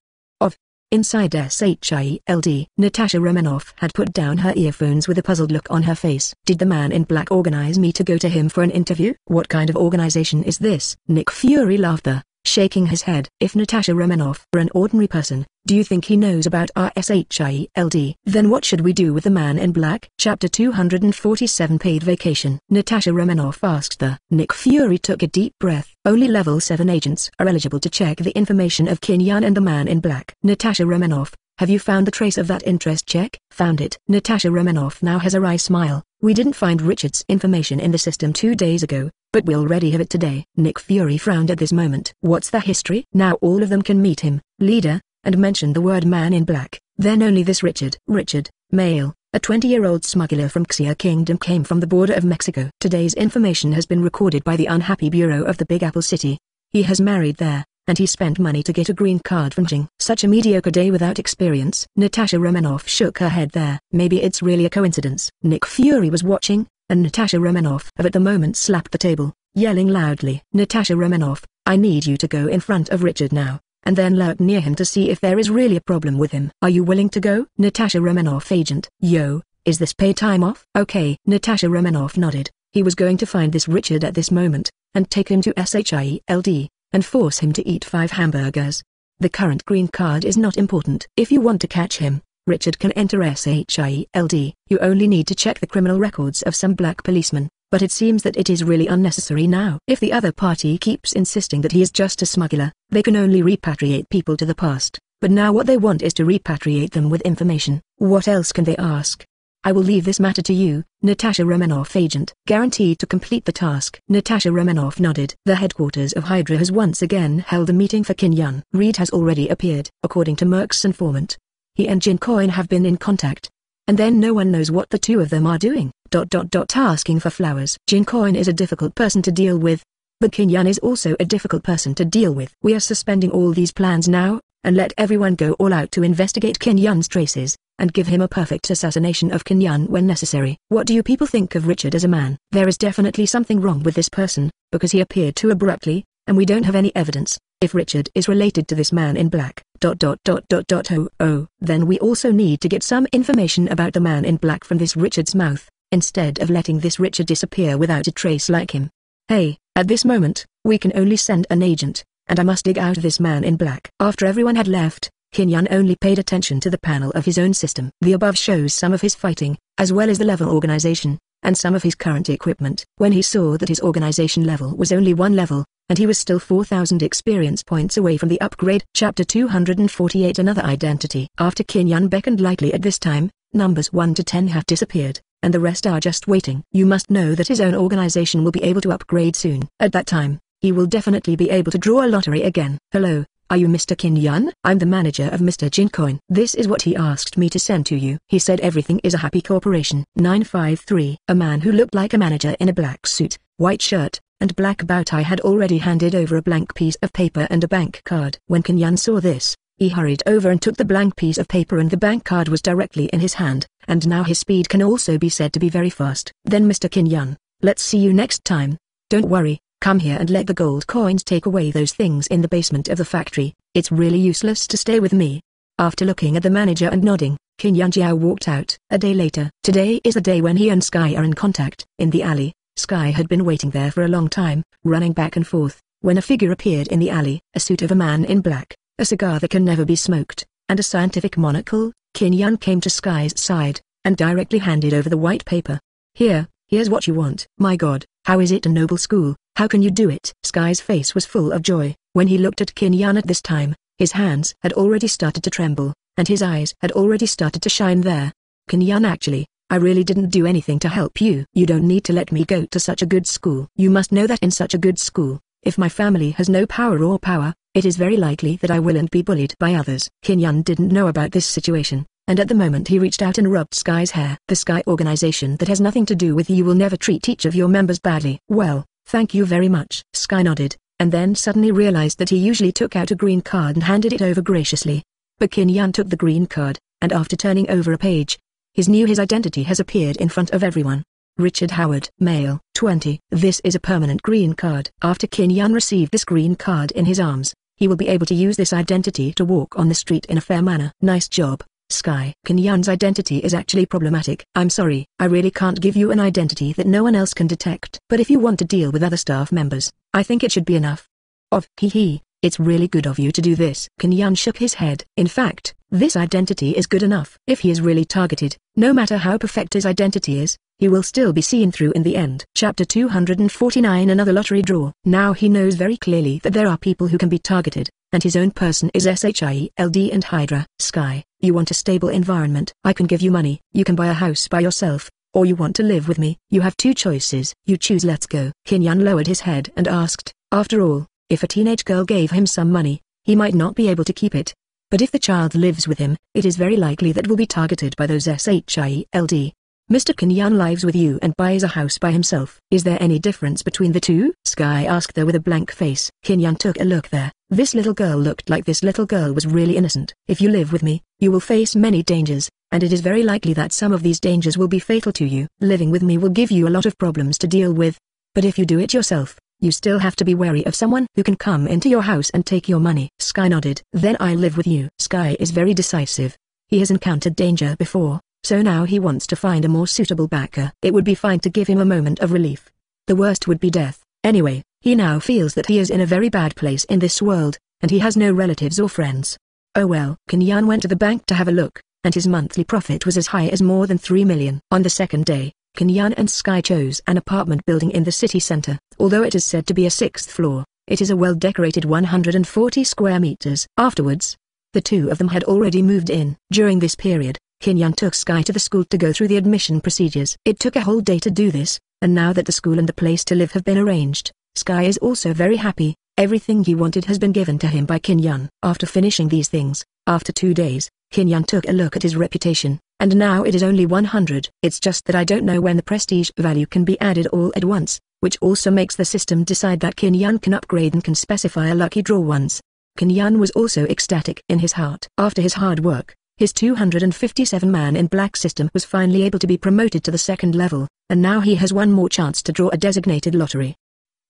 Speaker 1: Inside SHIELD, Natasha Romanoff had put down her earphones with a puzzled look on her face. Did the man in black organize me to go to him for an interview? What kind of organization is this? Nick Fury laughed shaking his head. If Natasha Romanoff were an ordinary person, do you think he knows about RSHIELD? Then what should we do with the man in black? Chapter 247 Paid Vacation Natasha Romanoff asked the. Nick Fury took a deep breath. Only level 7 agents are eligible to check the information of Qin Yan and the man in black. Natasha Romanoff, have you found the trace of that interest check? Found it. Natasha Romanoff now has a wry smile. We didn't find Richard's information in the system two days ago, but we already have it today. Nick Fury frowned at this moment. What's the history? Now all of them can meet him, leader, and mention the word man in black. Then only this Richard. Richard, male, a 20-year-old smuggler from Xia Kingdom came from the border of Mexico. Today's information has been recorded by the Unhappy Bureau of the Big Apple City. He has married there, and he spent money to get a green card from Jing. Such a mediocre day without experience. Natasha Romanoff shook her head there. Maybe it's really a coincidence. Nick Fury was watching, and Natasha Romanoff have at the moment slapped the table, yelling loudly. Natasha Romanoff, I need you to go in front of Richard now, and then lurk near him to see if there is really a problem with him. Are you willing to go? Natasha Romanoff agent. Yo, is this pay time off? Okay. Natasha Romanoff nodded. He was going to find this Richard at this moment, and take him to SHIELD, and force him to eat five hamburgers. The current green card is not important. If you want to catch him, Richard can enter SHIELD. You only need to check the criminal records of some black policemen, but it seems that it is really unnecessary now. If the other party keeps insisting that he is just a smuggler, they can only repatriate people to the past, but now what they want is to repatriate them with information. What else can they ask? I will leave this matter to you, Natasha Romanoff agent. Guaranteed to complete the task. Natasha Romanoff nodded. The headquarters of Hydra has once again held a meeting for Qin Yan. Reed has already appeared. According to Merck's informant, he and Jin Coin have been in contact. And then no one knows what the two of them are doing. Dot dot dot asking for flowers. Jin Coin is a difficult person to deal with. But Qin Yan is also a difficult person to deal with. We are suspending all these plans now, and let everyone go all out to investigate Qin Yan's traces. and give him a perfect assassination of Kinyan when necessary. What do you people think of Richard as a man? There is definitely something wrong with this person, because he appeared too abruptly, and we don't have any evidence. If Richard is related to this man in black, dot dot dot dot dot oh oh, then we also need to get some information about the man in black from this Richard's mouth, instead of letting this Richard disappear without a trace like him. Hey, at this moment, we can only send an agent, and I must dig out this man in black. After everyone had left, Kinyan only paid attention to the panel of his own system. The above shows some of his fighting, as well as the level organization, and some of his current equipment. When he saw that his organization level was only one level, and he was still 4000 experience points away from the upgrade. Chapter 248 Another Identity After Kinyan beckoned lightly at this time, numbers 1 to 10 have disappeared, and the rest are just waiting. You must know that his own organization will be able to upgrade soon. At that time, he will definitely be able to draw a lottery again. Hello, are you Mr. Kinyan? I'm the manager of Mr. Jincoin. This is what he asked me to send to you. He said everything is a happy corporation. 953 A man who looked like a manager in a black suit, white shirt, and black bow tie had already handed over a blank piece of paper and a bank card. When Kinyan saw this, he hurried over and took the blank piece of paper and the bank card was directly in his hand, and now his speed can also be said to be very fast. Then Mr. Kinyan, let's see you next time. Don't worry, Come here and let the gold coins take away those things in the basement of the factory, it's really useless to stay with me. After looking at the manager and nodding, Qin Yanjiao walked out. A day later, today is the day when he and Sky are in contact. In the alley, Sky had been waiting there for a long time, running back and forth, when a figure appeared in the alley, a suit of a man in black, a cigar that can never be smoked, and a scientific monocle, Qin Yan came to Sky's side, and directly handed over the white paper. Here, here's what you want. My god, how is it a noble school, how can you do it? Sky's face was full of joy. When he looked at Qin Yan at this time, his hands had already started to tremble, and his eyes had already started to shine there. Qin Yan actually, I really didn't do anything to help you. You don't need to let me go to such a good school. You must know that in such a good school, if my family has no power or power, it is very likely that I will be bullied by others. Qin Yan didn't know about this situation, and at the moment he reached out and rubbed Sky's hair. The Sky organization that has nothing to do with you will never treat each of your members badly. Well, Thank you very much. Sky nodded, and then suddenly realized that he usually took out a green card and handed it over graciously. But Qin Yan took the green card, and after turning over a page, his new his identity has appeared in front of everyone. Richard Howard, male, 20. This is a permanent green card. After Qin Yan received this green card in his arms, he will be able to use this identity to walk on the street in a fair manner. Nice job. Sky. Qin Yan's identity is actually problematic. I'm sorry, I really can't give you an identity that no one else can detect. But if you want to deal with other staff members, I think it should be enough. Of, hee hee, it's really good of you to do this. Qin Yan shook his head. In fact, this identity is good enough. If he is really targeted, no matter how perfect his identity is, he will still be seen through in the end. Chapter 249 Another lottery draw. Now he knows very clearly that there are people who can be targeted, and his own person is SHIELD and Hydra. Sky, you want a stable environment. I can give you money. You can buy a house by yourself, or you want to live with me. You have two choices. You choose let's go. Qin Yan lowered his head and asked, after all, if a teenage girl gave him some money, he might not be able to keep it. But if the child lives with him, it is very likely that will be targeted by those SHIELD. Mr. Qin Yan lives with you and buys a house by himself. Is there any difference between the two? Sky asked her with a blank face. Qin Yan took a look there. This little girl looked like this little girl was really innocent. If you live with me, you will face many dangers, and it is very likely that some of these dangers will be fatal to you. Living with me will give you a lot of problems to deal with. But if you do it yourself, you still have to be wary of someone who can come into your house and take your money. Sky nodded. Then I live with you. Sky is very decisive. He has encountered danger before, so now he wants to find a more suitable backer. It would be fine to give him a moment of relief. The worst would be death. Anyway, he now feels that he is in a very bad place in this world, and he has no relatives or friends. Oh well. Qin Yan went to the bank to have a look, and his monthly profit was as high as more than 3 million. On the second day, Qin Yan and Sky chose an apartment building in the city center. Although it is said to be a sixth floor, it is a well-decorated 140 square meters. Afterwards, the two of them had already moved in. During this period, Qin Yan took Sky to the school to go through the admission procedures. It took a whole day to do this, and now that the school and the place to live have been arranged, Sky is also very happy. Everything he wanted has been given to him by Qin Yan. After finishing these things, after two days, Qin Yan took a look at his reputation, and now it is only 100. It's just that I don't know when the prestige value can be added all at once, which also makes the system decide that Qin Yan can upgrade and can specify a lucky draw once. Qin Yan was also ecstatic in his heart. After his hard work, His 257-man in black system was finally able to be promoted to the second level, and now he has one more chance to draw a designated lottery.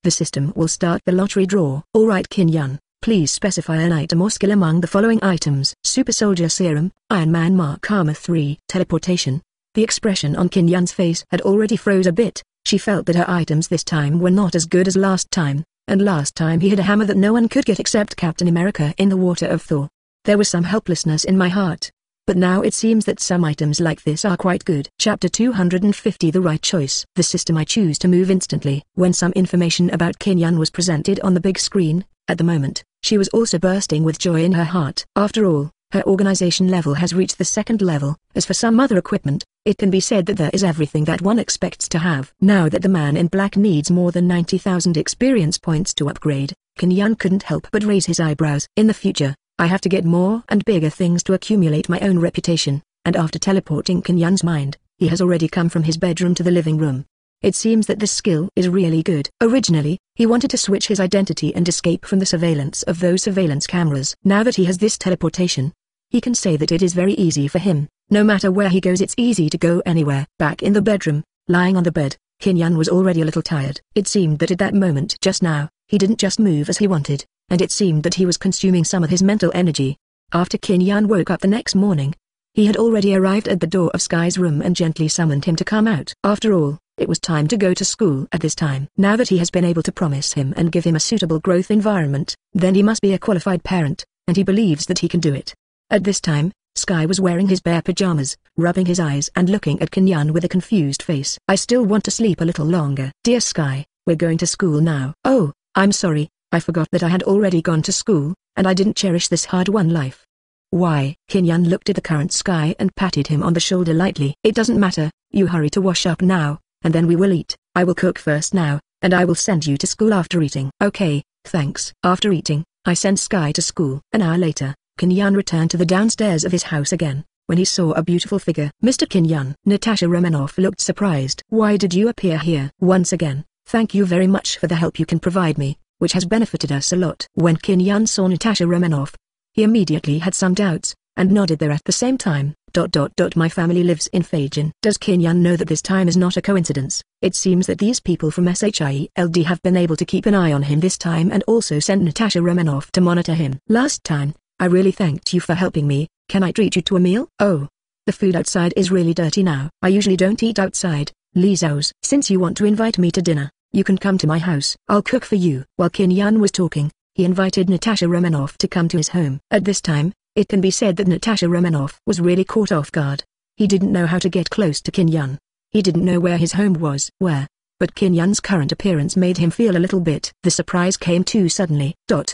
Speaker 1: The system will start the lottery draw. Alright Qin Yan, please specify an item or skill among the following items. Super Soldier Serum, Iron Man Mark Armor 3, Teleportation. The expression on Qin Yan's face had already froze a bit, she felt that her items this time were not as good as last time, and last time he had a hammer that no one could get except Captain America in the Water of Thor. There was some helplessness in my heart, but now it seems that some items like this are quite good. Chapter 250 The right choice. The system I choose to move instantly. When some information about Qin Yan was presented on the big screen, at the moment, she was also bursting with joy in her heart. After all, her organization level has reached the second level. As for some other equipment, it can be said that there is everything that one expects to have. Now that the man in black needs more than 90,000 experience points to upgrade, Qin Yan couldn't help but raise his eyebrows. In the future, I have to get more and bigger things to accumulate my own reputation, and after teleporting Qin Yan's mind, he has already come from his bedroom to the living room. It seems that this skill is really good. Originally, he wanted to switch his identity and escape from the surveillance of those surveillance cameras. Now that he has this teleportation, he can say that it is very easy for him. No matter where he goes it's easy to go anywhere. Back in the bedroom, lying on the bed, Qin Yan was already a little tired. It seemed that at that moment just now, he didn't just move as he wanted and it seemed that he was consuming some of his mental energy. After Qin Yan woke up the next morning, he had already arrived at the door of Sky's room and gently summoned him to come out. After all, it was time to go to school at this time. Now that he has been able to promise him and give him a suitable growth environment, then he must be a qualified parent, and he believes that he can do it. At this time, Sky was wearing his bare pajamas, rubbing his eyes and looking at Qin Yan with a confused face. I still want to sleep a little longer. Dear Sky, we're going to school now. Oh, I'm sorry, I forgot that I had already gone to school, and I didn't cherish this hard-won life. Why? Qin Yan looked at the current sky and patted him on the shoulder lightly. It doesn't matter, you hurry to wash up now, and then we will eat. I will cook first now, and I will send you to school after eating. Okay, thanks. After eating, I sent Sky to school. An hour later, Qin Yan returned to the downstairs of his house again, when he saw a beautiful figure. Mr. Qin Yan. Natasha Romanoff looked surprised. Why did you appear here? Once again, thank you very much for the help you can provide me which has benefited us a lot. When Qin Yan saw Natasha Romanoff, he immediately had some doubts, and nodded there at the same time. Dot dot dot my family lives in Feijin. Does Qin Yan know that this time is not a coincidence? It seems that these people from SHIELD have been able to keep an eye on him this time and also sent Natasha Romanoff to monitor him. Last time, I really thanked you for helping me, can I treat you to a meal? Oh. The food outside is really dirty now. I usually don't eat outside, Li Zhao's. Since you want to invite me to dinner, you can come to my house. I'll cook for you. While Qin Yan was talking, he invited Natasha Romanoff to come to his home. At this time, it can be said that Natasha Romanoff was really caught off guard. He didn't know how to get close to Qin Yan. He didn't know where his home was. Where? But Qin Yan's current appearance made him feel a little bit. The surprise came too suddenly. Dot.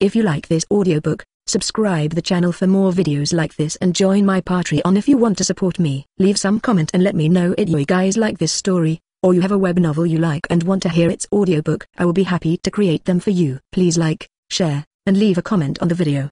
Speaker 1: If you like this audiobook, subscribe the channel for more videos like this and join my Patreon if you want to support me. Leave some comment and let me know if you guys like this story or you have a web novel you like and want to hear its audiobook, I will be happy to create them for you. Please like, share, and leave a comment on the video.